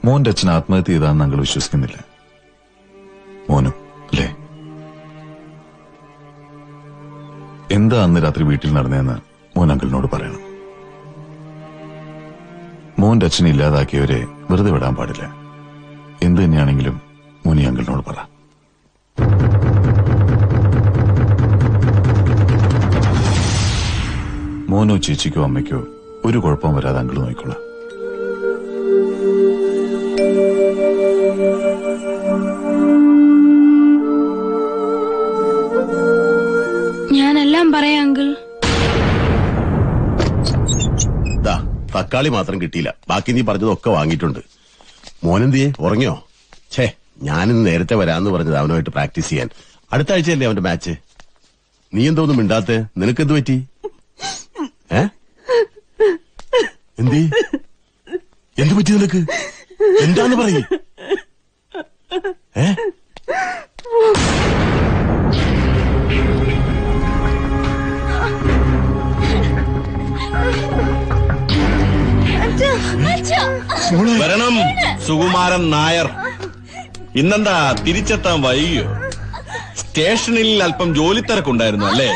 [SPEAKER 5] മോന്റെ അച്ഛൻ ആത്മഹത്യ ചെയ്താന്ന് അങ്കിൾ വിശ്വസിക്കുന്നില്ല. മോനും അല്ലേ? എന്താ അന്ന് രാത്രി വീട്ടിൽ നടന്നതെന്ന് മോൻ അങ്കിളിനോട് പറയണം. മോന്റെ അച്ഛനെ ഇല്ലാതാക്കിയവരെ വെറുതെ വിടാൻ പാടില്ല. എന്ത് തന്നെയാണെങ്കിലും മുനി അങ്കിളിനോട് പറ. മോനോ ചേച്ചിക്കോ അമ്മയ്ക്കോ ഒരു കുഴപ്പം വരാതെ അങ്കിൾ നോക്കിക്കൊള്ളാം
[SPEAKER 15] ഞാനെല്ലാം പറയാം അങ്കിൾ.
[SPEAKER 9] ദാ തക്കാളി മാത്രം കിട്ടിയില്ല. ബാക്കി നീ പറഞ്ഞതൊക്കെ വാങ്ങിയിട്ടുണ്ട്. മോനെന്തിയെ? ഉറങ്ങിയോ? ഛേ ഞാനിന്ന് നേരത്തെ വരാന്ന് പറഞ്ഞത് അവനുമായിട്ട് പ്രാക്ടീസ് ചെയ്യാൻ. അടുത്ത ആഴ്ചയല്ലേ അവന്റെ മാച്ച്? നീ എന്തോന്നും മിണ്ടാത്തെ? നിനക്കെന്ത് പറ്റി? ഏ? എന്തി? എന്ത് പറ്റി നിനക്ക്? എന്താന്ന് പറയേ? ഏ?
[SPEAKER 14] വരണം സുകുമാരൻ നായർ. ഇന്നെന്താ തിരിച്ചെത്താൻ വൈകിയോ? സ്റ്റേഷനിൽ അല്പം ജോലി തിരക്കുണ്ടായിരുന്നു അല്ലേ?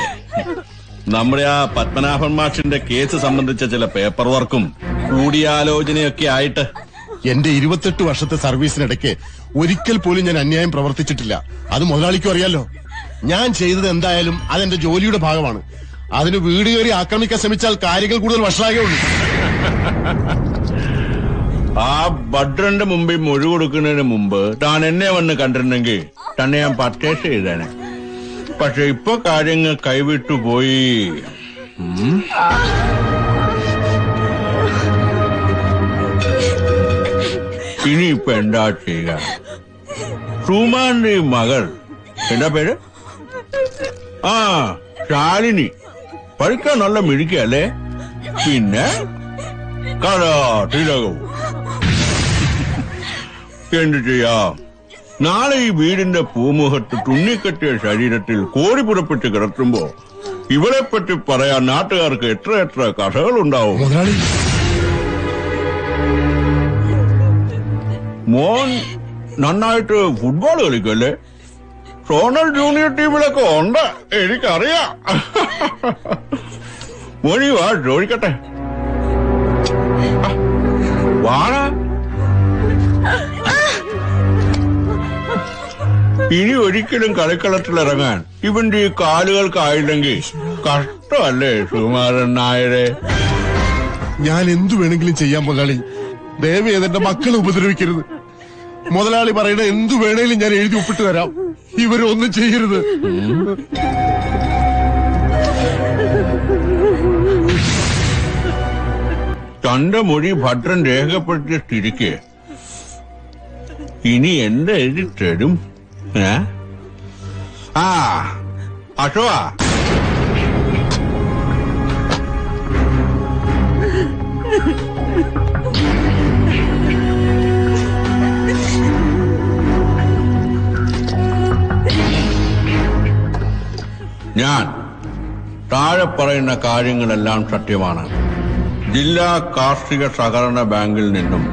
[SPEAKER 14] നമ്മുടെ ആ പത്മനാഭൻ മാഷിന്റെ കേസ് സംബന്ധിച്ച ചില പേപ്പർ വർക്കും കൂടിയാലോചനയൊക്കെ ആയിട്ട്.
[SPEAKER 9] എന്റെ ഇരുപത്തെട്ട് വർഷത്തെ സർവീസിനിടയ്ക്ക് ഒരിക്കൽ പോലും ഞാൻ അന്യായം പ്രവർത്തിച്ചിട്ടില്ല. അത് മുതലാളിക്കും അറിയാലോ. ഞാൻ ചെയ്തത് എന്തായാലും അതെന്റെ ജോലിയുടെ ഭാഗമാണ്. അതിന് വീട് കയറി ആക്രമിക്കാൻ ശ്രമിച്ചാൽ കാര്യങ്ങൾ കൂടുതൽ വഷളാകുള്ളൂ
[SPEAKER 3] ആ ഭദ്രന്റെ മുമ്പിൽ മൊഴി കൊടുക്കുന്നതിന് മുമ്പ് താൻ എന്നെ വന്ന് കണ്ടിരുന്നെങ്കിൽ തന്നെ ഞാൻ പർച്ചേസ് ചെയ്തേനെ. പക്ഷെ ഇപ്പൊ കാര്യങ്ങൾ കൈവിട്ടു പോയി. ഇനി ഇപ്പൊ എന്താ ചെയ്യുക? സുമാന്റെ മകൾ. എന്താ പേര്? ആ ശാലിനി. പഠിക്കാൻ നല്ല മിഴിക്കല്ലേ പിന്നെ? കരാട്ടിലകവും എന്ത് ചെയ്യാം നാളെ ഈ വീടിന്റെ പൂമുഖത്ത് തുന്നിക്കെട്ടിയ ശരീരത്തിൽ കോടി പുറപ്പെട്ട് കിടത്തുമ്പോ ഇവളെ പറ്റി പറയാൻ നാട്ടുകാർക്ക് എത്ര എത്ര കഥകളുണ്ടാവും മോൻ നന്നായിട്ട് ഫുട്ബോൾ കളിക്കല്ലേ? സോണൽ ജൂനിയർ ടീമിലൊക്കെ ഉണ്ട് എനിക്കറിയാം. മോനി വാ ചോദിക്കട്ടെ വാണ ഇനി ഒരിക്കലും കളിക്കളത്തിൽ ഇറങ്ങാൻ ഇവന്റെ ഈ കാലുകൾക്കായില്ലെങ്കിൽ കഷ്ടമല്ലേ സുകുമാരൻ നായരെ?
[SPEAKER 9] ഞാൻ എന്തു വേണമെങ്കിലും ചെയ്യാൻ മുതലാളി. ദയവ് ചെയ്ത് എന്റെ മക്കളെ ഉപദ്രവിക്കരുത്. മുതലാളി പറയണ എന്തു വേണേലും ഞാൻ എഴുതി ഒപ്പിട്ട് തരാം. ഇവരൊന്നും ചെയ്യരുത്.
[SPEAKER 3] തന്റെ മൊഴി ഭദ്രൻ രേഖപ്പെടുത്തിയ സ്ഥിതിക്ക് ഇനി എന്ത് എഴുതി തരും ഏ? ആ അശോക. ഞാൻ താഴെ പറയുന്ന കാര്യങ്ങളെല്ലാം സത്യമാണ്. ജില്ലാ കാർഷിക സഹകരണ ബാങ്കിൽ നിന്നും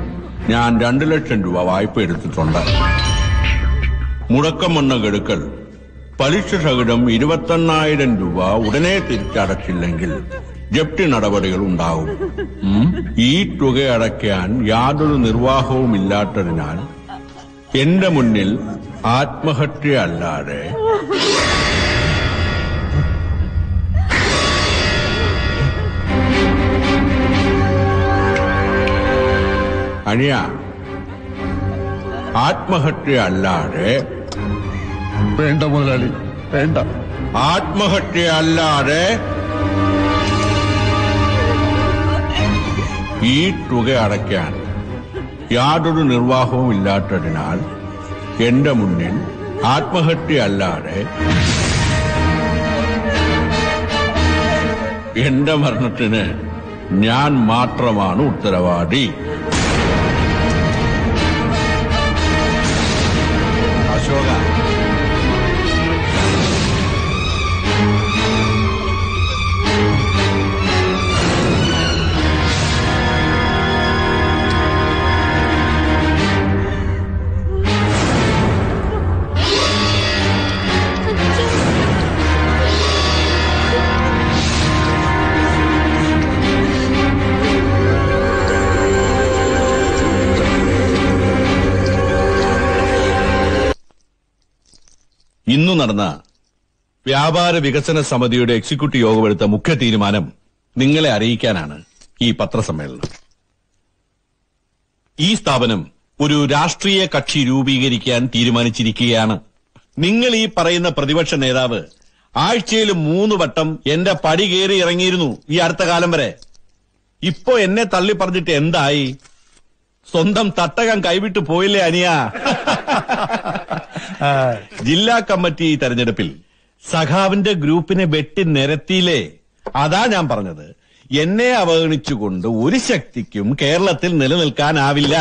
[SPEAKER 3] ഞാൻ രണ്ടു ലക്ഷം രൂപ വായ്പ എടുത്തിട്ടുണ്ട്. മുടക്കം വന്ന ഗഡുക്കൾ പലിശ സഹിതം ഇരുപത്തെണ്ണായിരം രൂപ ഉടനെ തിരിച്ചടച്ചില്ലെങ്കിൽ ജപ്തി നടപടികൾ ഉണ്ടാവും. ഈ തുക അടയ്ക്കാൻ യാതൊരു നിർവാഹവും ഇല്ലാത്തതിനാൽ എന്റെ മുന്നിൽ ആത്മഹത്യ അനിയ
[SPEAKER 21] ആത്മഹത്യ അല്ലാതെ
[SPEAKER 3] വേണ്ട മുതലാളി വേണ്ട.
[SPEAKER 21] ആത്മഹത്യ അല്ലാതെ ഈ തുക അടയ്ക്കാൻ യാതൊരു നിർവാഹവും ഇല്ലാത്തതിനാൽ എന്റെ മുന്നിൽ ആത്മഹത്യ അല്ലാതെ എന്റെ മരണത്തിന് ഞാൻ മാത്രമാണ് ഉത്തരവാദി. ഇന്നു നടന്ന വ്യാപാര വികസന സമിതിയുടെ എക്സിക്യൂട്ടീവ് യോഗമെടുത്ത മുഖ്യ തീരുമാനം നിങ്ങളെ അറിയിക്കാനാണ് ഈ പത്രസമ്മേളനം. ഈ സ്ഥാപനം ഒരു രാഷ്ട്രീയ കക്ഷി രൂപീകരിക്കാൻ തീരുമാനിച്ചിരിക്കുകയാണ്. നിങ്ങൾ ഈ പറയുന്ന പ്രതിപക്ഷ നേതാവ് ആഴ്ചയിൽ മൂന്ന് വട്ടം എന്റെ പടി കയറി ഇറങ്ങിയിരുന്നു ഈ അടുത്ത കാലം വരെ. ഇപ്പോ എന്നെ തള്ളി പറഞ്ഞിട്ട് എന്തായി? സ്വന്തം തട്ടകം കൈവിട്ടു പോയില്ലേ അനിയ? ജില്ലാ കമ്മിറ്റി തെരഞ്ഞെടുപ്പിൽ സഖാവിന്റെ ഗ്രൂപ്പിനെ വെട്ടി നിരത്തിയില്ലേ? അതാ ഞാൻ പറഞ്ഞത്. എന്നെ അവഗണിച്ചുകൊണ്ട് ഒരു ശക്തിക്കും കേരളത്തിൽ നിലനിൽക്കാനാവില്ല.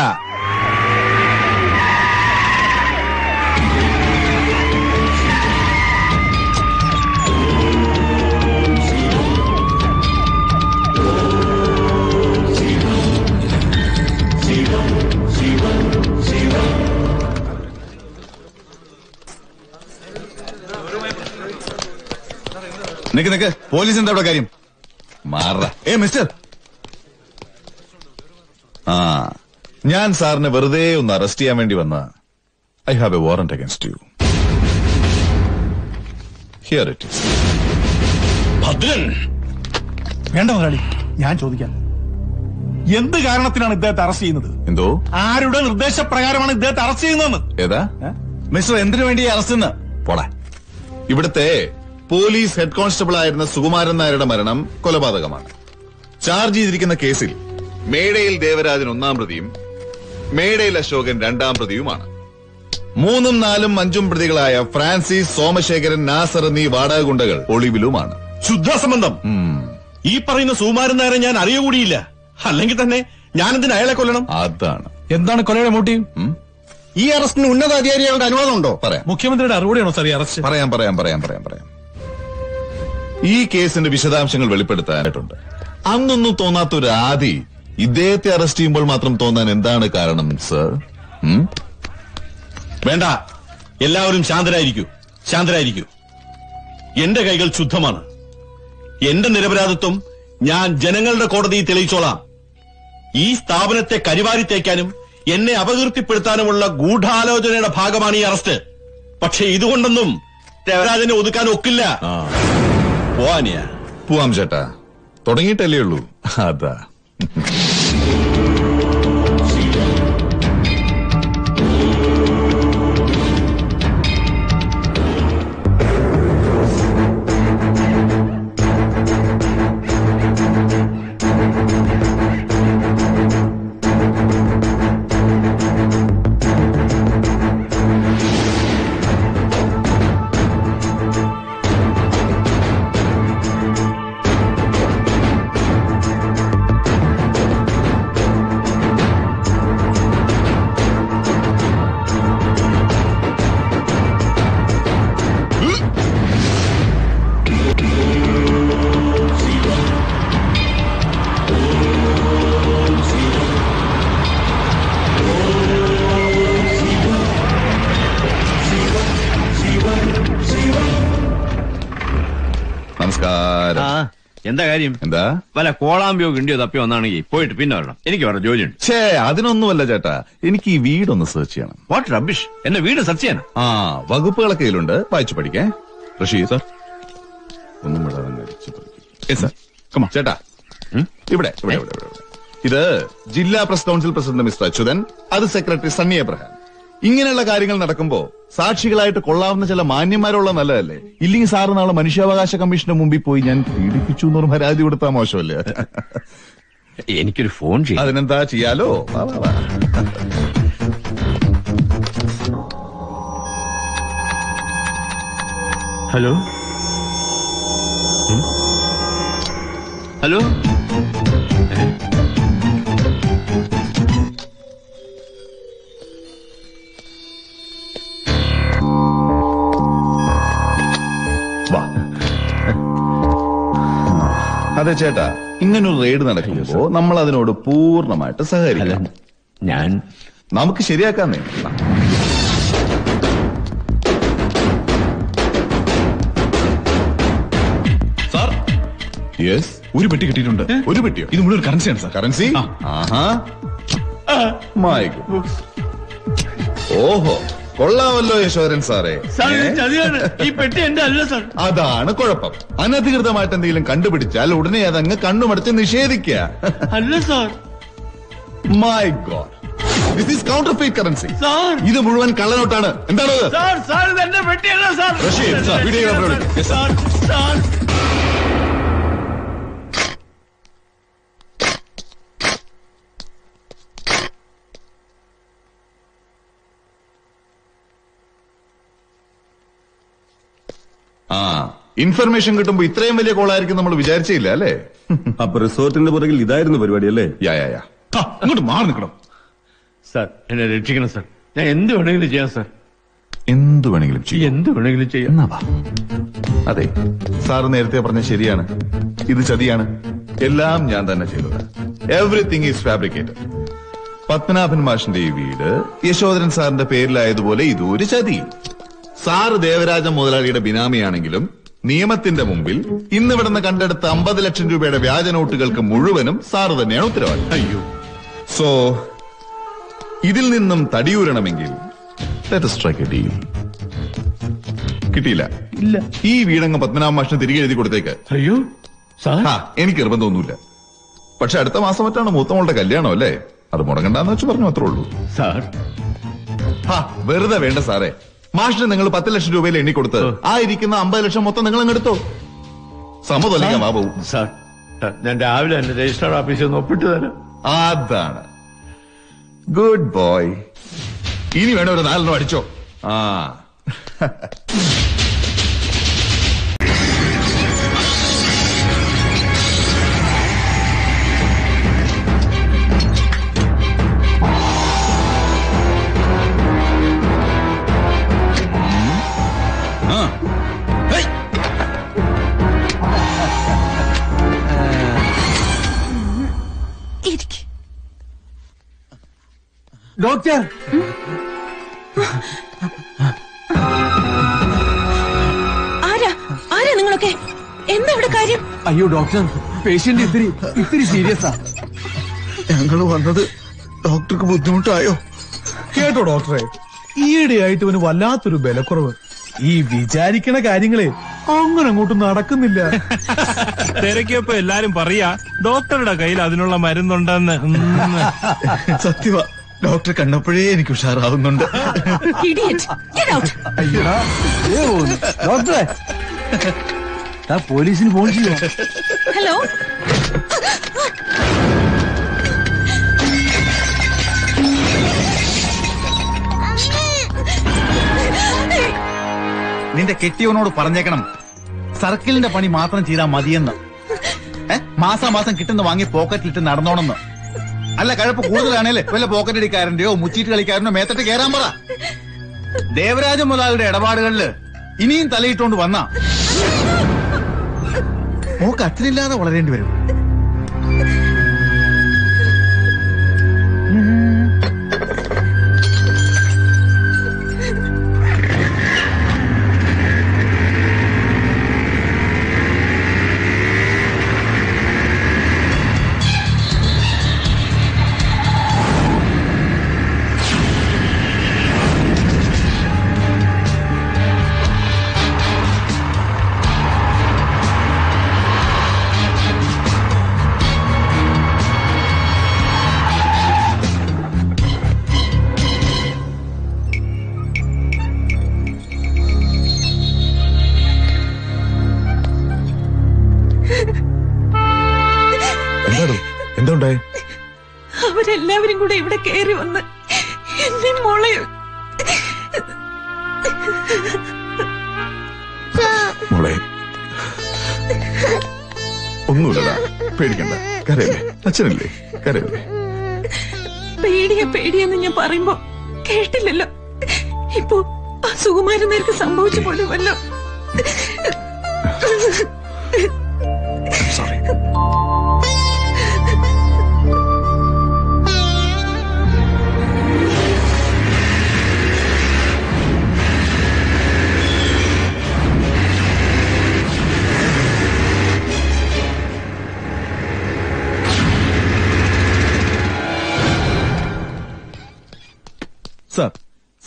[SPEAKER 5] നിക്ക് നിക്ക്. പോലീസ് എന്താ ഇവിടെ കാര്യം? മാറ ഏ മിസ്റ്റർ. ആ ഞാൻ സാറിനെ വെറുതെ ഒന്ന് അറസ്റ്റ് ചെയ്യാൻ വേണ്ടി വന്ന. I have a warrant against you. Here it is
[SPEAKER 21] Bhadran.
[SPEAKER 22] വേണ്ട മുതലാളി ഞാൻ ചോദിക്കാം. എന്ത് കാരണത്തിനാണ് ഇദ്ദേഹത്തെ അറസ്റ്റ് ചെയ്യുന്നത്?
[SPEAKER 5] എന്തോ?
[SPEAKER 22] ആരുടെ നിർദ്ദേശപ്രകാരമാണ് ഇദ്ദേഹത്തെ അറസ്റ്റ് ചെയ്യുന്നതെന്ന്?
[SPEAKER 5] ഏതാ? മിസ്റ്റർ എന്തിനു വേണ്ടി അറസ്റ്റ് പോടാ. ഇവിടുത്തെ പോലീസ് ഹെഡ് കോൺസ്റ്റബിൾ ആയിരുന്ന സുകുമാരൻ നായരുടെ മരണം കൊലപാതകമാണ്. ചാർജ് ചെയ്തിരിക്കുന്ന കേസിൽ മേടയിൽ ദേവരാജൻ ഒന്നാം പ്രതിയും മേടയിൽ അശോകൻ രണ്ടാം പ്രതിയുമാണ്. മൂന്നും നാലും അഞ്ചും പ്രതികളായ ഫ്രാൻസിസ് സോമശേഖരൻ നാസർ എന്നീ വാടക ഗുണ്ടകൾ ഒളിവിലുമാണ്.
[SPEAKER 21] ശുദ്ധാസംബന്ധം. ഈ പറയുന്ന സുകുമാരൻ നായരെ ഞാൻ അറിയുകൂടിയില്ല. അല്ലെങ്കിൽ തന്നെ ഞാനെന്തിന് അയാളെ കൊല്ലണം?
[SPEAKER 5] അതാണ്.
[SPEAKER 6] എന്താണ് കൊലയുടെ മോട്ടീവ്
[SPEAKER 5] ഈ അറസ്റ്റിന് ഉന്നത അധികാരികളുടെ അനുവാദം ഉണ്ടോ പറയാം.
[SPEAKER 6] മുഖ്യമന്ത്രിയുടെ അറിവോടെയാണോ സാർ ഈ അറസ്റ്റ്?
[SPEAKER 5] പറയാം പറയാം പറയാം പറയാം പറയാം. ഈ കേസിന്റെ വിശദാംശങ്ങൾ വെളിപ്പെടുത്താനായിട്ടുണ്ട്. അന്നൊന്നും തോന്നാത്ത ഒരു ആദി ഇദ്ദേഹത്തെ അറസ്റ്റ് ചെയ്യുമ്പോൾ മാത്രം തോന്നാൻ എന്താണ് കാരണം സർ
[SPEAKER 21] വേണ്ട. എല്ലാവരും ശാന്തരായിരിക്കൂ. ശാന്തരായിരിക്കൂ. എന്റെ കൈകൾ ശുദ്ധമാണ്. എന്റെ നിരപരാധിത്വം ഞാൻ ജനങ്ങളുടെ കോടതിയിൽ തെളിയിച്ചോളാം. ഈ സ്ഥാപനത്തെ കരിവാരി തേക്കാനും എന്നെ അപകീർത്തിപ്പെടുത്താനുമുള്ള ഗൂഢാലോചനയുടെ ഭാഗമാണ് ഈ അറസ്റ്റ് പക്ഷെ ഇതുകൊണ്ടൊന്നും ദേവരാജനെ ഒതുക്കാൻ ഒക്കില്ല. പോവാനിയാ?
[SPEAKER 5] പോവാം ചേട്ടാ. തുടങ്ങിയിട്ടല്ലേ ഉള്ളൂ. അതാ.
[SPEAKER 16] കാര്യം?
[SPEAKER 5] എന്താ?
[SPEAKER 16] വല്ല കോളാമ്പിയോ കിണ്ടിയോ തപ്പിയോ വന്നാണെങ്കിൽ പോയിട്ട് പിന്നെ വരണം. എനിക്ക് വേറെ ജോലിയുണ്ട്.
[SPEAKER 5] ഛേ അതിനൊന്നുമല്ല ചേട്ടാ. എനിക്ക് ഈ വീടൊന്ന് സെർച്ച് ചെയ്യണം.
[SPEAKER 16] വാട്ട് റബിഷ് എന്നെ വീട് സെർച്ച് ചെയ്യണം
[SPEAKER 5] ആ വകുപ്പുകളൊക്കെ ഇതിലുണ്ട് വായിച്ചു പഠിക്കേ. ഋഷി സാർ ഒന്നും വിടാതെ പഠിക്ക്. ചേട്ടാ ഇവിടെ ഇവിടെ. ഇത് ജില്ലാ press council president mister Achuthan അത് സെക്രട്ടറി സണ്ണി എബ്രഹാം. ഇങ്ങനെയുള്ള കാര്യങ്ങൾ നടക്കുമ്പോ സാക്ഷികളായിട്ട് കൊള്ളാവുന്ന ചില മാന്യന്മാരുള്ള നല്ലതല്ലേ? ഇല്ലെങ്കിൽ സാറ് നാളെ മനുഷ്യാവകാശ കമ്മീഷന്റെ മുമ്പിൽ പോയി ഞാൻ പീഡിപ്പിച്ചു എന്നൊരു പരാതി കൊടുത്താൽ മോശമല്ലേ?
[SPEAKER 14] എനിക്കൊരു ഫോൺ ചെയ്യും.
[SPEAKER 5] അതിനെന്താ ചെയ്യാലോ.
[SPEAKER 14] ഹലോ? ഹലോ?
[SPEAKER 5] അതെ ചേട്ടാ. ഇങ്ങനൊരു റെയ്ഡ് നടക്കുമ്പോ നമ്മൾ അതിനോട് പൂർണമായിട്ട് സഹകരിക്കണം.
[SPEAKER 14] ഞാൻ
[SPEAKER 5] നമുക്ക് ശരിയാക്കാന്നേ. യെസ്
[SPEAKER 19] ഒരു പെട്ടി കിട്ടിയിട്ടുണ്ട്.
[SPEAKER 5] ഒരു പെട്ടിയോ?
[SPEAKER 19] ഇത് മുഴുവൻ കറൻസിയാണ് സാർ
[SPEAKER 5] കറൻസി ആഹാ. മൈ ഓഹോ. കൊള്ളാമല്ലോ യശോധരൻ സാറേ.
[SPEAKER 14] സാർ ഇത് ചതിയാണ്. ഈ പെട്ടി എന്റെ അല്ല സാർ.
[SPEAKER 5] അതാണ് കുഴപ്പം. അനധികൃതമായിട്ട് എന്തെങ്കിലും കണ്ടുപിടിച്ചാൽ ഉടനെ അതങ്ങ് കണ്ണുമടച്ച് നിഷേധിക്കുക.
[SPEAKER 14] അല്ല
[SPEAKER 5] sir. My god this is counter currency
[SPEAKER 14] sir.
[SPEAKER 5] ഇത് മുഴുവൻ കള്ളനോട്ടാണ്. എന്താണ് ഇത്?
[SPEAKER 14] സാർ സാർ ഇത് എന്റെ പെട്ടിയല്ല
[SPEAKER 5] sir. Rasheed, sir, sir.
[SPEAKER 14] Sir sir.
[SPEAKER 5] ആ. ഇൻഫർമേഷൻ കിട്ടുമ്പോ ഇത്രയും വലിയ കോളായിരിക്കും നമ്മൾ വിചാരിച്ചില്ല അല്ലേ?
[SPEAKER 2] അപ്പൊ റിസോർട്ടിന്റെ പുറകിൽ ഇതായിരുന്നു പരിപാടി അല്ലേ?
[SPEAKER 5] യാ യാ യാ.
[SPEAKER 19] അങ്ങോട്ട് മാറി നിൽക്കണം.
[SPEAKER 14] സാർ എന്നെ രക്ഷിക്കണം സാർ. ഞാൻ എന്ത് വേണമെങ്കിലും ചെയ്യാം സാർ.
[SPEAKER 5] എന്ത് വേണമെങ്കിലും ചെയ്യും.
[SPEAKER 14] എന്ത് വേണമെങ്കിലും ചെയ്യാം.
[SPEAKER 5] അതെ സാറ് നേരത്തെ പറഞ്ഞ ശരിയാണ്. ഇത് ചതിയാണ്. എല്ലാം ഞാൻ തന്നെ ചെയ്തത്. എവറിത്തിങ് ഈസ് ഫാബ്രിക്കേറ്റഡ് പത്മനാഭൻ മാഷിന്റെ ഈ വീട് യശോധരൻ സാറിന്റെ പേരിലായതുപോലെ ഇതൊരു ഒരു ചതി. സാറ് ദേവരാജ മുതലാളിയുടെ ബിനാമിയാണെങ്കിലും നിയമത്തിന്റെ മുമ്പിൽ ഇന്ന് ഇവിടുന്ന് കണ്ടെടുത്ത അമ്പത് ലക്ഷം രൂപയുടെ വ്യാജ നോട്ടുകൾക്ക് മുഴുവനും സാറ് തന്നെയാണ് ഉത്തരവാദി. അയ്യോ. സോ ഇതിൽ നിന്നും തടിയൂരണമെങ്കിൽ കിട്ടിയില്ല.
[SPEAKER 14] ഇല്ല.
[SPEAKER 5] ഈ വീടങ്ങ് പത്മനാഭ മാഷിന് തിരികെ എഴുതി കൊടുത്തേക്ക്.
[SPEAKER 14] അയ്യോ
[SPEAKER 5] ആ, എനിക്ക് നിർബന്ധമൊന്നുമില്ല. പക്ഷെ അടുത്ത മാസം മറ്റാണ് മൂത്തമോളുടെ കല്യാണം അല്ലേ? അത് മുടങ്ങണ്ടെന്ന് വെച്ച് പറഞ്ഞു അത്രേ ഉള്ളൂ.
[SPEAKER 14] സാർ?
[SPEAKER 5] ഹാ വെറുതെ വേണ്ട സാറേ. മാഷിന് നിങ്ങൾ പത്ത് ലക്ഷം രൂപയിൽ എണ്ണി കൊടുത്ത് ആ. ഇരിക്കുന്ന അമ്പത് ലക്ഷം മൊത്തം നിങ്ങൾ അങ്ങ് എടുത്തോ? സമ്മതമല്ലെങ്കിൽ ബാബു
[SPEAKER 14] സാർ, ഞാൻ രാവിലെ തന്നെ രജിസ്റ്റർ ഓഫീസിൽ നിന്ന് ഒപ്പിട്ട് തരാം.
[SPEAKER 5] അതാണ്. ഗുഡ് ബോയ് ഇനി വേണം ഒരു നാലെണ്ണം അടിച്ചോ? ആ.
[SPEAKER 17] ഡോക്ടർ.
[SPEAKER 10] ആരാ? ആരാ നിങ്ങളൊക്കെ? എന്താ ഇവിടെ കാര്യം?
[SPEAKER 17] അയ്യോ ഡോക്ടർ. പേഷ്യന്റ് ഇത്തിരി ഇത്തിരി ആ.
[SPEAKER 19] ഞങ്ങൾ വന്നത് ഡോക്ടർക്ക് ബുദ്ധിമുട്ടായോ? കേട്ടോ ഡോക്ടറെ. ഈയിടെയായിട്ട് ഇവന് വല്ലാത്തൊരു ബലക്കുറവ്. ഈ വിചാരിക്കണ കാര്യങ്ങളെ അങ്ങനെ അങ്ങോട്ട് നടക്കുന്നില്ല.
[SPEAKER 12] തിരക്കിയപ്പോ എല്ലാരും പറയാ ഡോക്ടറുടെ കയ്യിൽ അതിനുള്ള മരുന്നുണ്ടെന്ന്.
[SPEAKER 19] സത്യവാ. ഡോക്ടർ കണ്ടപ്പോഴേ എനിക്ക് ഉഷാറാവുന്നുണ്ട്.
[SPEAKER 17] ഡോക്ടറെ. പോലീസിന് ഫോൺ ചെയ്യാം?
[SPEAKER 10] ഹലോ
[SPEAKER 1] നിന്റെ കെട്ടിയവനോട് പറഞ്ഞേക്കണം. സർക്കിളിന്റെ പണി മാത്രം ചെയ്താൽ മതിയെന്ന്. മാസാമാസം കിട്ടുന്ന വാങ്ങി പോക്കറ്റിലിട്ട് നടന്നോണെന്ന്. അല്ല കഴപ്പ് കൂടുതലാണല്ലേ വല്ല പോക്കറ്റ് അടിക്കാരന്റെയോ മുച്ചീട്ട് കളിക്കാരനോ മേത്തട്ട് കേറാൻ പറ. ദേവരാജ മുതലാളിയുടെ ഇടപാടുകളിൽ ഇനിയും തലയിട്ടുകൊണ്ട് വന്ന. മോക്ക് അച്ഛനില്ലാതെ വളരേണ്ടി വരും.
[SPEAKER 10] കൂടെ ഇവിടെ കയറി വന്ന് എന്നെ മോളെ
[SPEAKER 19] മോളെ ഒന്നുമില്ലടാ. പേടിക്കണ്ട. കരയല്ലേ? അച്ഛനല്ലേ? കരയല്ലേ?
[SPEAKER 10] പേടിയ പേടിയെന്ന് ഞാൻ പറയുമ്പോ കേട്ടില്ലല്ലോ. ഇപ്പോ ആ സുകുമാരൻ നേർക്ക് സംഭവിച്ചു പോലും വല്ലോ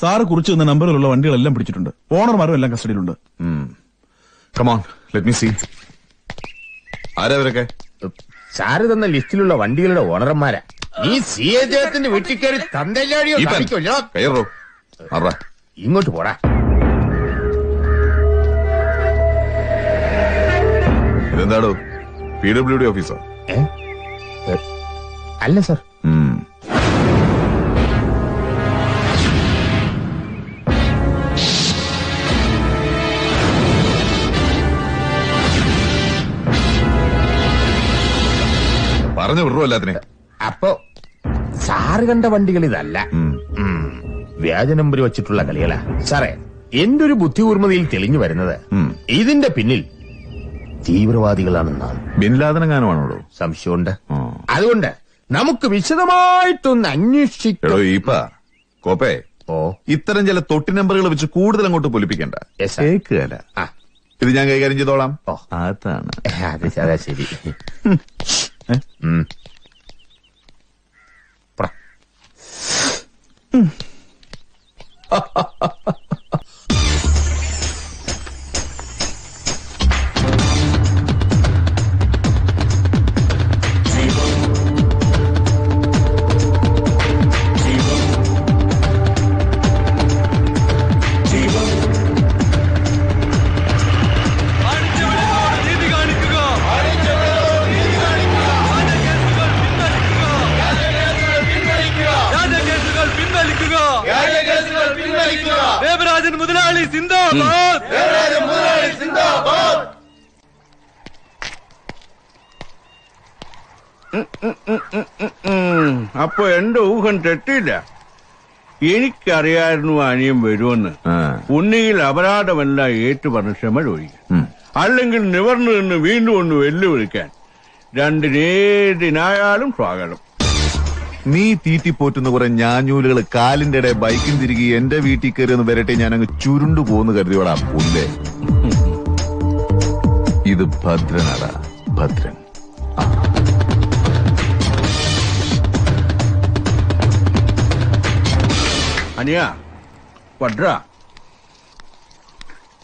[SPEAKER 19] സാറ് കുറിച്ച് തന്ന നമ്പറിലുള്ള വണ്ടികളെല്ലാം പിടിച്ചിട്ടുണ്ട്. ഓണർമാരും എല്ലാം കസ്റ്റഡിയിലുണ്ട്.
[SPEAKER 5] Come on let me see ആരാ അവരൊക്കെ
[SPEAKER 4] സാറ് തന്ന ലിസ്റ്റിലുള്ള വണ്ടികളുടെ ഓണർമാരാ. നീ സി എ ജയത്തിന്റെ വീട്ടിൽ കയറി തന്തല്ലാടിയോ
[SPEAKER 5] കയറോ.
[SPEAKER 4] ഇങ്ങോട്ട് പോടാ.
[SPEAKER 5] ഇതെന്താടോ? പി ഡബ്ല്യു ഡി ഓഫീസോ
[SPEAKER 4] അല്ല സർ.
[SPEAKER 5] പറഞ്ഞു വിടുറോ എല്ലാത്തിനെ
[SPEAKER 4] അപ്പോ സാറ് കണ്ട വണ്ടികൾ ഇതല്ല. വ്യാജ നമ്പർ വെച്ചിട്ടുള്ള കളികളാ. സാറേ എന്റെ ഒരു ബുദ്ധികൂർമ്മതയിൽ തെളിഞ്ഞു വരുന്നത്? ഇതിന്റെ പിന്നിൽ തീവ്രവാദികളാണെന്നാണ്.
[SPEAKER 5] ബിൻലാദനങ്ങാനുമാണോടോ
[SPEAKER 4] സംശയമുണ്ട്. അതുകൊണ്ട് നമുക്ക് വിശദമായിട്ടൊന്ന് അന്വേഷിക്കാം.
[SPEAKER 5] എടോ ഈപ്പ കോപ്പേ
[SPEAKER 4] ഓ.
[SPEAKER 5] ഇത്തരം ചില തൊട്ടി നമ്പറുകൾ വെച്ച് കൂടുതൽ അങ്ങോട്ട് പൊലിപ്പിക്കണ്ട. ഇത് ഞാൻ കൈകാര്യം ചെയ്തോളാം. അതാണ്.
[SPEAKER 4] അതെ അതെ ശരി. ഉം. പ്ര.
[SPEAKER 13] ദേവരാജൻ മുതലാളി സിന്ദാബാദ്
[SPEAKER 3] അപ്പൊ എന്റെ ഊഹം തെറ്റില്ല എനിക്കറിയായിരുന്നു അനിയും വരുമെന്ന്. ഉണ്ണിയിൽ അപരാധമെല്ലാം ഏറ്റു പറഞ്ഞ് ക്ഷമ ചോദിക്കും അല്ലെങ്കിൽ നിവർന്നു നിന്ന് വീണ്ടും ഒന്ന് വെല്ലുവിളിക്കാൻ. രണ്ടിനേതിനായാലും സ്വാഗതം.
[SPEAKER 5] നീ തീറ്റിപ്പോറ്റുന്ന കുറെ ഞാഞ്ഞൂലുകൾ കാലിന്റെ ഇടയിൽ ബൈക്കും തിരികെ എന്റെ വീട്ടിൽ കയറി ഒന്ന് വരട്ടെ ഞാൻ അങ്ങ് ചുരുണ്ടു പോകുന്നു കരുതിയോടാ പുല്ലേ. ഇത് ഭദ്രനടാ ഭദ്രൻ.
[SPEAKER 3] അനിയ ഭദ്ര.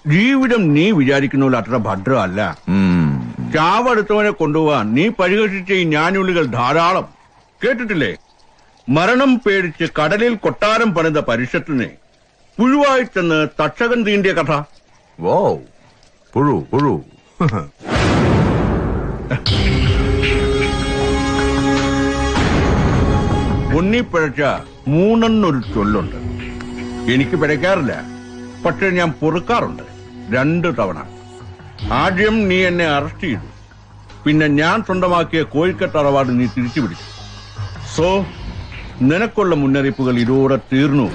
[SPEAKER 3] ജീവിതം നീ വിചാരിക്കുന്ന പോലെ അത്ര ഭദ്ര അല്ല. ചാവടുത്തവനെ കൊണ്ടുപോവാൻ നീ പരിഹസിച്ച ഈ ഞാനുള്ളികൾ ധാരാളം. കേട്ടിട്ടില്ലേ? മരണം പേടിച്ച് കടലിൽ കൊട്ടാരം പണിത പരിഷത്തിനെ പുഴുവായി ചെന്ന് തക്ഷകൻ തീണ്ടിയ കഥ.
[SPEAKER 5] വോ. പുഴു പുഴു.
[SPEAKER 3] ഉണ്ണി പിഴച്ച മൂന്നെണ്ണൊരു ചൊല്ലുണ്ട്. എനിക്ക് പിഴയ്ക്കാറില്ല പക്ഷെ ഞാൻ പൊറുക്കാറുണ്ട്. രണ്ടു തവണ. ആദ്യം നീ എന്നെ അറസ്റ്റ് ചെയ്തു. പിന്നെ ഞാൻ സ്വന്തമാക്കിയ കോഴിക്കട്ട് അറവാട് നീ തിരിച്ചു പിടിച്ചു സോ നിനക്കുള്ള മുന്നറിയിപ്പുകൾ ഇതോടെ തീർന്നു.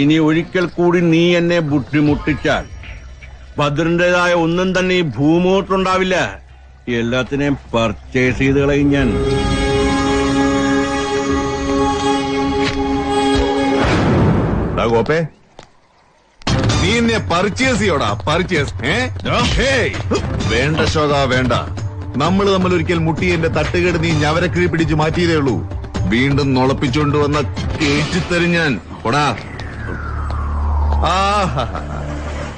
[SPEAKER 3] ഇനി ഒരിക്കൽ കൂടി നീ എന്നെ ബുദ്ധിമുട്ടിച്ചാൽ ഭദ്രന്റേതായ ഒന്നും തന്നെ ഈ ഭൂമുഖത്തുണ്ടാവില്ല. എല്ലാത്തിനെയും പർച്ചേസ് ചെയ്ത് കളയും ഞാൻ.
[SPEAKER 5] ഗോപേ. നീ എന്നെ പർച്ചേസ് ചെയ്യോടാ പർച്ചേസ് വേണ്ട ശോക വേണ്ട. നമ്മൾ തമ്മിൽ ഒരിക്കൽ മുട്ടി എന്റെ തട്ടുകേട് നീ ഞവരക്കിഴി പിടിച്ച് മാറ്റിയതേ ഉള്ളൂ. വീണ്ടും നുളപ്പിച്ചുകൊണ്ട് വന്ന കേറ്റിത്തരും ഞാൻ. കൊടാ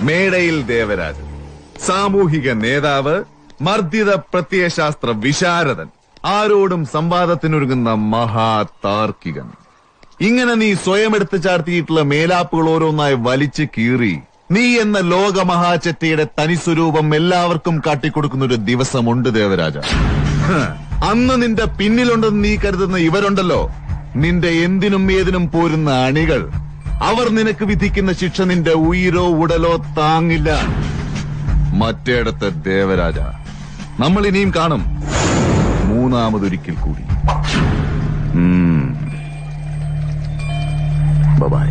[SPEAKER 5] മേടയിൽ ദേവരാജൻ സാമൂഹിക നേതാവ് മർദ്ദിത പ്രത്യയശാസ്ത്ര വിശാരദൻ ആരോടും സംവാദത്തിനൊരുങ്ങുന്ന മഹാതാർക്കികൻ. ഇങ്ങനെ നീ സ്വയം എടുത്തു ചാർത്തിയിട്ടുള്ള മേലാപ്പുകൾ ഓരോന്നായി വലിച്ചു കീറി നീ എന്ന ലോകമഹാചറ്റയുടെ തനിസ്വരൂപം എല്ലാവർക്കും കാട്ടിക്കൊടുക്കുന്ന ഒരു ദിവസമുണ്ട് ദേവരാജ. അന്ന് നിന്റെ പിന്നിലുണ്ടെന്ന് നീ കരുതുന്ന ഇവരുണ്ടല്ലോ. നിന്റെ എന്തിനും ഏതിനും പോരുന്ന അണികൾ. അവർ നിനക്ക് വിധിക്കുന്ന ശിക്ഷ നിന്റെ ഉയിരോ ഉടലോ താങ്ങില്ല. മറ്റേടത്തെ ദേവരാജ നമ്മൾ ഇനിയും കാണും. മൂന്നാമതൊരിക്കൽ കൂടി. ബൈ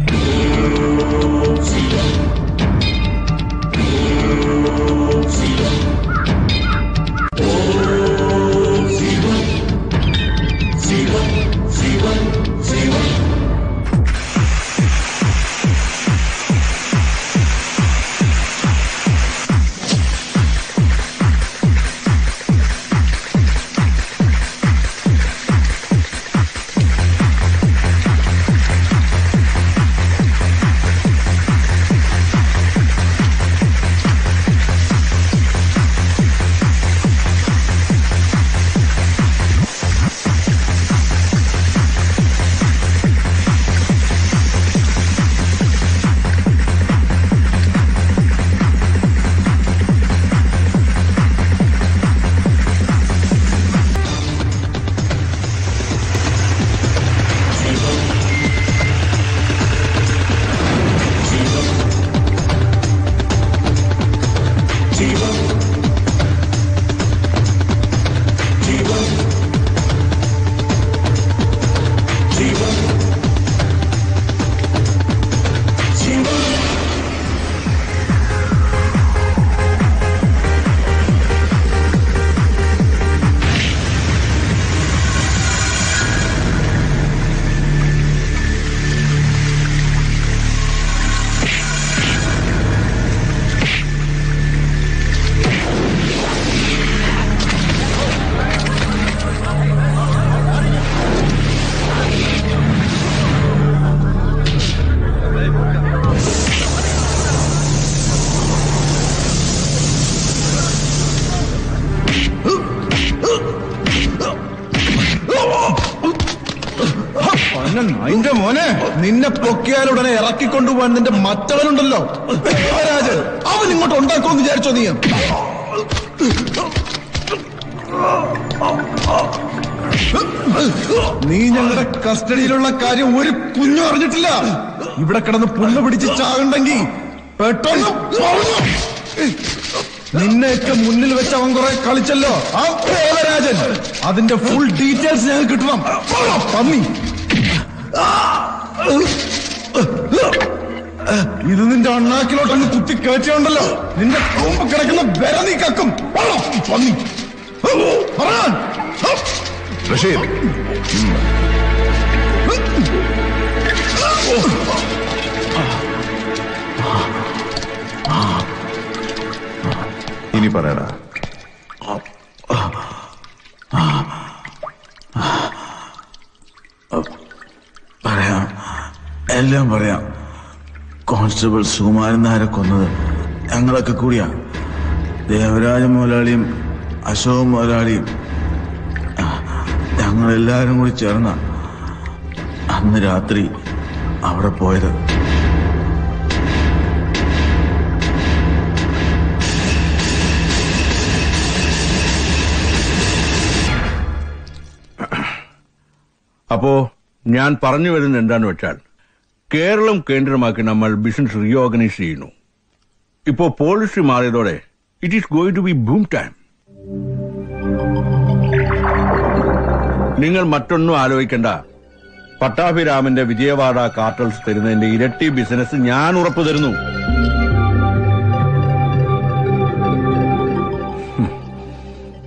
[SPEAKER 19] നിന്നെ പൊക്കിയാലുടനെ ഇറക്കിക്കൊണ്ടുപോകാൻ നിന്റെ മറ്റവനുണ്ടല്ലോ. രാജൻ അവൻ ഇങ്ങോട്ട് ഉണ്ടാക്കുമെന്ന് വിചാരിച്ചോ നീ? നീ ഞങ്ങളുടെ കസ്റ്റഡിയിലുള്ള കാര്യം ഒരു കുഞ്ഞു അറിഞ്ഞിട്ടില്ല. ഇവിടെ കിടന്ന് പുല്ല് പിടിച്ച് ചാകണ്ടെങ്കിൽ പെട്ടെന്ന് നിന്നെയൊക്കെ മുന്നിൽ വെച്ച് അവൻ കുറെ കളിച്ചല്ലോ. രാജൻ അതിന്റെ ഫുൾ ഡീറ്റെയിൽസ് ഞങ്ങൾ കിട്ടണം. പന്നി. ഇത് നിന്റെ അണ്ണാക്കിലോട്ട് അണ്ണാക്കിലോട്ടങ്ങ് കുത്തി കയറ്റിയുണ്ടല്ലോ. നിന്റെ കൂമ്പ് കിടക്കുന്ന വില നീ കക്കും. പന്നി
[SPEAKER 5] ബഷീർ. ഇനി പറയടാ.
[SPEAKER 23] പറയാം. എല്ലാം പറയാം. കോൺസ്റ്റബിൾ സുകുമാരൻ നായരെ കൊന്നത് ഞങ്ങളൊക്കെ കൂടിയാ. ദേവരാജ മുതലാളിയും അശോക് മുതലാളിയും ഞങ്ങളെല്ലാവരും കൂടി ചേർന്ന അന്ന് രാത്രി അവിടെ പോയത്.
[SPEAKER 3] അപ്പോ ഞാൻ പറഞ്ഞു വരുന്നത് എന്താന്ന് വെച്ചാൽ കേരളം കേന്ദ്രമാക്കി നമ്മൾ ബിസിനസ് റീഓർഗനൈസ് ചെയ്യുന്നു. ഇപ്പോ policy മാറിയതോടെ it is going to be boom time നിങ്ങൾ മറ്റൊന്നും ആലോചിക്കണ്ട. പട്ടാഭിരാമന്റെ വിജയവാഡ കാർട്ടൽസ് തരുന്നതിന്റെ ഇരട്ടി ബിസിനസ് ഞാൻ ഉറപ്പു തരുന്നു.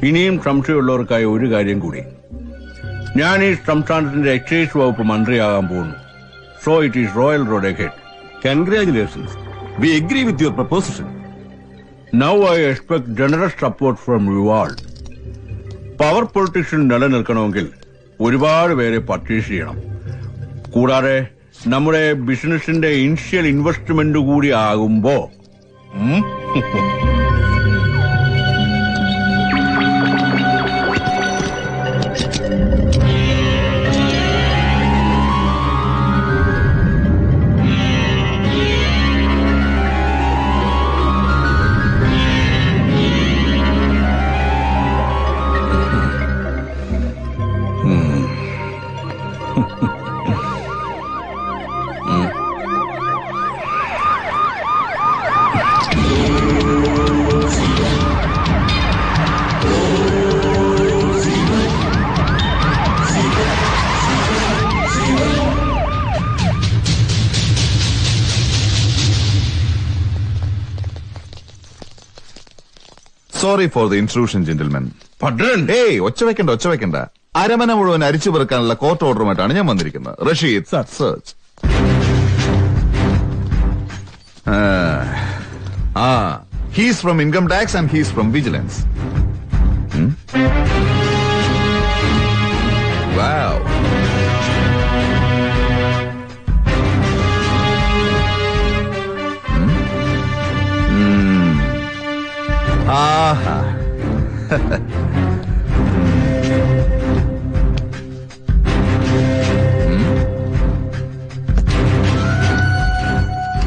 [SPEAKER 3] ഇനിയും സംശയമുള്ളവർക്കായി ഒരു കാര്യം കൂടി. ഞാൻ ഈ സംസ്ഥാനത്തിന്റെ എക്സൈസ് വകുപ്പ് മന്ത്രിയാകാൻ പോകുന്നു. So it is royal road head congratulations we agree with your proposition now I expect generous support from you all power politician നിലനിൽക്കണമെങ്കിൽ ഒരുപാട് പേരെ പർച്ചേസ് ചെയ്യണം. കൂടാതെ നമ്മുടെ ബിസിനസിന്റെ ഇനിഷ്യൽ ഇൻവെസ്റ്റ്മെന്റ് കൂടി ആകുമ്പോ
[SPEAKER 5] sorry for the intrusion gentlemen ഏയ് ഒച്ച വെക്കണ്ട ഒച്ച വെക്കണ്ട. അരമന മുഴുവൻ അരിച്ചു പെറുക്കാനുള്ള കോർട്ട് ഓർഡറുമായിട്ടാണ് ഞാൻ വന്നിരിക്കുന്നത്. റഷീദ് സെർച്ച് ആ he's from income tax and he's from vigilance wow Aaha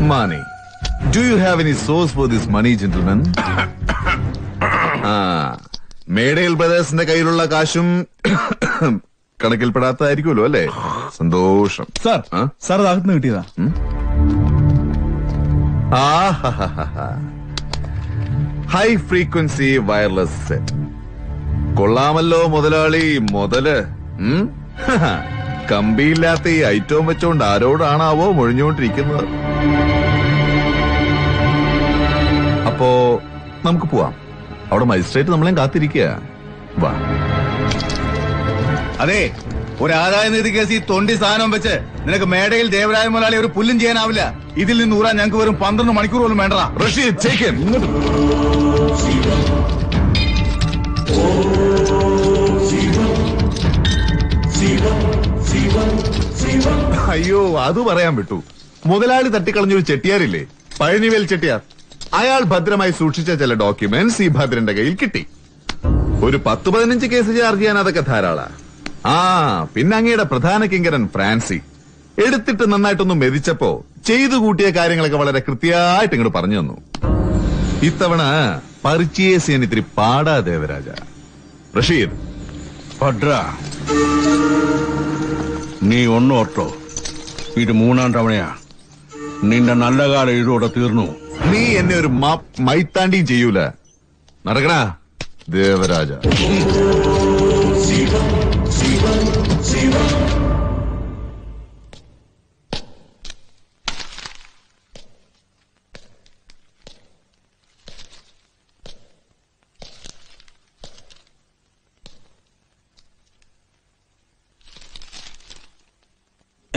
[SPEAKER 5] money. Do you have any source for this money, gentlemen? ആ. മേഡയിൽ ബ്രദേഴ്സിന്റെ കയ്യിലുള്ള കാശും കണക്കിൽപ്പെടാത്തതായിരിക്കുമല്ലോ അല്ലേ? സന്തോഷം.
[SPEAKER 19] സാർ സാർ അകത്തുനിന്ന് കിട്ടിയതാ.
[SPEAKER 5] ഹൈ ഫ്രീക്വൻസി വയർലെസ് സെറ്റ് കൊള്ളാമല്ലോ മുതലാളി മുതൽ? കമ്പിയില്ലാത്ത ഈ ഐറ്റവും വെച്ചോണ്ട് ആരോടാണാവോ മുഴിഞ്ഞുകൊണ്ടിരിക്കുന്നത്? അപ്പോ നമുക്ക് പോവാം. അവിടെ മജിസ്ട്രേറ്റ് നമ്മളെയും കാത്തിരിക്കുക. വാ.
[SPEAKER 1] അതെ. ഒരു ആദായ നികുതി കേസ് ഈ തൊണ്ടി സാധനം വെച്ച് നിനക്ക് മേടയിൽ ദേവരായ മുതലാളി ഒരു പുല്ലും ചെയ്യാനാവില്ല. ഇതിൽ നിന്ന് ഊറാൻ ഞങ്ങൾക്ക് വെറും പന്ത്രണ്ട് മണിക്കൂർ പോലും വേണ്ട
[SPEAKER 5] റഷീദ്. അയ്യോ അത് പറയാൻ വിട്ടു. മുതലാളി തട്ടിക്കളഞ്ഞൊരു ചെട്ടിയാരില്ലേ? പഴനിവേൽ ചെട്ടിയാർ. അയാൾ ഭദ്രമായി സൂക്ഷിച്ച ചില ഡോക്യുമെന്റ്സ് ഈ ഭദ്രന്റെ കയ്യിൽ കിട്ടി. ഒരു പത്ത് പതിനഞ്ച് കേസ് ചാർജ് ചെയ്യാൻ അതൊക്കെ ധാരാള. ആ പിന്നെ അങ്ങയുടെ പ്രധാന കിങ്കരൻ ഫ്രാൻസി. എടുത്തിട്ട് നന്നായിട്ടൊന്ന് മെതിച്ചപ്പോ ചെയ്തു കൂട്ടിയ കാര്യങ്ങളൊക്കെ വളരെ കൃത്യമായിട്ട് ഇങ്ങോട്ട് പറഞ്ഞു തന്നു. ഇത്തവണ പറിച്ചേസ് ചെയ്യാൻ ഇത്തിരി പാടാ ദേവരാജ. റഷീദ്.
[SPEAKER 3] ഭദ്ര. നീ ഓർട്ടോ ഇത് മൂന്നാം തവണയാ. നിന്റെ നല്ല കാലം ഇതോടെ തീർന്നു.
[SPEAKER 5] നീ എന്നെ ഒരു മൈത്താണ്ടിയും ചെയ്യൂല. നടക്കണ ദേവരാജ.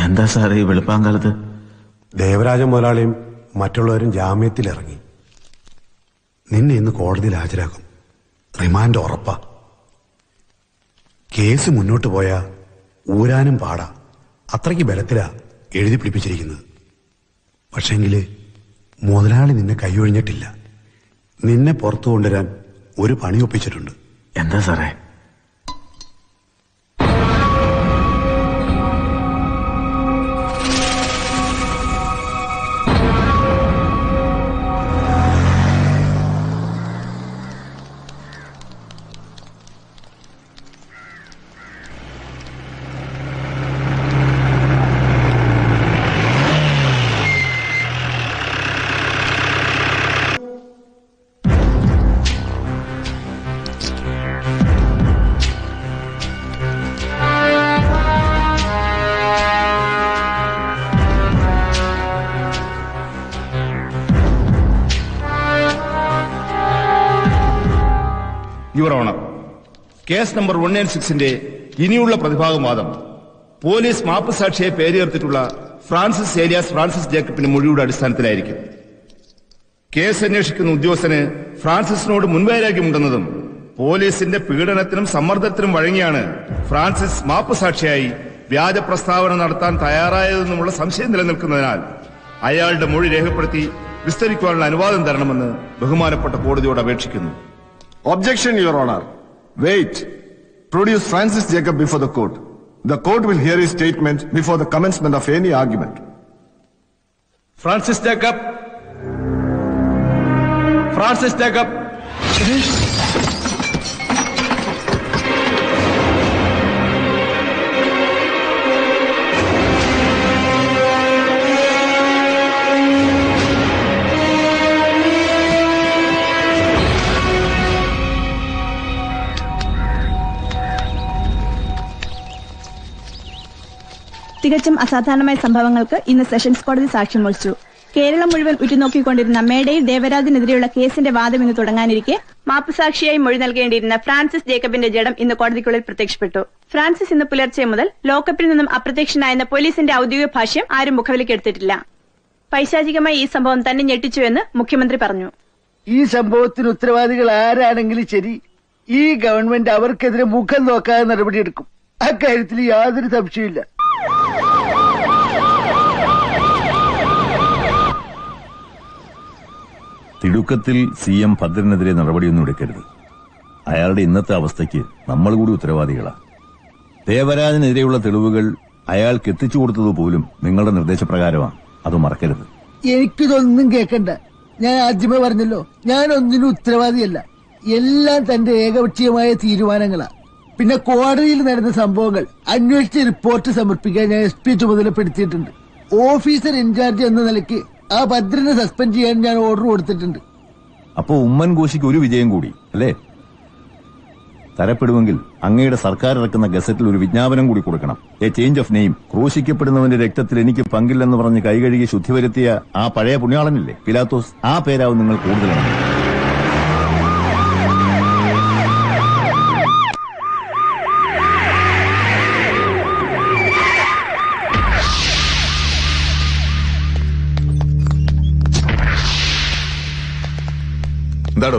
[SPEAKER 1] എന്താ സാറേ ഈ വെളുപ്പാങ്കാലത്ത്?
[SPEAKER 7] ദേവരാജൻ മുതലാളിയും മറ്റുള്ളവരും ജാമ്യത്തിലിറങ്ങി. നിന്നെ ഇന്ന് കോടതിയിൽ ഹാജരാക്കും. റിമാൻഡ് ഉറപ്പാ. കേസ് മുന്നോട്ട് പോയാ ഊരാനും പാടാ. അത്രയ്ക്ക് ബലത്തിലാ എഴുതി പിടിപ്പിച്ചിരിക്കുന്നത്. പക്ഷെങ്കിൽ മുതലാളി നിന്നെ കൈയൊഴിഞ്ഞിട്ടില്ല. നിന്നെ പുറത്തു കൊണ്ടുവരാൻ ഒരു പണി ഒപ്പിച്ചിട്ടുണ്ട്.
[SPEAKER 1] എന്താ സാറേ?
[SPEAKER 20] കേസ് നമ്പർ വൺ നയൻ സിക്സിന്റെ ഇനിയുള്ള പ്രതിഭാഗവാദം. പോലീസ് മാപ്പ് സാക്ഷിയെ പേരുയർത്തിട്ടുള്ള ഫ്രാൻസിസ് ഏലിയാസ് ഫ്രാൻസിസ് ജേക്കബിന്റെ മൊഴിയുടെ അടിസ്ഥാനത്തിലായിരിക്കും. കേസ് അന്വേഷിക്കുന്ന ഉദ്യോഗസ്ഥന് ഫ്രാൻസിസിനോട് മുൻവൈരാഗ്യമുണ്ടെന്നതും പോലീസിന്റെ പീഡനത്തിനും സമ്മർദ്ദത്തിനും വഴങ്ങിയാണ് ഫ്രാൻസിസ് മാപ്പ് സാക്ഷിയായി വ്യാജ പ്രസ്താവന നടത്താൻ തയ്യാറായതെന്നുമുള്ള സംശയം നിലനിൽക്കുന്നതിനാൽ അയാളുടെ മൊഴി രേഖപ്പെടുത്തി വിസ്തരിക്കുവാനുള്ള അനുവാദം തരണമെന്ന് ബഹുമാനപ്പെട്ട കോടതിയോട് അപേക്ഷിക്കുന്നു.
[SPEAKER 11] Objection your Honor. Wait. Produce Francis Jacob before the court. The court will hear his statement before the commencement of any argument.
[SPEAKER 13] Francis Jacob. Francis Jacob.
[SPEAKER 24] തികച്ചും അസാധാരണമായ സംഭവങ്ങൾക്ക് ഇന്ന് സെഷൻസ് കോടതി സാക്ഷ്യം വഹിച്ചു. കേരളം മുഴുവൻ ഉറ്റുനോക്കിക്കൊണ്ടിരുന്ന മേഡയിൽ ദേവരാജിനെതിരെയുള്ള കേസിന്റെ വാദം ഇന്ന് തുടങ്ങാനിരിക്കെ. മാപ്പുസാക്ഷിയായി മൊഴി നൽകേണ്ടിയിരുന്ന ഫ്രാൻസിസ് ജേക്കബിന്റെ ജഡം ഇന്ന് കോടതിക്കുള്ളിൽ പ്രത്യക്ഷപ്പെട്ടു. ഫ്രാൻസിസ് ഇന്ന് പുലർച്ചെ മുതൽ ലോക്കപ്പിൽ നിന്നും അപ്രത്യക്ഷനായെന്ന പോലീസിന്റെ ഔദ്യോഗിക ഭാഷ്യം ആരും മുഖവിലേക്ക് എടുത്തിട്ടില്ല. പൈശാചികമായി ഈ സംഭവം തന്നെ ഞെട്ടിച്ചുവെന്ന് മുഖ്യമന്ത്രി പറഞ്ഞു.
[SPEAKER 25] ഈ സംഭവത്തിന് ഉത്തരവാദികൾ ആരാണെങ്കിലും ശരി. ഈ ഗവൺമെന്റ് അവർക്കെതിരെ മുഖം നോക്കാതെ നടപടിയെടുക്കും. അക്കാര്യത്തിൽ യാതൊരു സംശയമില്ല
[SPEAKER 26] തിടുക്കത്തിൽ സി എം ഭദ്രനെതിരെ നടപടിയൊന്നും എടുക്കരുത്. അയാളുടെ ഇന്നത്തെ അവസ്ഥയ്ക്ക് നമ്മൾ കൂടി ഉത്തരവാദികളാ. ദേവരാജനെതിരെയുള്ള തെളിവുകൾ അയാൾക്ക് എത്തിച്ചു കൊടുത്തത് പോലും നിങ്ങളുടെ നിർദ്ദേശപ്രകാരമാണ് അത് മറക്കരുത്.
[SPEAKER 25] എനിക്കിതൊന്നും കേൾക്കണ്ട ഞാൻ ആദ്യമേ പറഞ്ഞല്ലോ ഞാൻ ഒന്നിനും ഉത്തരവാദിയല്ല. എല്ലാം തന്റെ ഏകപക്ഷീയമായ തീരുമാനങ്ങളാ. പിന്നെ കോടതിയിൽ നടന്ന സംഭവങ്ങൾ അന്വേഷിച്ച് റിപ്പോർട്ട് സമർപ്പിക്കാൻ ഞാൻ എസ് പി ചുമതലപ്പെടുത്തിയിട്ടുണ്ട്. ഓഫീസർ ഇൻചാർജ് എന്ന നിലയ്ക്ക് ആ ഭദ്രനെ സസ്പെൻഡ് ചെയ്യാൻ ഞാൻ ഓർഡർ കൊടുത്തിട്ടുണ്ട്.
[SPEAKER 26] അപ്പോ ഉമ്മൻ കോശിക്ക് ഒരു വിജയം കൂടി അല്ലേ? തരപ്പെടുമെങ്കിൽ അങ്ങയുടെ സർക്കാർ ഇറക്കുന്ന ഗസറ്റിൽ ഒരു വിജ്ഞാപനം കൂടി കൊടുക്കണം. എ ചേഞ്ച് ഓഫ് നെയിം ക്രൂശിക്കപ്പെടുന്നവന്റെ രക്തത്തിൽ എനിക്ക് പങ്കില്ലെന്ന് പറഞ്ഞ് കൈകഴുകി ശുദ്ധി വരുത്തിയ ആ പഴയ പുണ്യാളനില്ലേ? പിലാത്തോസ്. ആ പേരാവും നിങ്ങൾ കൂടുതലാണ്
[SPEAKER 5] എന്താടോ?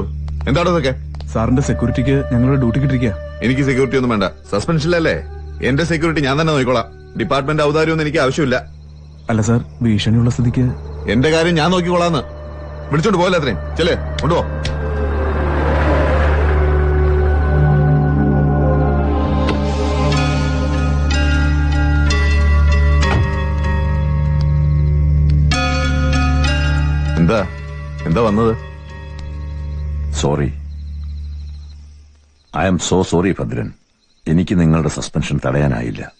[SPEAKER 5] എന്താടോ ഇതൊക്കെ?
[SPEAKER 19] സാറിന്റെ സെക്യൂരിറ്റിക്ക് ഞങ്ങളുടെ ഡ്യൂട്ടി കിട്ടിരിക്കുക
[SPEAKER 5] എനിക്ക് സെക്യൂരിറ്റി ഒന്നും വേണ്ട. സസ്പെൻഷനിലല്ലേ എന്റെ സെക്യൂരിറ്റി ഞാൻ തന്നെ നോക്കിക്കോളാം. ഡിപ്പാർട്ട്മെന്റ് ഔദാര്യമൊന്നും എനിക്ക് ആവശ്യമില്ല.
[SPEAKER 19] അല്ല സാർ ഭീഷണിയുള്ള സ്ഥിതിക്ക്
[SPEAKER 5] എന്റെ കാര്യം ഞാൻ നോക്കിക്കോളാന്ന്. വിളിച്ചോണ്ട് പോകല്ലേ അത്രയും? ചെല്ലേ കൊണ്ടുപോ. എന്താ? എന്താ വന്നത്?
[SPEAKER 26] Sorry. I'm so sorry Bhadran. എനിക്ക് നിങ്ങളുടെ സസ്പെൻഷൻ തടയാനായില്ല.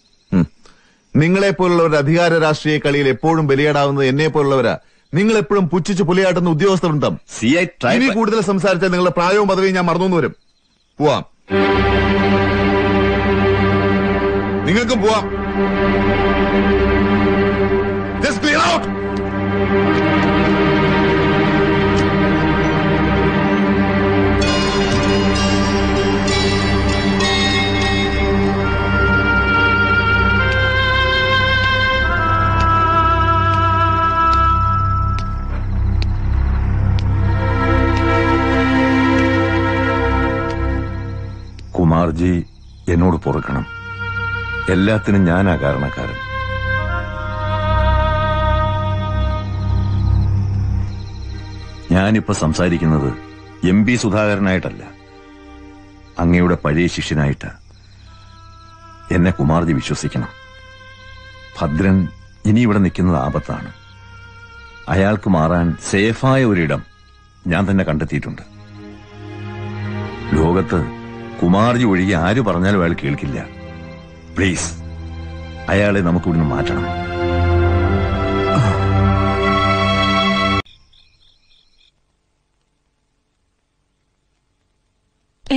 [SPEAKER 5] നിങ്ങളെ പോലുള്ളവരുടെ അധികാര രാഷ്ട്രീയ കളിയിൽ എപ്പോഴും ബലിയാടാവുന്നത് എന്നെ പോലുള്ളവരാ നിങ്ങൾ എപ്പോഴും പുച്ഛിച്ച് പുലിയാട്ടുന്ന ഉദ്യോഗസ്ഥ വൃന്ദം ഇനി കൂടുതൽ സംസാരിച്ചാൽ നിങ്ങളുടെ പ്രായവും പദവിയും ഞാൻ മറന്നു വരും. പോവാം. നിങ്ങൾക്കും പോവാം. Just clear out!
[SPEAKER 26] കുമാർജി എന്നോട് പൊറുക്കണം. എല്ലാത്തിനും ഞാനാ കാരണക്കാരൻ. ഞാനിപ്പോ സംസാരിക്കുന്നത് എം പി സുധാകരനായിട്ടല്ല. അങ്ങയുടെ പഴയ ശിഷ്യനായിട്ട്. എന്നെ കുമാർജി വിശ്വസിക്കണം. ഭദ്രൻ ഇനി ഇവിടെ നിൽക്കുന്നത് ആപത്താണ്. അയാൾക്ക് മാറാൻ സേഫായ ഒരിടം ഞാൻ തന്നെ കണ്ടെത്തിയിട്ടുണ്ട്. ലോകത്ത് കുമാർജി ഒഴികെ ആര് പറഞ്ഞാലും അയാൾ കേൾക്കില്ല. പ്ലീസ് അയാളെ നമുക്ക് ഇവിടുന്ന് മാറ്റണം.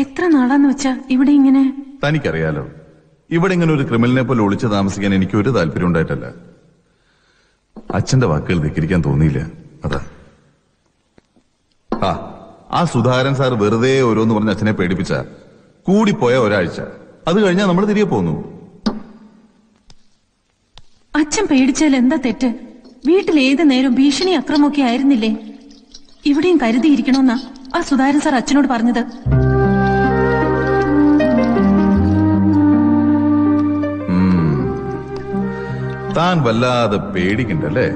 [SPEAKER 10] എത്ര നാളാന്ന് വെച്ചാ ഇവിടെ ഇങ്ങനെ?
[SPEAKER 5] തനിക്കറിയാലോ ഇവിടെ ഇങ്ങനെ ഒരു ക്രിമിനലിനെ പോലെ ഒളിച്ചു താമസിക്കാൻ എനിക്ക് ഒരു താല്പര്യം ഉണ്ടായിട്ടല്ല. അച്ഛന്റെ വാക്കുകൾ ധിക്കരിക്കാൻ തോന്നിയില്ല അതാ. ആ ആ സുധാകരൻ സാർ വെറുതെ ഓരോന്ന് പറഞ്ഞ് അച്ഛനെ പേടിപ്പിച്ച കൂടിപ്പോയ ഒരാഴ്ച. അത് കഴിഞ്ഞാൽ നമ്മൾ തിരികെ പോന്നു.
[SPEAKER 10] അച്ഛൻ പേടിച്ചാൽ എന്താ തെറ്റ്? വീട്ടിൽ ഏത് നേരം ഭീഷണി അക്രമൊക്കെ ആയിരുന്നില്ലേ? ഇവിടെയും കരുതിയിരിക്കണമെന്നാ ആ സുധാരൻ സാർ അച്ഛനോട് പറഞ്ഞത്.
[SPEAKER 5] താൻ വല്ലാതെ പേടിക്കണ്ടല്ലേ?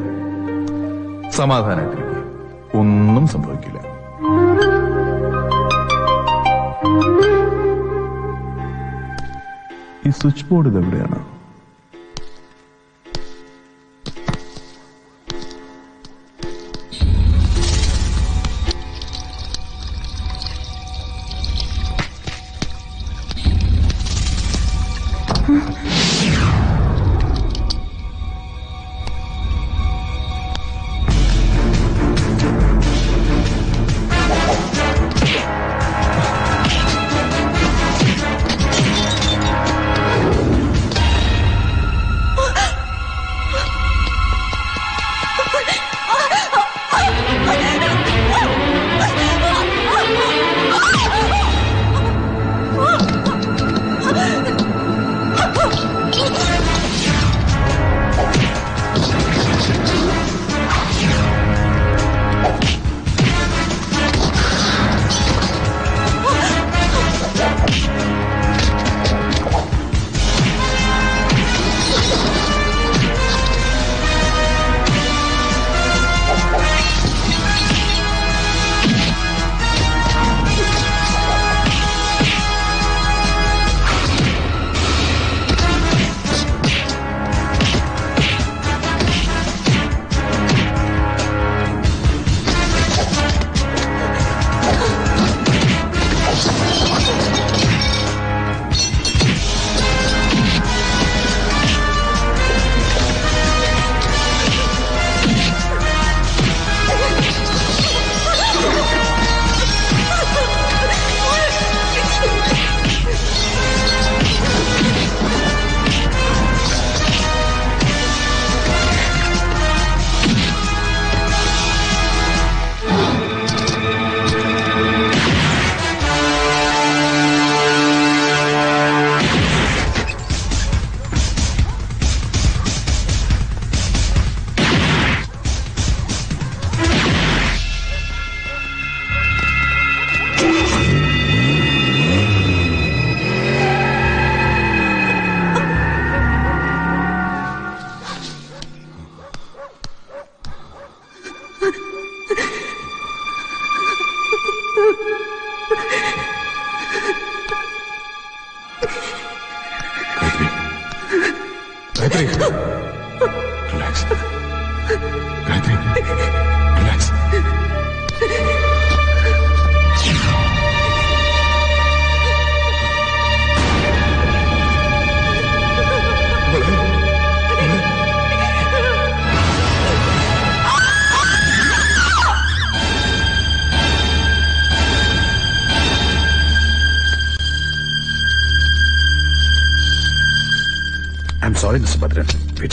[SPEAKER 5] സമാധാനായിട്ടിരിക്കും. ഒന്നും സംഭവിക്കില്ല.
[SPEAKER 19] ഈ സ്വിച്ച് ബോർഡ് ഇത്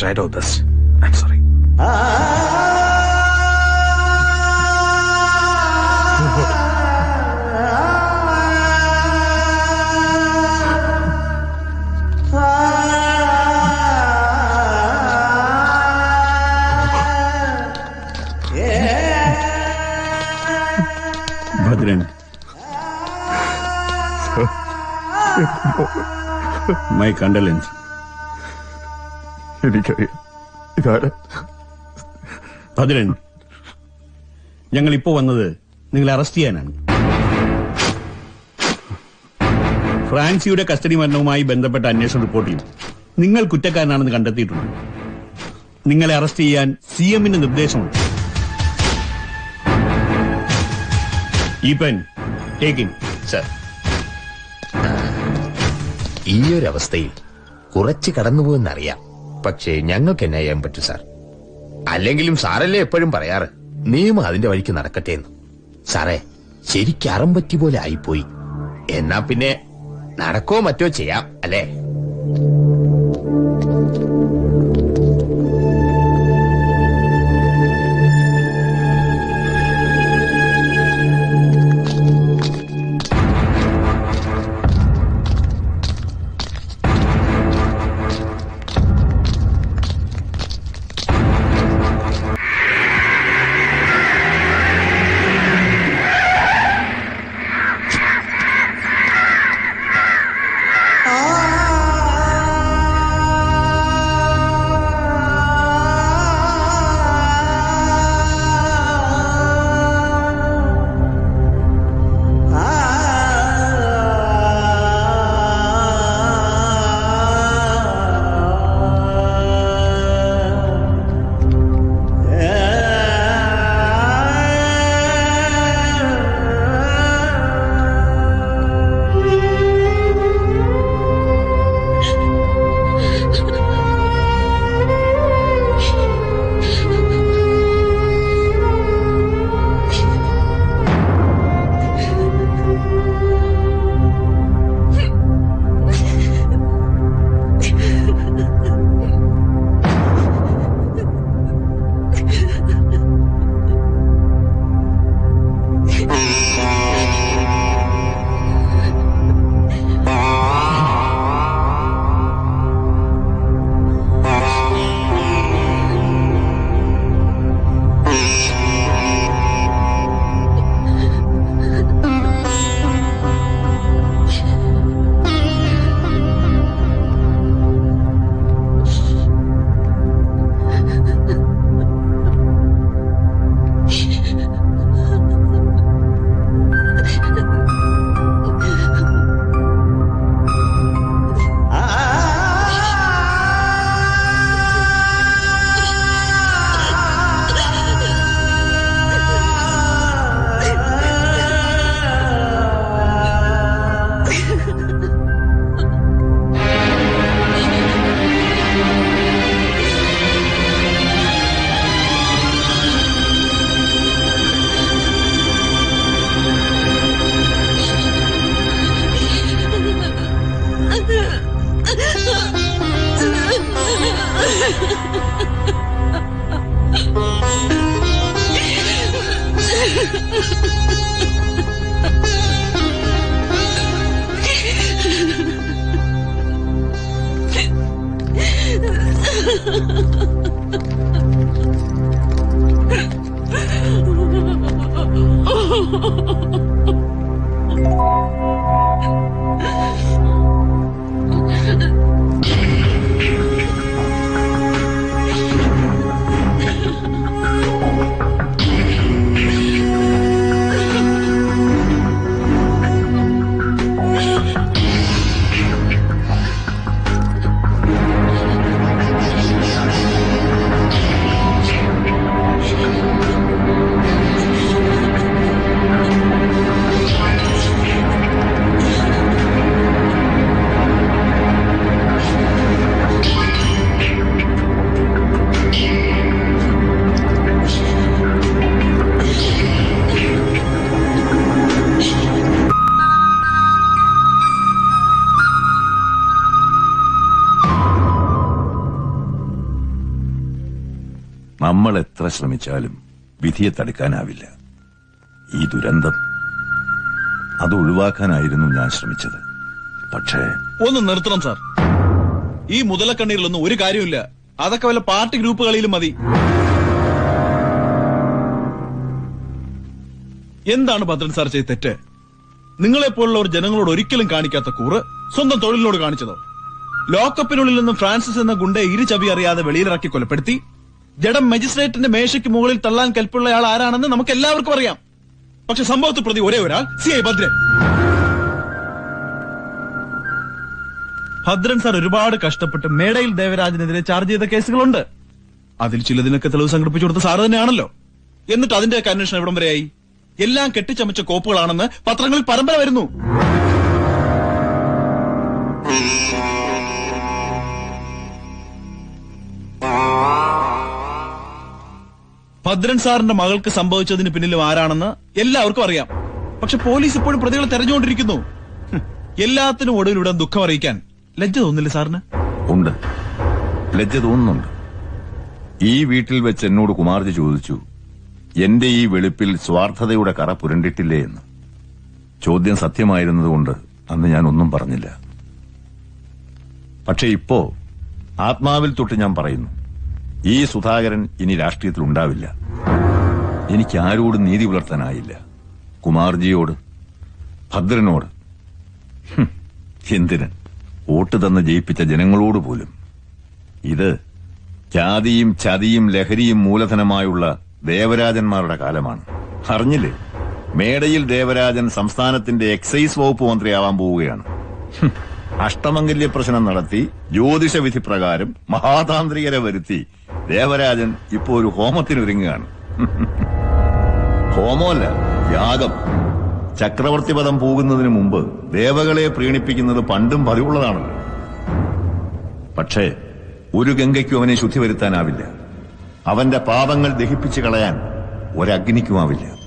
[SPEAKER 19] tried our best. I'm sorry.
[SPEAKER 16] Bhadran my condolences
[SPEAKER 19] എനിക്കറിയാം. ഇതാരാ?
[SPEAKER 16] ഭദ്രൻ ഞങ്ങൾ ഇപ്പോ വന്നത് നിങ്ങളെ അറസ്റ്റ് ചെയ്യാനാണ്. ഫ്രാൻസിയുടെ കസ്റ്റഡി മരണവുമായി ബന്ധപ്പെട്ട അന്വേഷണ റിപ്പോർട്ടിൽ നിങ്ങൾ കുറ്റക്കാരനാണെന്ന് കണ്ടെത്തിയിട്ടുണ്ട്. നിങ്ങളെ അറസ്റ്റ് ചെയ്യാൻ സി എമ്മിന്റെ നിർദ്ദേശമുണ്ട്. ഈ പെൻ ടേക്കിൻ
[SPEAKER 4] സർ ഈ ഒരു അവസ്ഥയിൽ കുറച്ച് കടന്നുപോയെന്നറിയാം പക്ഷേ ഞങ്ങൾക്ക് എന്നാ ചെയ്യാൻ പറ്റും സാർ. അല്ലെങ്കിലും സാറല്ലേ എപ്പോഴും പറയാറ് നീയും അതിന്റെ വഴിക്ക് നടക്കട്ടെ എന്ന് സാറേ ശരിക്ക് പറ്റി പോലെ ആയിപ്പോയി. എന്നാ പിന്നെ നടക്കോ മറ്റോ ചെയ്യാം അല്ലേ?
[SPEAKER 26] Ha ha ha! ശ്രമിച്ചാലും വിധിയെ തടുക്കാനാവില്ല. ഈ ദുരന്തം അത് ഒഴിവാക്കാനായിരുന്നു ഞാൻ ശ്രമിച്ചത്. പക്ഷേ
[SPEAKER 19] ഒന്ന് നിർത്തണം സാർ. ഈ മുതലക്കണ്ണീരിലൊന്നും ഒരു കാര്യമില്ല അതൊക്കെ വല്ല പാർട്ടി ഗ്രൂപ്പുകളിലും മതി. എന്താണ് ഭദ്രൻ സാർ ചെയ്ത തെറ്റ്? നിങ്ങളെപ്പോലുള്ളവർ ജനങ്ങളോട് ഒരിക്കലും കാണിക്കാത്ത കൂറ് സ്വന്തം തൊഴിലിനോട് കാണിച്ചതോ? ലോക്കപ്പിനുള്ളിൽ നിന്നും ഫ്രാൻസിസ് എന്ന ഗുണ്ടയെ ഇരുചവി അറിയാതെ വെളിയിലിറക്കി കൊലപ്പെടുത്തി ജഡം മജിസ്ട്രേറ്റിന്റെ മേശയ്ക്ക് മുകളിൽ തള്ളാൻ കൽപ്പുള്ള കൽപ്പുള്ളയാൾ ആരാണെന്ന് നമുക്ക് എല്ലാവർക്കും അറിയാം. പക്ഷെ സംഭവത്തിൽ പ്രതി ഒരേ ഒരാൾ C I Bhadran. Bhadran sir ഒരുപാട് കഷ്ടപ്പെട്ട് മേടയിൽ ദേവരാജനെതിരെ ചാർജ് ചെയ്ത കേസുകളുണ്ട്. അതിൽ ചിലതിനൊക്കെ തെളിവ് സംഘടിപ്പിച്ചു കൊടുത്ത സാറ് തന്നെയാണല്ലോ. എന്നിട്ട് അതിന്റെ അന്വേഷണം എവിടം വരെയായി? എല്ലാം കെട്ടിച്ചമച്ച കോപ്പുകളാണെന്ന് പത്രങ്ങളിൽ പരമ്പര വരുന്നു. ഭദ്രൻ സാറിന്റെ മകൾക്ക് സംഭവിച്ചതിന് പിന്നിലും ആരാണെന്ന് എല്ലാവർക്കും അറിയാം. പക്ഷെ പോലീസ് ഇപ്പോഴും പ്രതികളെ തെരഞ്ഞുകൊണ്ടിരിക്കുന്നു. എല്ലാത്തിനും ഒടുവിലൂടെ ദുഃഖം അറിയിക്കാൻ ലജ്ജ തോന്നില്ല സാറിന്?
[SPEAKER 26] ഉണ്ട്. ലജ്ജ തോന്നുന്നുണ്ട്. ഈ വീട്ടിൽ വെച്ച് എന്നോട് കുമാർജി ചോദിച്ചു എന്റെ ഈ വെളുപ്പിൽ സ്വാർത്ഥതയുടെ കറ പുരണ്ടിട്ടില്ലേ എന്ന്? ചോദ്യം സത്യമായിരുന്നതുകൊണ്ട് അന്ന് ഞാൻ ഒന്നും പറഞ്ഞില്ല. പക്ഷെ ഇപ്പോ ആത്മാവിൽ തൊട്ട് ഞാൻ പറയുന്നു. ഈ സുധാകരൻ ഇനി രാഷ്ട്രീയത്തിൽ ഉണ്ടാവില്ല. എനിക്ക് ആരോടും നീതി പുലർത്താനായില്ല? കുമാർജിയോട്? ഭദ്രനോട്? എന്തിന്? വോട്ട് തന്ന് ജയിപ്പിച്ച ജനങ്ങളോട് പോലും. ഇത് ജാതിയും ചതിയും ലഹരിയും മൂലധനമായുള്ള ദേവരാജന്മാരുടെ കാലമാണ്. അറിഞ്ഞില്ലേ? മേടയിൽ ദേവരാജൻ സംസ്ഥാനത്തിന്റെ എക്സൈസ് വകുപ്പ് മന്ത്രിയാവാൻ പോവുകയാണ്. അഷ്ടമംഗല്യ പ്രശ്നം നടത്തി ജ്യോതിഷ വിധി പ്രകാരം മഹാതാന്ത്രികരെ വരുത്തി ദേവരാജൻ ഇപ്പോ ഒരു ഹോമത്തിനൊരുങ്ങുകയാണ് ഹോമമല്ല യാഗം. ചക്രവർത്തി പദം പോകുന്നതിന് മുമ്പ് ദേവകളെ പ്രീണിപ്പിക്കുന്നത് പണ്ടും പതിവുള്ളതാണല്ലോ. പക്ഷേ ഒരു ഗംഗയ്ക്കും അവനെ ശുദ്ധി വരുത്താനാവില്ല. അവന്റെ പാപങ്ങൾ ദഹിപ്പിച്ചു കളയാൻ ഒരഗ്നിക്കുമാവില്ല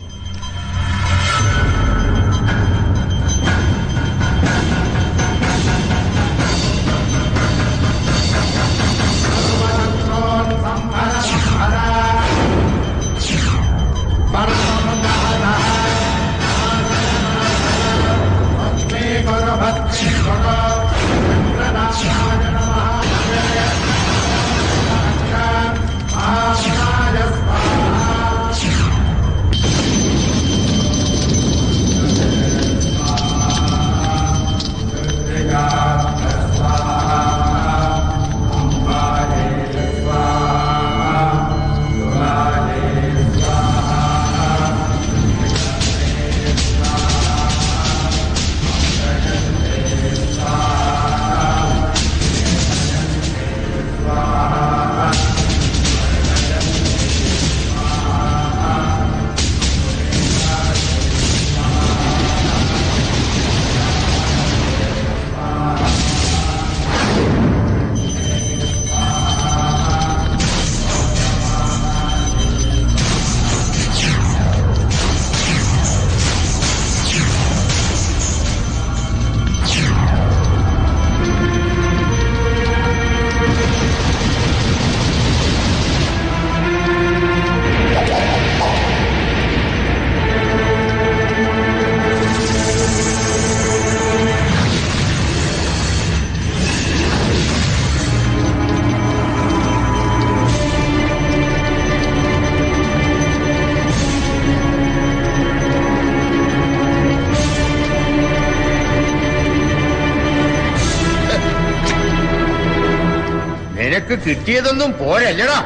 [SPEAKER 4] കിട്ടിയതൊന്നും പോരല്ലടാ.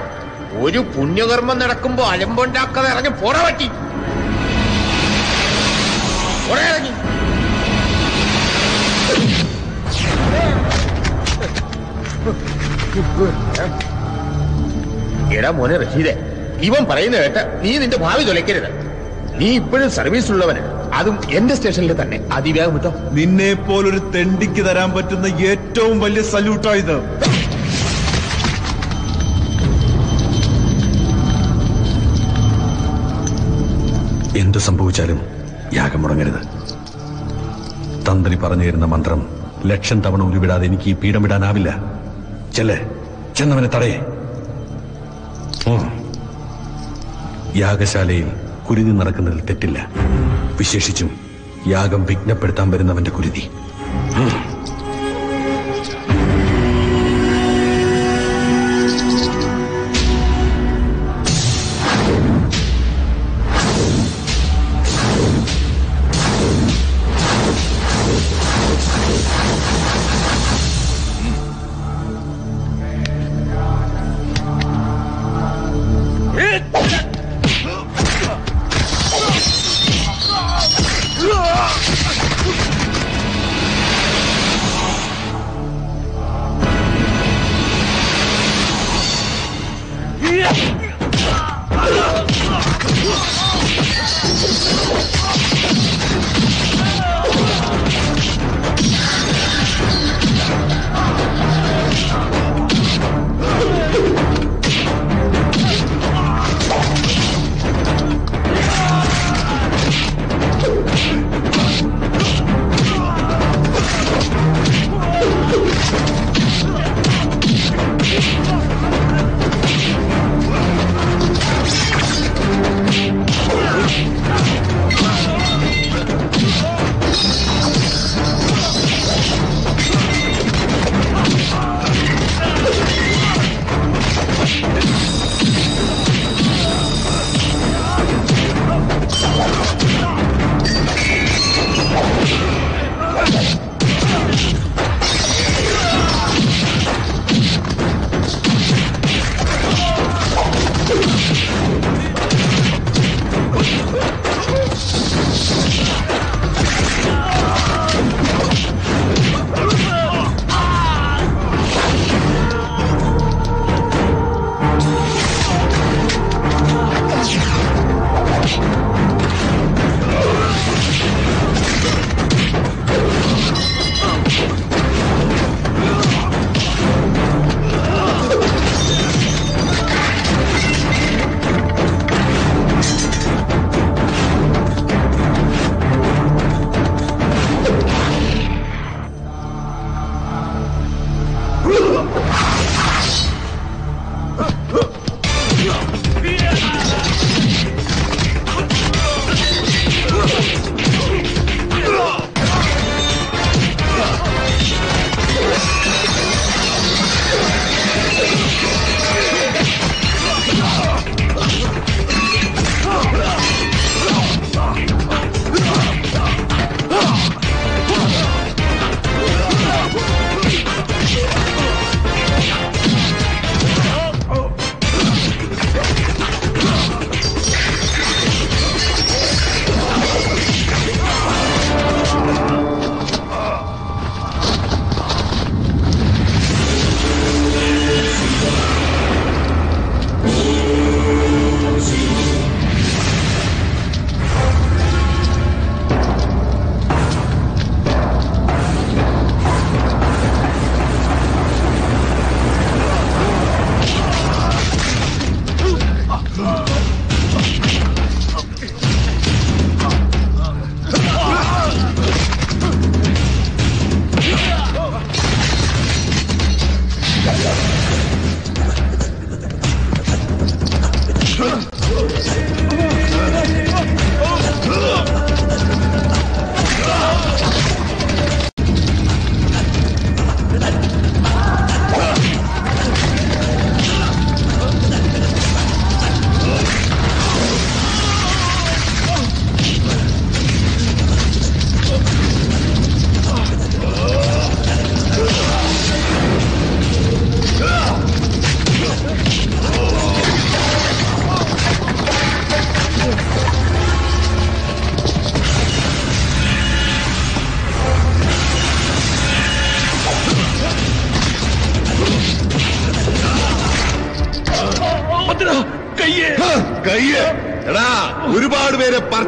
[SPEAKER 4] ഒരു പുണ്യകർമ്മം നടക്കുമ്പോ അലമ്പുണ്ടാക്കാതെ ഇറങ്ങി പോറ പറ്റി. എടാ മോനെ റഷീദെ ഇവൻ പറയുന്ന കേട്ട നീ നിന്റെ ഭാവി തുലയ്ക്കരുത്. നീ ഇപ്പോഴും സർവീസ് ഉള്ളവന് അതും എന്റെ സ്റ്റേഷനിൽ തന്നെ. അതിവേഗം കിട്ടോ
[SPEAKER 19] നിന്നെ പോലൊരു തെണ്ടിക്ക് തരാൻ പറ്റുന്ന ഏറ്റവും വലിയ സല്യൂട്ടാ ഇത്.
[SPEAKER 6] എന്ത് സംഭവിച്ചാലും യാഗം മുടങ്ങരുത് തന്ത്രി പറഞ്ഞു തരുന്ന മന്ത്രം ലക്ഷം തവണ ഉരുവിടാതെ എനിക്ക് ഈ പീഠം വിടാനാവില്ല ചെല്ലേ? ചെന്നവനെ തടയേ.
[SPEAKER 27] യാഗശാലയിൽ കുരുതി നടക്കുന്നതിൽ തെറ്റില്ല. വിശേഷിച്ചും യാഗം വിഘ്നപ്പെടുത്താൻ വരുന്നവന്റെ കുരുതി.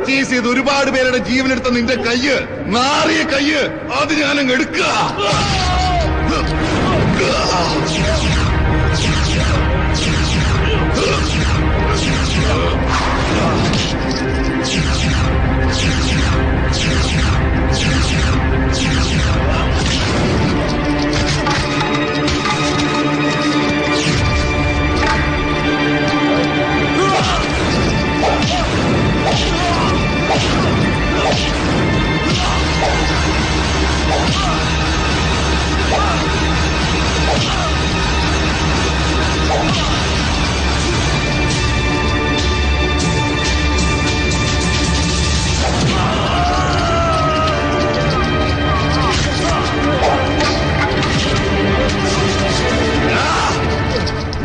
[SPEAKER 5] പർച്ചേസ് ചെയ്ത് ഒരുപാട് പേരുടെ ജീവനെടുത്ത നിന്റെ കയ്യ് നാറിയ കയ്യ് അത് ഞാനങ്ങ് എടുക്കുക.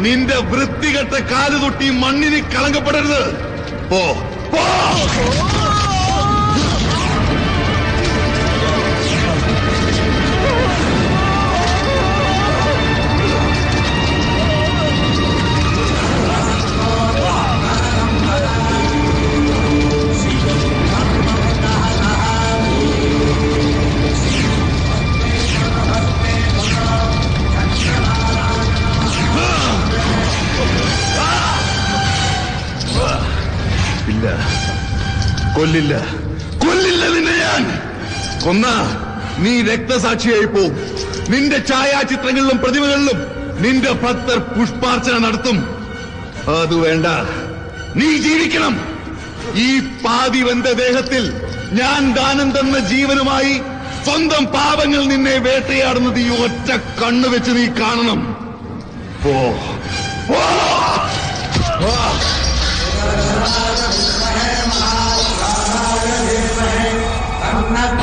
[SPEAKER 5] നിന്റെ വൃത്തികെട്ട കാൽ തൊട്ടി മണ്ണിന് കളങ്കപ്പെടരുത് പോ. പോ. കൊല്ലില്ല. കൊല്ലില്ല നിന്നെ ഞാൻ. കൊന്ന നീ രക്തസാക്ഷിയായി പോവും നിന്റെ ഛായാചിത്രങ്ങളിലും പ്രതിമകളിലും നിന്റെ ഭക്തർ പുഷ്പാർച്ചന നടത്തും. അത് വേണ്ട. നീ ജീവിക്കണം. ഈ പാതി വെന്ത ദേഹത്തിൽ ഞാൻ ദാനം തന്ന ജീവനുമായി സ്വന്തം പാപങ്ങൾ നിന്നെ വേട്ടയാടുന്നത് ഈ ഒറ്റ കണ്ണു വെച്ച് നീ കാണണം. പോ. പോ. പോ.
[SPEAKER 28] Thank you.